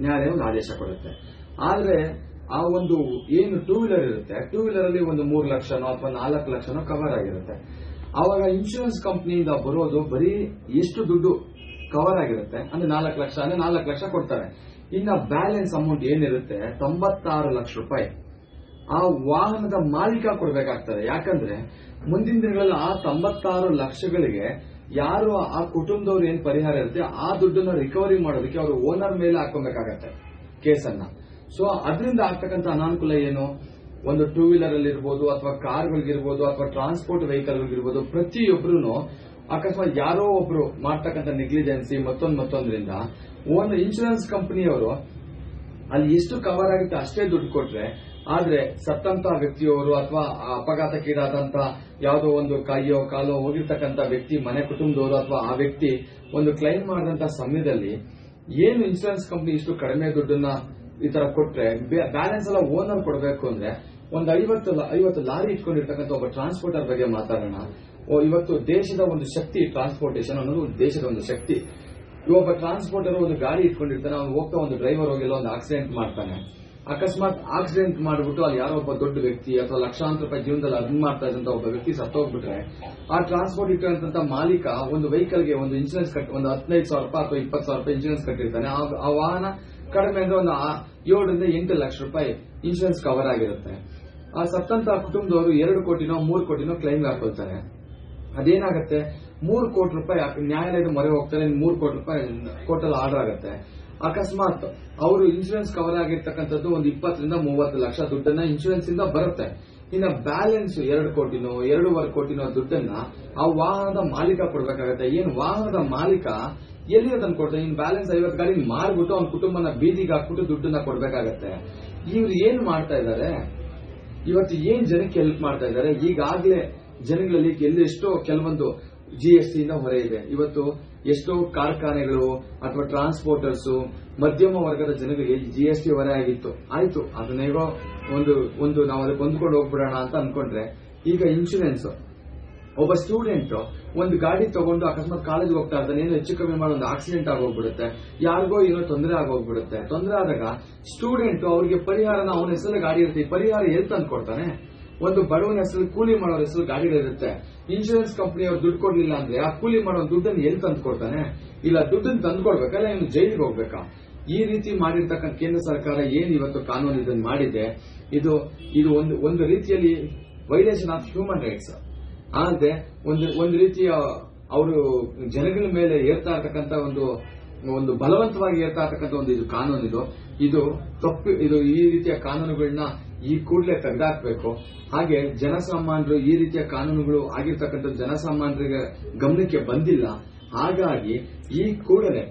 ನ್ಯಾಯಾಲಯ ಆದೇಶ ಕೊಡುತ್ತೆ. ಆದ್ರೆ ಆ ಒಂದು ಏನು ಟೂ ವೀಲರ್ ಇರುತ್ತೆ. ಟೂ ವೀಲರ್ ಅಲ್ಲಿ ಒಂದು ಮೂರು ಲಕ್ಷನೋ ಅಥವಾ ನಾಲ್ಕು ಲಕ್ಷನೋ ಕವರ್ ಆಗಿರುತ್ತೆ. ಆವಾಗ ಇನ್ಶೂರೆನ್ಸ್ ಕಂಪ್ನಿಯಿಂದ ಬರೋದು ಬರೀ ಎಷ್ಟು ದುಡ್ಡು ಕವರ್ ಆಗಿರುತ್ತೆ. ಅಂದ್ರೆ ನಾಲ್ಕು ಲಕ್ಷ, ಅಂದ್ರೆ ನಾಲ್ಕು ಲಕ್ಷ ಕೊಡ್ತಾರೆ. ಇನ್ನ ಬ್ಯಾಲೆನ್ಸ್ ಅಮೌಂಟ್ ಏನಿರುತ್ತೆ? ತೊಂಬತ್ತಾರು ಲಕ್ಷ ರೂಪಾಯಿ. ಆ ವಾಹನದ ಮಾಲೀಕ ಕೊಡಬೇಕಾಗ್ತದೆ. ಯಾಕಂದ್ರೆ ಮುಂದಿನ ದಿನಗಳಲ್ಲಿ ಆ ತೊಂಬತ್ತಾರು ಲಕ್ಷಗಳಿಗೆ ಯಾರು ಆ ಕುಟುಂಬದವ್ರು ಏನ್ ಪರಿಹಾರ ಇರುತ್ತೆ? ಆ ದುಡ್ಡನ್ನ ರಿಕವರಿ ಮಾಡೋದಕ್ಕೆ ಅವರು ಓನರ್ ಮೇಲೆ ಹಾಕೊಬೇಕಾಗತ್ತೆ ಕೇಸನ್ನ. ಸೊ ಅದರಿಂದ ಆಗ್ತಕ್ಕಂಥ ಅನಾನುಕೂಲ ಏನು? ಒಂದು ಟೂ ವೀಲರ್ ಅಲ್ಲಿ ಇರ್ಬೋದು ಅಥವಾ ಕಾರ್ಗಳಿಗಿರ್ಬೋದು ಅಥವಾ ಟ್ರಾನ್ಸ್ಪೋರ್ಟ್ ವೆಹಿಕಲ್ಗಳಿರ್ಬೋದು ಪ್ರತಿಯೊಬ್ಬರು ಅಕಸ್ಮಾತ್ ಯಾರೋ ಒಬ್ರು ಮಾಡ್ತಕ್ಕಂಥ ನೆಗ್ಲಿಜೆನ್ಸಿ ಮತ್ತೊಂದು ಮತ್ತೊಂದ್ರಿಂದ ಒಂದು ಇನ್ಶೂರೆನ್ಸ್ ಕಂಪನಿಯವರು ಅಲ್ಲಿ ಎಷ್ಟು ಕವರ್ ಆಗುತ್ತೆ ಅಷ್ಟೇ ದುಡ್ಡು ಕೊಟ್ರೆ, ಆದ್ರೆ ಸತ್ತಂತ ವ್ಯಕ್ತಿಯವರು ಅಥವಾ ಅಪಘಾತಕ್ಕೀಡಾದಂತ ಯಾವುದೋ ಒಂದು ಕೈಯೋ ಕಾಲೋ ಹೋಗಿರ್ತಕ್ಕಂಥ ವ್ಯಕ್ತಿ, ಮನೆ ಕುಟುಂಬದವರು ಅಥವಾ ಆ ವ್ಯಕ್ತಿ ಒಂದು ಕ್ಲೈಮ್ ಮಾಡಿದಂತ ಸಮಯದಲ್ಲಿ ಏನು ಇನ್ಶೂರೆನ್ಸ್ ಕಂಪನಿ ಇಷ್ಟು ಕಡಿಮೆ ದುಡ್ಡನ್ನ ಈ ತರ ಕೊಟ್ರೆ ಬ್ಯಾಲೆನ್ಸ್ ಎಲ್ಲ ಓನರ್ ಕೊಡಬೇಕು ಅಂದ್ರೆ ಒಂದು ಐವತ್ತು ಐವತ್ತು ಲಾರಿ ಇಟ್ಕೊಂಡಿರ್ತಕ್ಕಂಥ ಒಬ್ಬ ಟ್ರಾನ್ಸ್ಪೋರ್ಟರ್ ಬಗ್ಗೆ ಮಾತಾಡೋಣ. ಓ, ಇವತ್ತು ದೇಶದ ಒಂದು ಶಕ್ತಿ ಟ್ರಾನ್ಸ್ಪೋರ್ಟೇಷನ್ ಅನ್ನೋದು ದೇಶದ ಒಂದು ಶಕ್ತಿ. ಒಬ್ಬ ಟ್ರಾನ್ಸ್ಪೋರ್ಟರ್ ಒಂದು ಗಾಡಿ ಇಟ್ಕೊಂಡಿರ್ತಾನೆ ಅವ್ನು ಹೋಗ್ತಾ ಒಂದು ಡ್ರೈವರ್ ಹೋಗಿಲ್ಲ ಒಂದು ಆಕ್ಸಿಡೆಂಟ್ ಮಾಡ್ತಾನೆ. ಅಕಸ್ಮಾತ್ ಆಕ್ಸಿಡೆಂಟ್ ಮಾಡಿಬಿಟ್ಟು ಅಲ್ಲಿ ಯಾರೋ ಒಬ್ಬ ದೊಡ್ಡ ವ್ಯಕ್ತಿ ಅಥವಾ ಲಕ್ಷಾಂತರ ರೂಪಾಯಿ ಜೀವನದಲ್ಲಿ ಅರ್ನ್ ಮಾಡ್ತಾ ಇದ್ದಂತ ಒಬ್ಬ ವ್ಯಕ್ತಿ ಸತ್ತೋಗ್ಬಿಟ್ರೆ ಆ ಟ್ರಾನ್ಸ್ಪೋರ್ಟ್ ಇಟ್ಟಿರುವಂತ ಮಾಲೀಕ ಒಂದು ವೆಹಿಕಲ್ಗೆ ಒಂದು ಇನ್ಶೂರೆನ್ಸ್ ಕಟ್ ಒಂದು ಹದಿನೈದು ಸಾವಿರ ರೂಪಾಯಿ ಅಥವಾ ಇಪ್ಪತ್ತು ಸಾವಿರ ರೂಪಾಯಿ ಇನ್ಶೂರೆನ್ಸ್ ಕಟ್ಟಿರ್ತಾನೆ. ಆ ವಾಹನ ಕಡಿಮೆ ಅಂದ್ರೆ ಒಂದು ಏಳರಿಂದ ಎಂಟು ಲಕ್ಷ ರೂಪಾಯಿ ಇನ್ಶೂರೆನ್ಸ್ ಕವರ್ ಆಗಿರುತ್ತೆ. ಆ ಸತ್ತಂತ ಕುಟುಂಬದವರು ಎರಡು ಕೋಟಿನೋ ಮೂರು ಕೋಟಿನೋ ಕ್ಲೈಮ್ ಹಾಕೊಳ್ತಾರೆ. ಅದೇನಾಗುತ್ತೆ? ಮೂರು ಕೋಟಿ ರೂಪಾಯಿ ನ್ಯಾಯಾಲಯದ ಮೊರೆ ಹೋಗ್ತಾರೆ ಮೂರು ಕೋಟಿ ರೂಪಾಯಿ ಕೋರ್ಟಲ್ಲಿ ಆರ್ಡರ್ ಆಗುತ್ತೆ. ಅಕಸ್ಮಾತ್ ಅವರು ಇನ್ಶೂರೆನ್ಸ್ ಕವರ್ ಆಗಿರ್ತಕ್ಕಂಥದ್ದು ಒಂದು ಇಪ್ಪತ್ತರಿಂದ ಮೂವತ್ತು ಲಕ್ಷ ದುಡ್ಡನ್ನ ಇನ್ಶೂರೆನ್ಸ್ ಇಂದ ಬರುತ್ತೆ. ಇನ್ನು ಬ್ಯಾಲೆನ್ಸ್ ಎರಡು ಕೋಟಿನೋ, ಎರಡೂವರೆ ಕೋಟಿನೋ ದುಡ್ಡನ್ನ ಆ ವಾಹನದ ಮಾಲೀಕ ಕೊಡ್ಬೇಕಾಗತ್ತೆ. ಏನು ವಾಹನದ ಮಾಲೀಕ ಎಲ್ಲಿ ಅದನ್ನ ಕೊಡ್ತಾನೆ ಇನ್ ಬ್ಯಾಲೆನ್ಸ್ ಐವತ್ತು ಗಾಡಿ ಮಾರ್ಬಿಟ್ಟು ಅವ್ನ ಕುಟುಂಬನ ಬೀದಿಗೆ ಹಾಕ್ಬಿಟ್ಟು ದುಡ್ಡನ್ನ ಕೊಡ್ಬೇಕಾಗತ್ತೆ. ಇವ್ರು ಏನ್ ಮಾಡ್ತಾ ಇದ್ದಾರೆ? ಇವತ್ತು ಏನ್ ಜನಕ್ಕೆ ಹೆಲ್ಪ್ ಮಾಡ್ತಾ ಇದ್ದಾರೆ? ಈಗಾಗಲೇ ಜನಗಳಲ್ಲಿ ಎಲ್ಲೆಷ್ಟೋ ಕೆಲವೊಂದು ಜಿ ಎಸ್ ಟಿ ಹೊರೆ ಇದೆ. ಇವತ್ತು ಎಷ್ಟೋ ಕಾರ್ಖಾನೆಗಳು ಅಥವಾ ಟ್ರಾನ್ಸ್ಪೋರ್ಟರ್ಸ್ ಮಧ್ಯಮ ವರ್ಗದ ಜನಗಳಿಗೆ ಜಿ ಎಸ್ ಟಿ ಹೊರೆ ಆಗಿತ್ತು. ಆಯ್ತು, ಅದನ್ನೇಗೋ ಒಂದು ಒಂದು ನಾವು ಅದಕ್ಕೆ ಹೊಂದ್ಕೊಂಡು ಹೋಗ್ಬಿಡೋಣ ಅಂತ ಅನ್ಕೊಂಡ್ರೆ ಈಗ ಇನ್ಶೂರೆನ್ಸ್ ಒಬ್ಬ ಸ್ಟೂಡೆಂಟ್ ಒಂದು ಗಾಡಿ ತಗೊಂಡು ಅಕಸ್ಮಾತ್ ಕಾಲೇಜ್ ಹೋಗ್ತಾ ಇರ್ತಾನೆ, ಏನೋ ಹೆಚ್ಚು ಕಮ್ಮಿ ಮಾಡೋ, ಒಂದು ಆಕ್ಸಿಡೆಂಟ್ ಆಗೋಗ್ಬಿಡುತ್ತೆ, ಯಾರಿಗೋ ಏನೋ ತೊಂದರೆ ಆಗೋಗ್ಬಿಡುತ್ತೆ. ತೊಂದರೆ ಆದಾಗ ಸ್ಟೂಡೆಂಟ್ ಅವ್ರಿಗೆ ಪರಿಹಾರನ ಅವನ ಹೆಸರು ಗಾಡಿ ಇರುತ್ತೆ. ಈ ಪರಿಹಾರ ಎಲ್ಲಿ ತಂದು ಕೊಡ್ತಾನೆ? ಒಂದು ಬಡವನ ಹೆಸರು, ಕೂಲಿ ಮಾಡೋರ ಹೆಸರು ಗಾಡಿಗಳಿರುತ್ತೆ. ಇನ್ಶೂರೆನ್ಸ್ ಕಂಪನಿ ಅವ್ರು ದುಡ್ಡು ಕೊಡ್ಲಿಲ್ಲ ಅಂದ್ರೆ ಆ ಕೂಲಿ ಮಾಡೋ ದುಡ್ಡನ್ನು ಎಲ್ಲಿ ತಂದು ಕೊಡ್ತಾನೆ? ಇಲ್ಲ, ದುಡ್ಡನ್ನು ತಂದು ಕೊಡ್ಬೇಕಲ್ಲ ಇನ್ನು ಜೈಲಿಗೆ ಹೋಗ್ಬೇಕಾ? ಈ ರೀತಿ ಮಾಡಿರ್ತಕ್ಕಂಥ ಕೇಂದ್ರ ಸರ್ಕಾರ ಏನ್ ಇವತ್ತು ಕಾನೂನು ಇದನ್ನು ಮಾಡಿದೆ? ಇದು ಇದು ಒಂದು ಒಂದು ರೀತಿಯಲ್ಲಿ ವೈಲೇಷನ್ ಆಫ್ ಹ್ಯೂಮನ್ ರೈಟ್ಸ್ ಆದ್ರೆ ಒಂದು ಒಂದು ರೀತಿಯ ಅವರು ಜನಗಳ ಮೇಲೆ ಏರ್ತಾ ಇರತಕ್ಕಂತ ಒಂದು ಒಂದು ಬಲವಂತವಾಗಿ ಏರ್ತಾ ಇರ್ತಕ್ಕಂಥ ಒಂದು ಇದು ಕಾನೂನು ಇದು ಇದು ತಪ್ಪು, ಇದು ಈ ರೀತಿಯ ಕಾನೂನುಗಳನ್ನ ಈ ಕೂಡಲೇ ತೆಗೆದಾಕ್ಬೇಕು. ಹಾಗೆ ಜನಸಾಮಾನ್ಯರು ಈ ರೀತಿಯ ಕಾನೂನುಗಳು ಆಗಿರ್ತಕ್ಕಂಥ ಜನಸಾಮಾನ್ಯರಿಗೆ ಗಮನಕ್ಕೆ ಬಂದಿಲ್ಲ. ಹಾಗಾಗಿ ಈ ಕೂಡಲೇ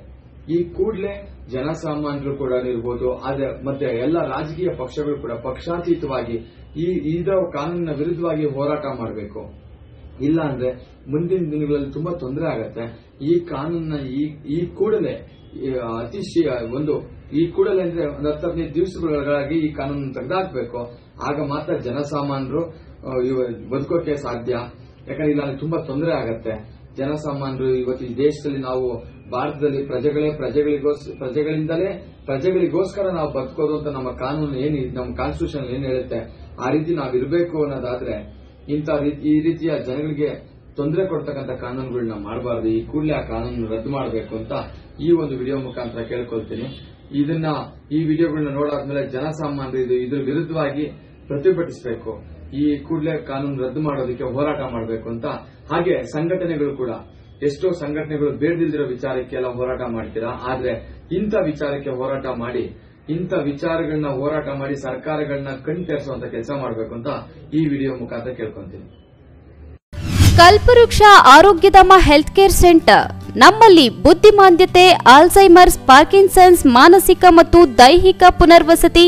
ಈ ಕೂಡಲೇ ಜನಸಾಮಾನ್ಯರು ಕೂಡ ಇರ್ಬೋದು, ಆದರೆ ಮತ್ತೆ ಎಲ್ಲ ರಾಜಕೀಯ ಪಕ್ಷಗಳು ಕೂಡ ಪಕ್ಷಾತೀತವಾಗಿ ಈ ಇದರ ಕಾನೂನಿನ ವಿರುದ್ಧವಾಗಿ ಹೋರಾಟ ಮಾಡಬೇಕು. ಇಲ್ಲ ಅಂದ್ರೆ ಮುಂದಿನ ದಿನಗಳಲ್ಲಿ ತುಂಬಾ ತೊಂದರೆ ಆಗತ್ತೆ. ಈ ಕಾನೂನ ಈ ಕೂಡಲೇ ಅತಿ ಒಂದು, ಈ ಕೂಡಲೇ ಅಂದ್ರೆ ಒಂದು ಹತ್ತು ಹದಿನೈದು ದಿವಸಗಳಾಗಿ ಈ ಕಾನೂನನ್ನು ತೆಗೆದಾಕ್ಬೇಕು. ಆಗ ಮಾತ್ರ ಜನಸಾಮಾನ್ಯರು ಬದುಕೋಕೆ ಸಾಧ್ಯ. ಯಾಕಂದ್ರೆ ಇಲ್ಲ ತುಂಬಾ ತೊಂದರೆ ಆಗತ್ತೆ. ಜನಸಾಮಾನ್ಯರು ಇವತ್ತು ಈ ದೇಶದಲ್ಲಿ ನಾವು, ಭಾರತದಲ್ಲಿ ಪ್ರಜೆಗಳೇ, ಪ್ರಜೆಗಳಿಗೋಸ್, ಪ್ರಜೆಗಳಿಂದಲೇ, ಪ್ರಜೆಗಳಿಗೋಸ್ಕರ ನಾವು ಬದುಕೋದು ಅಂತ ನಮ್ಮ ಕಾನೂನು ಏನು, ನಮ್ಮ ಕಾನ್ಸ್ಟಿಟ್ಯೂಷನ್ ಏನ್ ಹೇಳುತ್ತೆ, ಆ ರೀತಿ ನಾವು ಇರಬೇಕು ಅನ್ನೋದಾದ್ರೆ ಇಂಥ ಈ ರೀತಿಯ ಜನಗಳಿಗೆ ತೊಂದರೆ ಕೊಡ್ತಕ್ಕಂಥ ಕಾನೂನುಗಳನ್ನ ಮಾಡಬಾರದು, ಈ ಕೂಡಲೇ ಆ ಕಾನೂನು ರದ್ದು ಮಾಡಬೇಕು ಅಂತ ಈ ಒಂದು ವಿಡಿಯೋ ಮುಖಾಂತರ ಕೇಳ್ಕೊಳ್ತೀನಿ. ಇದನ್ನ ಈ ವಿಡಿಯೋಗಳನ್ನ ನೋಡಾದ್ಮೇಲೆ ಜನಸಾಮಾನ್ಯರು ಇದು ಇದ್ರ ವಿರುದ್ಧವಾಗಿ ಪ್ರತಿಭಟಿಸಬೇಕು. ಈ ಕೂಡಲೇ ಕಾನೂನು ರದ್ದು ಮಾಡೋದಕ್ಕೆ ಹೋರಾಟ ಮಾಡಬೇಕು ಅಂತ. ಹಾಗೆ ಸಂಘಟನೆಗಳು ಕೂಡ, ಎಷ್ಟೋ ಸಂಘಟನೆಗಳು ಬೇಡದಿಲ್ದಿರೋ ವಿಚಾರಕ್ಕೆಲ್ಲ ಹೋರಾಟ ಮಾಡ್ತೀರಾ? ಆದ್ರೆ ಇಂಥ ವಿಚಾರಕ್ಕೆ ಹೋರಾಟ ಮಾಡಿ ಇಂಥ ವಿಚಾರಗಳನ್ನ ಹೋರಾಟ ಮಾಡಿ ಸರ್ಕಾರಗಳನ್ನ ಕಣ್ತರಿಸುವಂತ ಕೆಲಸ ಮಾಡಬೇಕು ಅಂತ ಈ ವಿಡಿಯೋ ಮುಖಾಂತರ ಕೇಳ್ಕೊಂತೀನಿ. ಕಲ್ಪವೃಕ್ಷ ಆರೋಗ್ಯಧಾಮ ಹೆಲ್ತ್ ಕೇರ್ ಸೆಂಟರ್. ನಮ್ಮಲ್ಲಿ ಬುದ್ಧಿಮಾಂದ್ಯತೆ, ಆಲ್ಝೈಮರ್ಸ್, ಪಾರ್ಕಿನ್ಸನ್ಸ್, ಮಾನಸಿಕ ಮತ್ತು ದೈಹಿಕ ಪುನರ್ವಸತಿ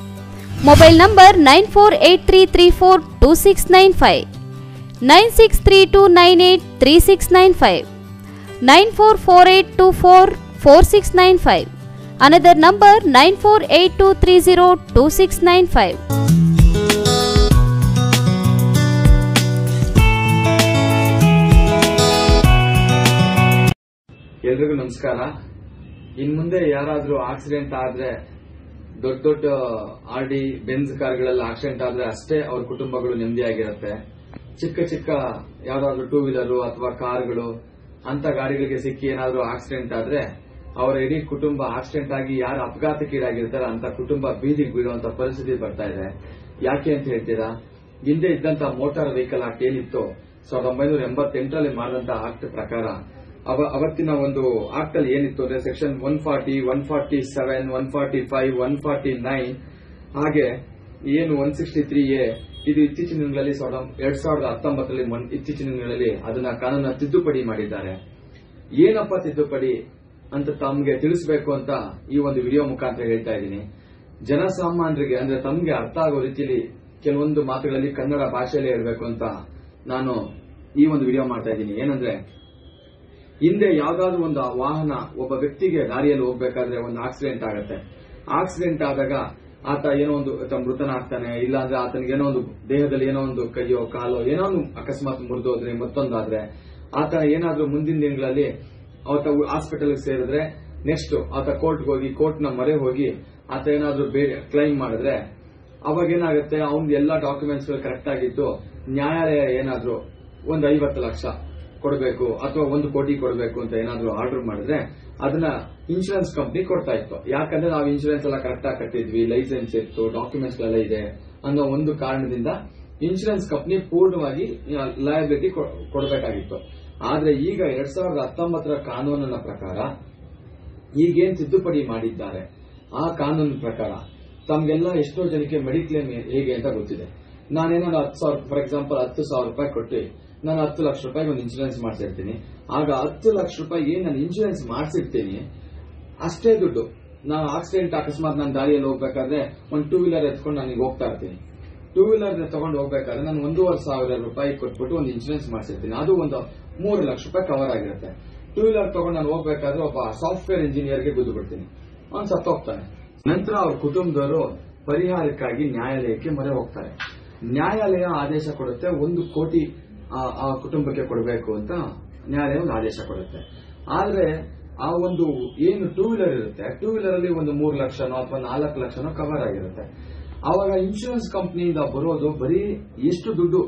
Mobile number nine four eight three three four two six nine five, nine six three two nine three six nine five, nine four four two four four six nine five another number nine four eight two three zero two six nine five. ಎಲ್ರಿಗೂ ನಮಸ್ಕಾರ. ಇನ್ ಮುಂದೆ ಯಾರಾದ್ರೂ accident ಆದ್ರೆ ದೊಡ್ಡ ದೊಡ್ಡ R D Benz ಕಾರ್ಗಳಲ್ಲಿ accident ಆದ್ರೆ ಅಷ್ಟೇ ಅವ್ರ ಕುಟುಂಬಗಳು ನೆಮ್ಮದಿಯಾಗಿರುತ್ತೆ. ಚಿಕ್ಕ ಚಿಕ್ಕ ಯಾವ್ದಾದ್ರು ಟೂ ವೀಲರು ಅಥವಾ ಕಾರ್ಗಳು ಅಂತ ಗಾಡಿಗಳಿಗೆ ಸಿಕ್ಕಿ ಏನಾದರೂ ಆಕ್ಸಿಡೆಂಟ್ ಆದ್ರೆ ಅವರ ಇಡೀ ಕುಟುಂಬ ಆಕ್ಸಿಡೆಂಟ್ ಆಗಿ ಯಾರು ಅಪಘಾತಕ್ಕೀಡಾಗಿರ್ತಾರೆ ಅಂತ ಕುಟುಂಬ ಬೀದಿಗೆ ಬೀಳುವಂತ ಪರಿಸ್ಥಿತಿ ಬರ್ತಾ ಇದೆ. ಯಾಕೆ ಅಂತ ಹೇಳ್ತೀರಾ? ಹಿಂದೆ ಇದ್ದಂತ ಮೋಟಾರ್ ವೆಹಿಕಲ್ ಆಕ್ಟ್ ಏನಿತ್ತು, ಸಾವಿರದ ಒಂಬೈನೂರ ಎಂಬತ್ತೆಂಟರಲ್ಲಿ ಮಾಡಿದಂತ ಆಕ್ಟ್ ಪ್ರಕಾರ ಅವತ್ತಿನ ಒಂದು ಆಕ್ಟ್ ಅಲ್ಲಿ ಏನಿತ್ತು ಅಂದ್ರೆ section one forty one forty seven one forty five one forty nine ಹಾಗೆ ಏನು ಒನ್ ಸಿಕ್ಸ್ಟಿ ತ್ರೀ ಎ, ಇದು ಇತ್ತೀಚಿನ ದಿನಗಳಲ್ಲಿ ಎರಡ್ ಸಾವಿರದ ಹತ್ತೊಂಬತ್ತರಲ್ಲಿ ಇತ್ತೀಚಿನ ದಿನಗಳಲ್ಲಿ ಅದನ್ನ ಕಾನೂನ ತಿದ್ದುಪಡಿ ಮಾಡಿದ್ದಾರೆ. ಏನಪ್ಪ ತಿದ್ದುಪಡಿ ಅಂತ ತಮ್ಗೆ ತಿಳಿಸಬೇಕು ಅಂತ ಈ ಒಂದು ವಿಡಿಯೋ ಮುಖಾಂತರ ಹೇಳ್ತಾ ಇದ್ದೀನಿ. ಜನಸಾಮಾನ್ಯರಿಗೆ, ಅಂದ್ರೆ ತಮ್ಗೆ ಅರ್ಥ ಆಗೋ ರೀತಿಯಲ್ಲಿ ಕೆಲವೊಂದು ಮಾತುಗಳಲ್ಲಿ ಕನ್ನಡ ಭಾಷೆಯಲ್ಲೇ ಇರಬೇಕು ಅಂತ ನಾನು ಈ ಒಂದು ವಿಡಿಯೋ ಮಾಡ್ತಾ ಇದ್ದೀನಿ. ಏನಂದ್ರೆ ಹಿಂದೆ ಯಾವ್ದಾದ್ರು ಒಂದು ವಾಹನ ಒಬ್ಬ ವ್ಯಕ್ತಿಗೆ ದಾರಿಯಲ್ಲಿ ಹೋಗ್ಬೇಕಾದ್ರೆ ಒಂದು ಆಕ್ಸಿಡೆಂಟ್ ಆಗುತ್ತೆ. ಆಕ್ಸಿಡೆಂಟ್ ಆದಾಗ ಆತ ಏನೋ ಒಂದು ಮೃತನ ಮೃತನಾಗ್ತಾನೆ, ಇಲ್ಲಾಂದ್ರೆ ಆತನಿಗೆ ಏನೋ ಒಂದು ದೇಹದಲ್ಲಿ ಏನೋ ಒಂದು ಕೈಯೋ, ಕಾಲೋ, ಏನೋ ಒಂದು ಅಕಸ್ಮಾತ್ ಮುರಿದೋದ್ರೆ, ಮತ್ತೊಂದಾದ್ರೆ ಆತ ಏನಾದ್ರೂ ಮುಂದಿನ ದಿನಗಳಲ್ಲಿ ಆತ ಹಾಸ್ಪಿಟಲ್ ಸೇರಿದ್ರೆ ನೆಕ್ಸ್ಟ್ ಆತ ಕೋರ್ಟ್ಗೆ ಹೋಗಿ ಕೋರ್ಟ್ನ ಮೊರೆ ಹೋಗಿ ಆತ ಏನಾದ್ರೂ ಕ್ಲೈಮ್ ಮಾಡಿದ್ರೆ ಅವಾಗ ಏನಾಗುತ್ತೆ ಅವ್ನ ಎಲ್ಲಾ ಡಾಕ್ಯುಮೆಂಟ್ಸ್ ಕರೆಕ್ಟ್ ಆಗಿದ್ದು ನ್ಯಾಯಾಲಯ ಏನಾದ್ರೂ ಒಂದು ಐವತ್ತು ಲಕ್ಷ ಕೊಡಬೇಕು ಅಥವಾ ಒಂದು ಕೋಟಿ ಕೊಡಬೇಕು ಅಂತ ಏನಾದರೂ ಆರ್ಡರ್ ಮಾಡಿದ್ರೆ ಅದನ್ನ ಇನ್ಶೂರೆನ್ಸ್ ಕಂಪ್ನಿ ಕೊಡ್ತಾ ಇತ್ತು. ಯಾಕಂದ್ರೆ ನಾವು ಇನ್ಶೂರೆನ್ಸ್ ಎಲ್ಲ ಕರೆಕ್ಟ್ ಆಗಿ ಕಟ್ಟಿದ್ವಿ ಲೈಸೆನ್ಸ್ ಇತ್ತು ಡಾಕ್ಯುಮೆಂಟ್ಸ್ ಎಲ್ಲ ಇದೆ ಅನ್ನೋ ಒಂದು ಕಾರಣದಿಂದ ಇನ್ಶೂರೆನ್ಸ್ ಕಂಪ್ನಿ ಪೂರ್ಣವಾಗಿ ಲಯಬಿಲಿಟಿ ಕೊಡಬೇಕಾಗಿತ್ತು. ಆದ್ರೆ ಈಗ ಎರಡ್ ಸಾವಿರದ ಹತ್ತೊಂಬತ್ತರ ಕಾನೂನಿನ ಪ್ರಕಾರ ಈಗೇನ್ ತಿದ್ದುಪಡಿ ಮಾಡಿದ್ದಾರೆ ಆ ಕಾನೂನಿನ ಪ್ರಕಾರ ತಮ್ಗೆಲ್ಲ ಎಷ್ಟೋ ಜನಕ್ಕೆ ಮೆಡಿಕ್ಲೇಮ್ ಹೇಗೆ ಅಂತ ಗೊತ್ತಿದೆ. ನಾನೇನೋ ಹತ್ತು ಸಾವಿರ ಫಾರ್ ಎಕ್ಸಾಂಪಲ್ ಹತ್ತು ಸಾವಿರ ರೂಪಾಯಿ ಕೊಟ್ಟು ನಾನು ಹತ್ತು ಲಕ್ಷ ರೂಪಾಯಿ ಒಂದು ಇನ್ಶೂರೆನ್ಸ್ ಮಾಡಿಸಿರ್ತೀನಿ ಆಗ ಹತ್ತು ಲಕ್ಷ ರೂಪಾಯಿ ಏನು ನಾನು ಇನ್ಶೂರೆನ್ಸ್ ಮಾಡಿಸಿರ್ತೀನಿ. ಅಷ್ಟೇ ದುಡ್ಡು. ನಾನು ಆಕ್ಸಿಡೆಂಟ್ ಅಕಸ್ಮಾತ್ ನಾನು ದಾರಿಯಲ್ಲಿ ಹೋಗ್ಬೇಕಾದ್ರೆ ಒಂದು ಟೂ ವೀಲರ್ ಎತ್ಕೊಂಡು ನನಗೆ ಹೋಗ್ತಾ ಇರ್ತೀನಿ. ಟೂ ವೀಲರ್ ತಗೊಂಡು ಹೋಗ್ಬೇಕಾದ್ರೆ ನಾನು ಒಂದೂವರೆ ಸಾವಿರ ರೂಪಾಯಿ ಕೊಟ್ಬಿಟ್ಟು ಒಂದು ಇನ್ಶೂರೆನ್ಸ್ ಮಾಡಿಸಿರ್ತೀನಿ. ಅದು ಒಂದು ಮೂರು ಲಕ್ಷ ರೂಪಾಯಿ ಕವರ್ ಆಗಿರುತ್ತೆ. ಟೂ ವೀಲರ್ ತಗೊಂಡು ನಾನು ಹೋಗ್ಬೇಕಾದ್ರೆ ಒಬ್ಬ ಸಾಫ್ಟ್ವೇರ್ ಇಂಜಿನಿಯರ್ಗೆ ಗುದ್ದು ಬಿಡ್ತೀನಿ. ಅವ್ನು ಸತ್ತೋಗ್ತಾನೆ. ನಂತರ ಅವ್ರ ಕುಟುಂಬದವರು ಪರಿಹಾರಕ್ಕಾಗಿ ನ್ಯಾಯಾಲಯಕ್ಕೆ ಮೊರೆ ಹೋಗ್ತಾರೆ. ನ್ಯಾಯಾಲಯ ಆದೇಶ ಕೊಡುತ್ತೆ ಒಂದು ಕೋಟಿ ಆ- ಕುಟುಂಬಕ್ಕೆ ಕೊಡಬೇಕು ಅಂತ ನ್ಯಾಯಾಲಯ ಒಂದು ಆದೇಶ ಕೊಡುತ್ತೆ. ಆದ್ರೆ ಆ ಒಂದು ಏನು ಟೂ ವೀಲರ್ ಇರುತ್ತೆ ಟೂ ವೀಲರ್ ಅಲ್ಲಿ ಒಂದು ಮೂರು ಲಕ್ಷನೋ ಅಥವಾ ನಾಲ್ಕು ಲಕ್ಷನೋ ಕವರ್ ಆಗಿರುತ್ತೆ. ಅವಾಗ ಇನ್ಶೂರೆನ್ಸ್ ಕಂಪ್ನಿಯಿಂದ ಬರೋದು ಬರೀ ಎಷ್ಟು ದುಡ್ಡು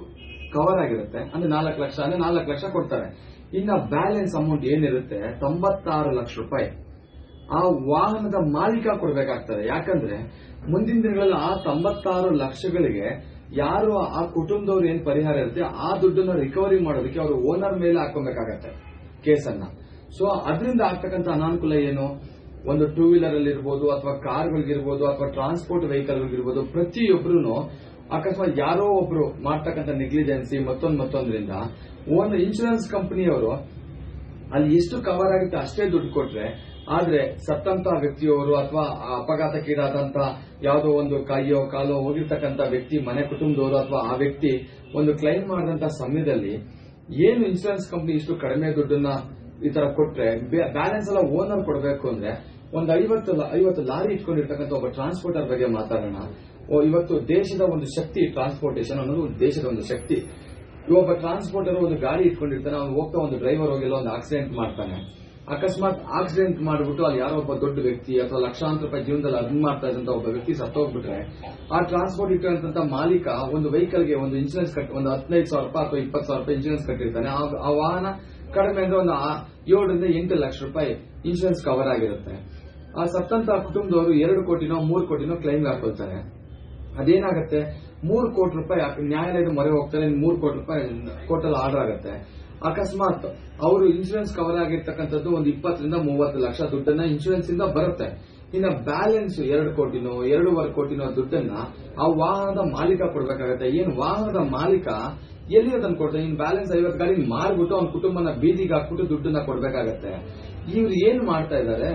ಕವರ್ ಆಗಿರುತ್ತೆ, ಅಂದ್ರೆ ನಾಲ್ಕು ಲಕ್ಷ, ಅಂದ್ರೆ ನಾಲ್ಕು ಲಕ್ಷ ಕೊಡ್ತಾರೆ. ಇನ್ನ ಬ್ಯಾಲೆನ್ಸ್ ಅಮೌಂಟ್ ಏನಿರುತ್ತೆ, ತೊಂಬತ್ತಾರು ಲಕ್ಷ ರೂಪಾಯಿ. ಆ ವಾಹನದ ಮಾಲೀಕ ಕೊಡಬೇಕಾಗ್ತದೆ. ಯಾಕಂದ್ರೆ ಮುಂದಿನ ದಿನಗಳಲ್ಲಿ ಆ ತೊಂಬತ್ತಾರು ಲಕ್ಷಗಳಿಗೆ ಯಾರು ಆ ಕುಟುಂಬದವ್ರು ಏನ್ ಪರಿಹಾರ ಇರುತ್ತೆ, ಆ ದುಡ್ಡನ್ನ ರಿಕವರಿ ಮಾಡೋದಕ್ಕೆ ಅವರು ಓನರ್ ಮೇಲೆ ಹಾಕೊಬೇಕಾಗತ್ತೆ ಕೇಸನ್ನ. ಸೊ ಅದರಿಂದ ಆಗ್ತಕ್ಕಂಥ ಅನಾನುಕೂಲ ಏನು? ಒಂದು ಟೂ ವೀಲರ್ ಅಲ್ಲಿ ಇರ್ಬೋದು, ಅಥವಾ ಕಾರ್ಗಳಿಗಿರ್ಬೋದು ಅಥವಾ ಟ್ರಾನ್ಸ್ಪೋರ್ಟ್ ವೆಹಿಕಲ್ಗಳಿರ್ಬೋದು ಪ್ರತಿಯೊಬ್ಬರು ಅಕಸ್ಮಾತ್ ಯಾರೋ ಒಬ್ರು ಮಾಡ್ತಕ್ಕಂಥ ನೆಗ್ಲಿಜೆನ್ಸಿ ಮತ್ತೊಂದು ಮತ್ತೊಂದ್ರಿಂದ ಒಂದು ಇನ್ಶೂರೆನ್ಸ್ ಕಂಪನಿಯವರು ಅಲ್ಲಿ ಎಷ್ಟು ಕವರ್ ಆಗುತ್ತೆ ಅಷ್ಟೇ ದುಡ್ಡು ಕೊಟ್ರೆ ಆದ್ರೆ ಸತ್ತಂತ ವ್ಯಕ್ತಿಯವರು ಅಥವಾ ಅಪಘಾತಕ್ಕೀಡಾದಂತ ಯಾವುದೋ ಒಂದು ಕೈಯೋ ಕಾಲೋ ಹೋಗಿರ್ತಕ್ಕಂಥ ವ್ಯಕ್ತಿ ಮನೆ ಕುಟುಂಬದವರು ಅಥವಾ ಆ ವ್ಯಕ್ತಿ ಒಂದು ಕ್ಲೈಮ್ ಮಾಡಿದಂತ ಸಮಯದಲ್ಲಿ ಏನು ಇನ್ಶೂರೆನ್ಸ್ ಕಂಪನಿ ಇಷ್ಟು ಕಡಿಮೆ ದುಡ್ಡನ್ನ ಈ ತರ ಕೊಟ್ರೆ ಬ್ಯಾಲೆನ್ಸ್ ಎಲ್ಲ ಓನರ್ ಕೊಡಬೇಕು ಅಂದ್ರೆ ಒಂದು ಐವತ್ತು ಐವತ್ತು ಲಾರಿ ಇಟ್ಕೊಂಡಿರ್ತಕ್ಕಂಥ ಒಬ್ಬ ಟ್ರಾನ್ಸ್ಪೋರ್ಟರ್ ಬಗ್ಗೆ ಮಾತಾಡೋಣ. ಓ, ಇವತ್ತು ದೇಶದ ಒಂದು ಶಕ್ತಿ ಟ್ರಾನ್ಸ್ಪೋರ್ಟೇಷನ್ ಅನ್ನೋದು ದೇಶದ ಒಂದು ಶಕ್ತಿ. ಒಬ್ಬ ಟ್ರಾನ್ಸ್ಪೋರ್ಟರ್ ಒಂದು ಗಾಡಿ ಇಟ್ಕೊಂಡಿರ್ತಾನೆ ಅವ್ನು ಹೋಗ್ತಾ ಒಂದು ಡ್ರೈವರ್ ಹೋಗಿಲ್ಲ ಒಂದು ಆಕ್ಸಿಡೆಂಟ್ ಮಾಡ್ತಾನೆ. ಅಕಸ್ಮಾತ್ ಆಕ್ಸಿಡೆಂಟ್ ಮಾಡಿಬಿಟ್ಟು ಅಲ್ಲಿ ಯಾರೋ ಒಬ್ಬ ದೊಡ್ಡ ವ್ಯಕ್ತಿ ಅಥವಾ ಲಕ್ಷಾಂತರ ರೂಪಾಯಿ ಜೀವನದಲ್ಲಿ ಅರ್ನ್ ಮಾಡ್ತಾ ಇದ್ದಂತ ಒಬ್ಬ ವ್ಯಕ್ತಿ ಸತ್ತೋಗ್ಬಿಟ್ರೆ, ಆ ಟ್ರಾನ್ಸ್ಪೋರ್ಟ್ ಇಟ್ಟಿರುವಂತ ಮಾಲೀಕ ಒಂದು ವೆಹಿಕಲ್ಗೆ ಒಂದು ಇನ್ಶೂರೆನ್ಸ್ ಕಟ್, ಒಂದು ಹದಿನೈದು ಸಾವಿರ ರೂಪಾಯಿ ಅಥವಾ ಇಪ್ಪತ್ತು ಸಾವಿರ ರೂಪಾಯಿ ಇನ್ಶೂರೆನ್ಸ್ ಕಟ್ಟಿರ್ತಾನೆ. ಆ- ವಾಹನ ಕಡಿಮೆ ಅಂದ್ರೆ ಒಂದು ಏಳರಿಂದ ಎಂಟು ಲಕ್ಷ ರೂಪಾಯಿ ಇನ್ಶೂರೆನ್ಸ್ ಕವರ್ ಆಗಿರುತ್ತೆ. ಆ ಸತ್ತಂತ ಕುಟುಂಬದವರು ಎರಡು ಕೋಟಿನೋ, ಮೂರು ಕೋಟಿನೋ ಕ್ಲೈಮ್ ಹಾಕೊಳ್ತಾರೆ. ಅದೇನಾಗುತ್ತೆ? ಮೂರು ಕೋಟಿ ರೂಪಾಯಿ ನ್ಯಾಯಾಲಯದ ಮೊರೆ ಹೋಗ್ತಾರೆ ಮೂರು ಕೋಟಿ ರೂಪಾಯಿ ಕೋರ್ಟಲ್ಲಿ ಆರ್ಡರ್ ಆಗುತ್ತೆ. ಅಕಸ್ಮಾತ್ ಅವರು ಇನ್ಶೂರೆನ್ಸ್ ಕವರ್ ಆಗಿರ್ತಕ್ಕಂಥದ್ದು ಒಂದು ಇಪ್ಪತ್ತರಿಂದ ಮೂವತ್ತು ಲಕ್ಷ ದುಡ್ಡನ್ನ ಇನ್ಶೂರೆನ್ಸ್ ಇಂದ ಬರುತ್ತೆ. ಇನ್ನ ಬ್ಯಾಲೆನ್ಸ್ ಎರಡು ಕೋಟಿನೋ, ಎರಡೂವರೆ ಕೋಟಿನೋ ದುಡ್ಡನ್ನ ಆ ವಾಹನದ ಮಾಲೀಕ ಕೊಡ್ಬೇಕಾಗತ್ತೆ. ಏನ್ ವಾಹನದ ಮಾಲೀಕ ಎಲ್ಲಿ ಅದನ್ನ ಕೊಡ್ತಾನೆ ಇನ್ ಬ್ಯಾಲೆನ್ಸ್ ಐವತ್ತು ಗಾಡಿ ಮಾರ್ಬಿಟ್ಟು ಅವ್ನ ಕುಟುಂಬನ ಬೀದಿಗೆ ಹಾಕ್ಬಿಟ್ಟು ದುಡ್ಡನ್ನ ಕೊಡ್ಬೇಕಾಗತ್ತೆ. ಇವ್ರು ಏನ್ ಮಾಡ್ತಾ ಇದ್ದಾರೆ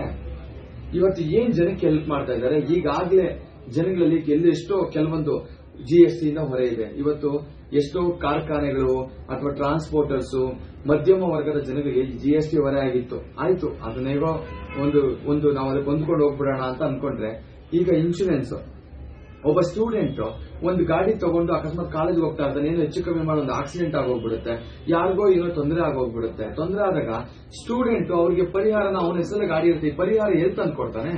ಇವತ್ತು ಏನ್ ಜನಕ್ಕೆ ಹೆಲ್ಪ್ ಮಾಡ್ತಾ ಇದ್ದಾರೆ ಈಗಾಗಲೇ ಜನಗಳಲ್ಲಿ ಎಲ್ಲಿ ಎಷ್ಟೋ ಕೆಲವೊಂದು ಜಿ ಎಸ್ ಟಿಯಿಂದ ಹೊರ ಇದೆ. ಇವತ್ತು ಎಷ್ಟೋ ಕಾರ್ಖಾನೆಗಳು ಅಥವಾ ಟ್ರಾನ್ಸ್ಪೋರ್ಟರ್ಸ್ ಮಧ್ಯಮ ವರ್ಗದ ಜನರಿಗೆ ಜಿಎಸ್ಟಿ ಹೊರೆ ಆಗಿತ್ತು. ಆಯ್ತು ಅದನ್ನೇಗೋ ಒಂದು ಒಂದು ನಾವು ಅದಕ್ಕೆ ಹೊಂದ್ಕೊಂಡು ಹೋಗ್ಬಿಡೋಣ ಅಂತ ಅನ್ಕೊಂಡ್ರೆ, ಈಗ ಇನ್ಶೂರೆನ್ಸ್ ಒಬ್ಬ ಸ್ಟೂಡೆಂಟ್ ಒಂದು ಗಾಡಿ ತಗೊಂಡು ಅಕಸ್ಮಾತ್ ಕಾಲೇಜ್ ಹೋಗ್ತಾ ಇರ್ತಾನೆ, ಏನೋ ಹೆಚ್ಚು ಕಮ್ಮಿ ಮಾಡೋ ಒಂದು ಆಕ್ಸಿಡೆಂಟ್ ಆಗೋಗ್ಬಿಡುತ್ತೆ ಯಾರಿಗೋ ಏನೋ ತೊಂದರೆ ಆಗೋಗ್ಬಿಡುತ್ತೆ ತೊಂದರೆ ಆದಾಗ ಸ್ಟೂಡೆಂಟ್ ಅವ್ರಿಗೆ ಪರಿಹಾರನ ಅವನ ಹೆಸರು ಗಾಡಿ ಇರುತ್ತೆ. ಪರಿಹಾರ ಎಲ್ಲಿ ತಂದು ಕೊಡ್ತಾನೆ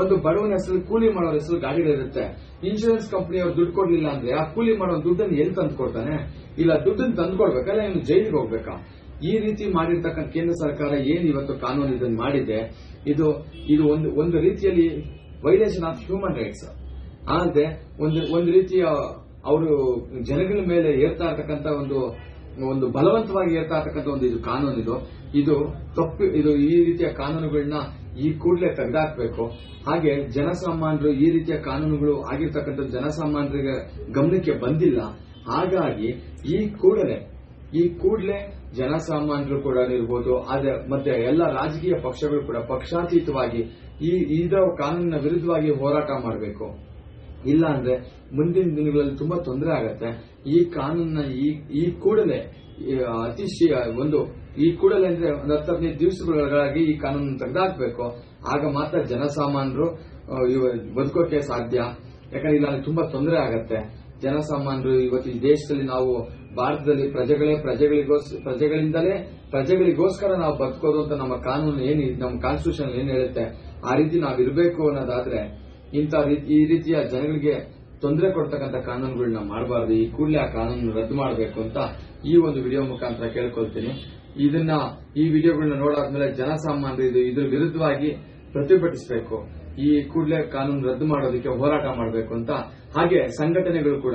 ಒಂದು ಬಡವನ ಹೆಸರು ಕೂಲಿ ಮಾಡೋರ ಹೆಸರು ಗಾಡಿಗಳಿರುತ್ತೆ ಇನ್ಶೂರೆನ್ಸ್ ಕಂಪನಿ ಅವ್ರು ದುಡ್ಡು ಕೊಡ್ಲಿಲ್ಲ ಅಂದ್ರೆ ಆ ಕೂಲಿ ಮಾಡೋ ದುಡ್ಡನ್ನು ಎಲ್ಲಿ ತಂದ್ಕೊಡ್ತಾನೆ ಇಲ್ಲ ದುಡ್ಡನ್ನು ತಂದ್ಕೊಡ್ಬೇಕಲ್ಲ ಇನ್ನು ಜೈಲಿಗೆ ಹೋಗ್ಬೇಕಾ? ಈ ರೀತಿ ಮಾಡಿರ್ತಕ್ಕಂಥ ಕೇಂದ್ರ ಸರ್ಕಾರ ಏನ್ ಇವತ್ತು ಕಾನೂನು ಇದನ್ನು ಮಾಡಿದೆ? ಇದು ಇದು ಒಂದು ಒಂದು ರೀತಿಯಲ್ಲಿ ವೈಲೇಷನ್ ಆಫ್ ಹ್ಯೂಮನ್ ರೈಟ್ಸ್ ಆದ್ರೆ ಒಂದು ಒಂದು ರೀತಿಯ ಅವರು ಜನಗಳ ಮೇಲೆ ಏರ್ತಾ ಇರ್ತಕ್ಕಂಥ ಒಂದು ಒಂದು ಬಲವಂತವಾಗಿ ಏರ್ತಾ ಇರ್ತಕ್ಕಂಥ ಒಂದು ಇದು ಕಾನೂನು ಇದು. ಇದು ತಪ್ಪು, ಇದು ಈ ರೀತಿಯ ಕಾನೂನುಗಳನ್ನ ಈ ಕೂಡಲೇ ತೆಗೆದಾಕ್ಬೇಕು ಹಾಗೆ ಜನಸಾಮಾನ್ಯರು ಈ ರೀತಿಯ ಕಾನೂನುಗಳು ಆಗಿರ್ತಕ್ಕಂಥ ಜನಸಾಮಾನ್ಯರಿಗೆ ಗಮನಕ್ಕೆ ಬಂದಿಲ್ಲ. ಹಾಗಾಗಿ ಈ ಕೂಡಲೇ ಈ ಕೂಡಲೇ ಜನಸಾಮಾನ್ಯರು ಕೂಡ ಇರ್ಬೋದು ಅದೇ ಮತ್ತೆ ಎಲ್ಲ ರಾಜಕೀಯ ಪಕ್ಷಗಳು ಕೂಡ ಪಕ್ಷಾತೀತವಾಗಿ ಈ ಇದರ ಕಾನೂನಿನ ವಿರುದ್ಧವಾಗಿ ಹೋರಾಟ ಮಾಡಬೇಕು. ಇಲ್ಲ ಅಂದ್ರೆ ಮುಂದಿನ ದಿನಗಳಲ್ಲಿ ತುಂಬಾ ತೊಂದರೆ ಆಗತ್ತೆ. ಈ ಕಾನೂನ ಈ ಕೂಡಲೇ ಅತಿಶಯ ಅತಿ ಒಂದು ಈ ಕೂಡಲೇ ಅಂದ್ರೆ ಒಂದು ಹತ್ತು ಹದಿನೈದು ದಿವಸಗಳೊಳಗಾಗಿ ಈ ಕಾನೂನು ತೆಗೆದಾಕಬೇಕು. ಆಗ ಮಾತ್ರ ಜನಸಾಮಾನ್ಯರು ಬದುಕೋಕೆ ಸಾಧ್ಯ. ಯಾಕಂದ್ರೆ ಇಲ್ಲ ತುಂಬಾ ತೊಂದರೆ ಆಗತ್ತೆ. ಜನಸಾಮಾನ್ಯರು ಇವತ್ತು ಈ ದೇಶದಲ್ಲಿ ನಾವು, ಭಾರತದಲ್ಲಿ ಪ್ರಜೆಗಳೇ ಪ್ರಜೆಗಳಿಗೋಸ್ಕರ ಪ್ರಜೆಗಳಿಂದಲೇ ಪ್ರಜೆಗಳಿಗೋಸ್ಕರ ನಾವು ಬದುಕೋದು ಅಂತ ನಮ್ಮ ಕಾನೂನು ಏನು ನಮ್ಮ ಕಾನ್ಸ್ಟಿಟ್ಯೂಷನ್ ಏನ್ ಹೇಳುತ್ತೆ, ಆ ರೀತಿ ನಾವು ಇರಬೇಕು ಅನ್ನೋದಾದ್ರೆ ಇಂಥ ಈ ರೀತಿಯ ಜನಗಳಿಗೆ ತೊಂದರೆ ಕೊಡ್ತಕ್ಕಂಥ ಕಾನೂನುಗಳನ್ನ ಮಾಡಬಾರದು. ಈ ಕೂಡಲೇ ಆ ಕಾನೂನು ರದ್ದು ಮಾಡಬೇಕು ಅಂತ ಈ ಒಂದು ವಿಡಿಯೋ ಮುಖಾಂತರ ಕೇಳ್ಕೊಳ್ತೀನಿ. ಇದನ್ನ ಈ ವಿಡಿಯೋಗಳನ್ನ ನೋಡಾದ್ಮೇಲೆ ಜನಸಾಮಾನ್ಯರು ಇದು ಇದ್ರ ವಿರುದ್ಧವಾಗಿ ಪ್ರತಿಭಟಿಸಬೇಕು. ಈ ಕೂಡಲೇ ಕಾನೂನು ರದ್ದು ಮಾಡೋದಕ್ಕೆ ಹೋರಾಟ ಮಾಡಬೇಕು ಅಂತ. ಹಾಗೆ ಸಂಘಟನೆಗಳು ಕೂಡ.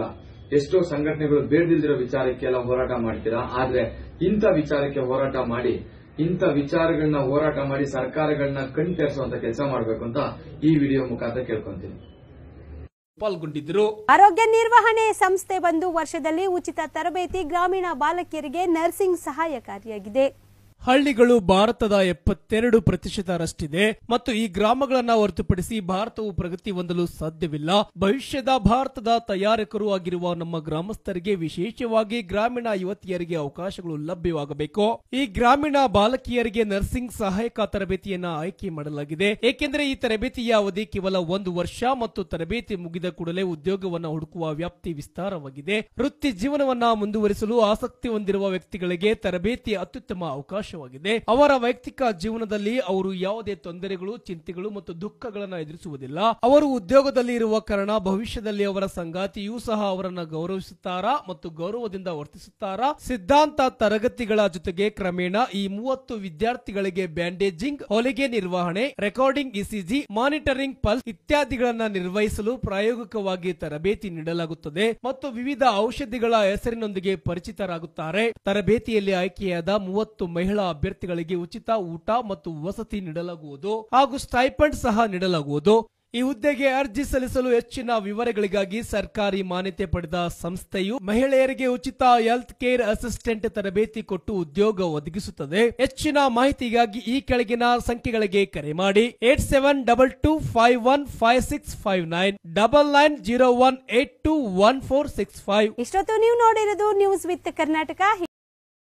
ಎಷ್ಟೋ ಸಂಘಟನೆಗಳು ಬೇಡದಿಲ್ದಿರೋ ವಿಚಾರಕ್ಕೆ ಎಲ್ಲ ಹೋರಾಟ ಮಾಡ್ತೀರಾ? ಆದ್ರೆ ಇಂಥ ವಿಚಾರಕ್ಕೆ ಹೋರಾಟ ಮಾಡಿ, ಇಂಥ ವಿಚಾರಗಳನ್ನ ಹೋರಾಟ ಮಾಡಿ ಸರ್ಕಾರಗಳನ್ನ ಕಣ್ ಕೆಲಸ ಮಾಡಬೇಕು ಅಂತ ಈ ವಿಡಿಯೋ ಮುಖಾಂತರ ಕೇಳ್ಕೊಂತೀನಿ. ಪಾಲ್ಗೊಂಡಿದ್ದರು. ಆರೋಗ್ಯ ನಿರ್ವಹಣೆ ಸಂಸ್ಥೆ ಒಂದು ವರ್ಷದಲ್ಲಿ ಉಚಿತ ತರಬೇತಿ ಗ್ರಾಮೀಣ ಬಾಲಕಿಯರಿಗೆ ನರ್ಸಿಂಗ್ ಸಹಾಯಕಾರಿಯಾಗಿದೆ. ಹಳ್ಳಿಗಳು ಭಾರತದ ಎಪ್ಪತ್ತೆರಡು ಪ್ರತಿಶತರಷ್ಟಿದೆ ಮತ್ತು ಈ ಗ್ರಾಮಗಳನ್ನ ಹೊರತುಪಡಿಸಿ ಭಾರತವು ಪ್ರಗತಿ ಹೊಂದಲು ಸಾಧ್ಯವಿಲ್ಲ. ಭವಿಷ್ಯದ ಭಾರತದ ತಯಾರಕರು ಆಗಿರುವ ನಮ್ಮ ಗ್ರಾಮಸ್ಥರಿಗೆ ವಿಶೇಷವಾಗಿ ಗ್ರಾಮೀಣ ಯುವತಿಯರಿಗೆ ಅವಕಾಶಗಳು ಲಭ್ಯವಾಗಬೇಕು. ಈ ಗ್ರಾಮೀಣ ಬಾಲಕಿಯರಿಗೆ ನರ್ಸಿಂಗ್ ಸಹಾಯಕ ತರಬೇತಿಯನ್ನ ಆಯ್ಕೆ ಮಾಡಲಾಗಿದೆ. ಏಕೆಂದರೆ ಈ ತರಬೇತಿಯ ಅವಧಿ ಕೇವಲ ಒಂದು ವರ್ಷ ಮತ್ತು ತರಬೇತಿ ಮುಗಿದ ಕೂಡಲೇ ಉದ್ಯೋಗವನ್ನು ಹುಡುಕುವ ವ್ಯಾಪ್ತಿ ವಿಸ್ತಾರವಾಗಿದೆ. ವೃತ್ತಿ ಜೀವನವನ್ನ ಮುಂದುವರಿಸಲು ಆಸಕ್ತಿ ಹೊಂದಿರುವ ವ್ಯಕ್ತಿಗಳಿಗೆ ತರಬೇತಿ ಅತ್ಯುತ್ತಮ ಅವಕಾಶವಾಗಿದೆ. ಅವರ ವೈಯಕ್ತಿಕ ಜೀವನದಲ್ಲಿ ಅವರು ಯಾವುದೇ ತೊಂದರೆಗಳು, ಚಿಂತೆಗಳು ಮತ್ತು ದುಃಖಗಳನ್ನು ಎದುರಿಸುವುದಿಲ್ಲ. ಅವರು ಉದ್ಯೋಗದಲ್ಲಿ ಇರುವ ಕಾರಣ ಭವಿಷ್ಯದಲ್ಲಿ ಅವರ ಸಂಗಾತಿಯೂ ಸಹ ಅವರನ್ನು ಗೌರವಿಸುತ್ತಾರಾ ಮತ್ತು ಗೌರವದಿಂದ ವರ್ತಿಸುತ್ತಾರಾ? ಸಿದ್ಧಾಂತ ತರಗತಿಗಳ ಜೊತೆಗೆ ಕ್ರಮೇಣ ಈ ಮೂವತ್ತು ವಿದ್ಯಾರ್ಥಿಗಳಿಗೆ ಬ್ಯಾಂಡೇಜಿಂಗ್, ಹೊಲಿಗೆ ನಿರ್ವಹಣೆ, ರೆಕಾರ್ಡಿಂಗ್, ಇಸಿಜಿ, ಮಾನಿಟರಿಂಗ್, ಪಲ್ಸ್ ಇತ್ಯಾದಿಗಳನ್ನು ನಿರ್ವಹಿಸಲು ಪ್ರಾಯೋಗಿಕವಾಗಿ ತರಬೇತಿ ನೀಡಲಾಗುತ್ತದೆ ಮತ್ತು ವಿವಿಧ ಔಷಧಿಗಳ ಹೆಸರಿನೊಂದಿಗೆ ಪರಿಚಿತರಾಗುತ್ತಾರೆ. ತರಬೇತಿಯಲ್ಲಿ ಆಯ್ಕೆಯಾದ ಮೂವತ್ತು ಮಹಿಳಾ ಅಭ್ಯರ್ಥಿಗಳಿಗೆ ಉಚಿತ ಊಟ ಮತ್ತು ವಸತಿ ನೀಡಲಾಗುವುದು ಹಾಗೂ ಸ್ಟೈಪಂಡ್ ಸಹ ನೀಡಲಾಗುವುದು. ಈ ಹುದ್ದೆಗೆ ಅರ್ಜಿ ಸಲ್ಲಿಸಲು ಹೆಚ್ಚಿನ ವಿವರಗಳಿಗಾಗಿ ಸರ್ಕಾರಿ ಮಾನ್ಯತೆ ಪಡೆದ ಸಂಸ್ಥೆಯು ಮಹಿಳೆಯರಿಗೆ ಉಚಿತ ಹೆಲ್ತ್ ಕೇರ್ ಅಸಿಸ್ಟೆಂಟ್ ತರಬೇತಿ ಕೊಟ್ಟು ಉದ್ಯೋಗ ಒದಗಿಸುತ್ತದೆ. ಹೆಚ್ಚಿನ ಮಾಹಿತಿಗಾಗಿ ಈ ಕೆಳಗಿನ ಸಂಖ್ಯೆಗಳಿಗೆ ಕರೆ ಮಾಡಿ. Eight seven double two five one five six five nine double nine zero one eight two one four six five. ಇಷ್ಟೊತ್ತು ನೀವು ನೋಡಿರೋದು ನ್ಯೂಸ್ ವಿತ್ ಕರ್ನಾಟಕ.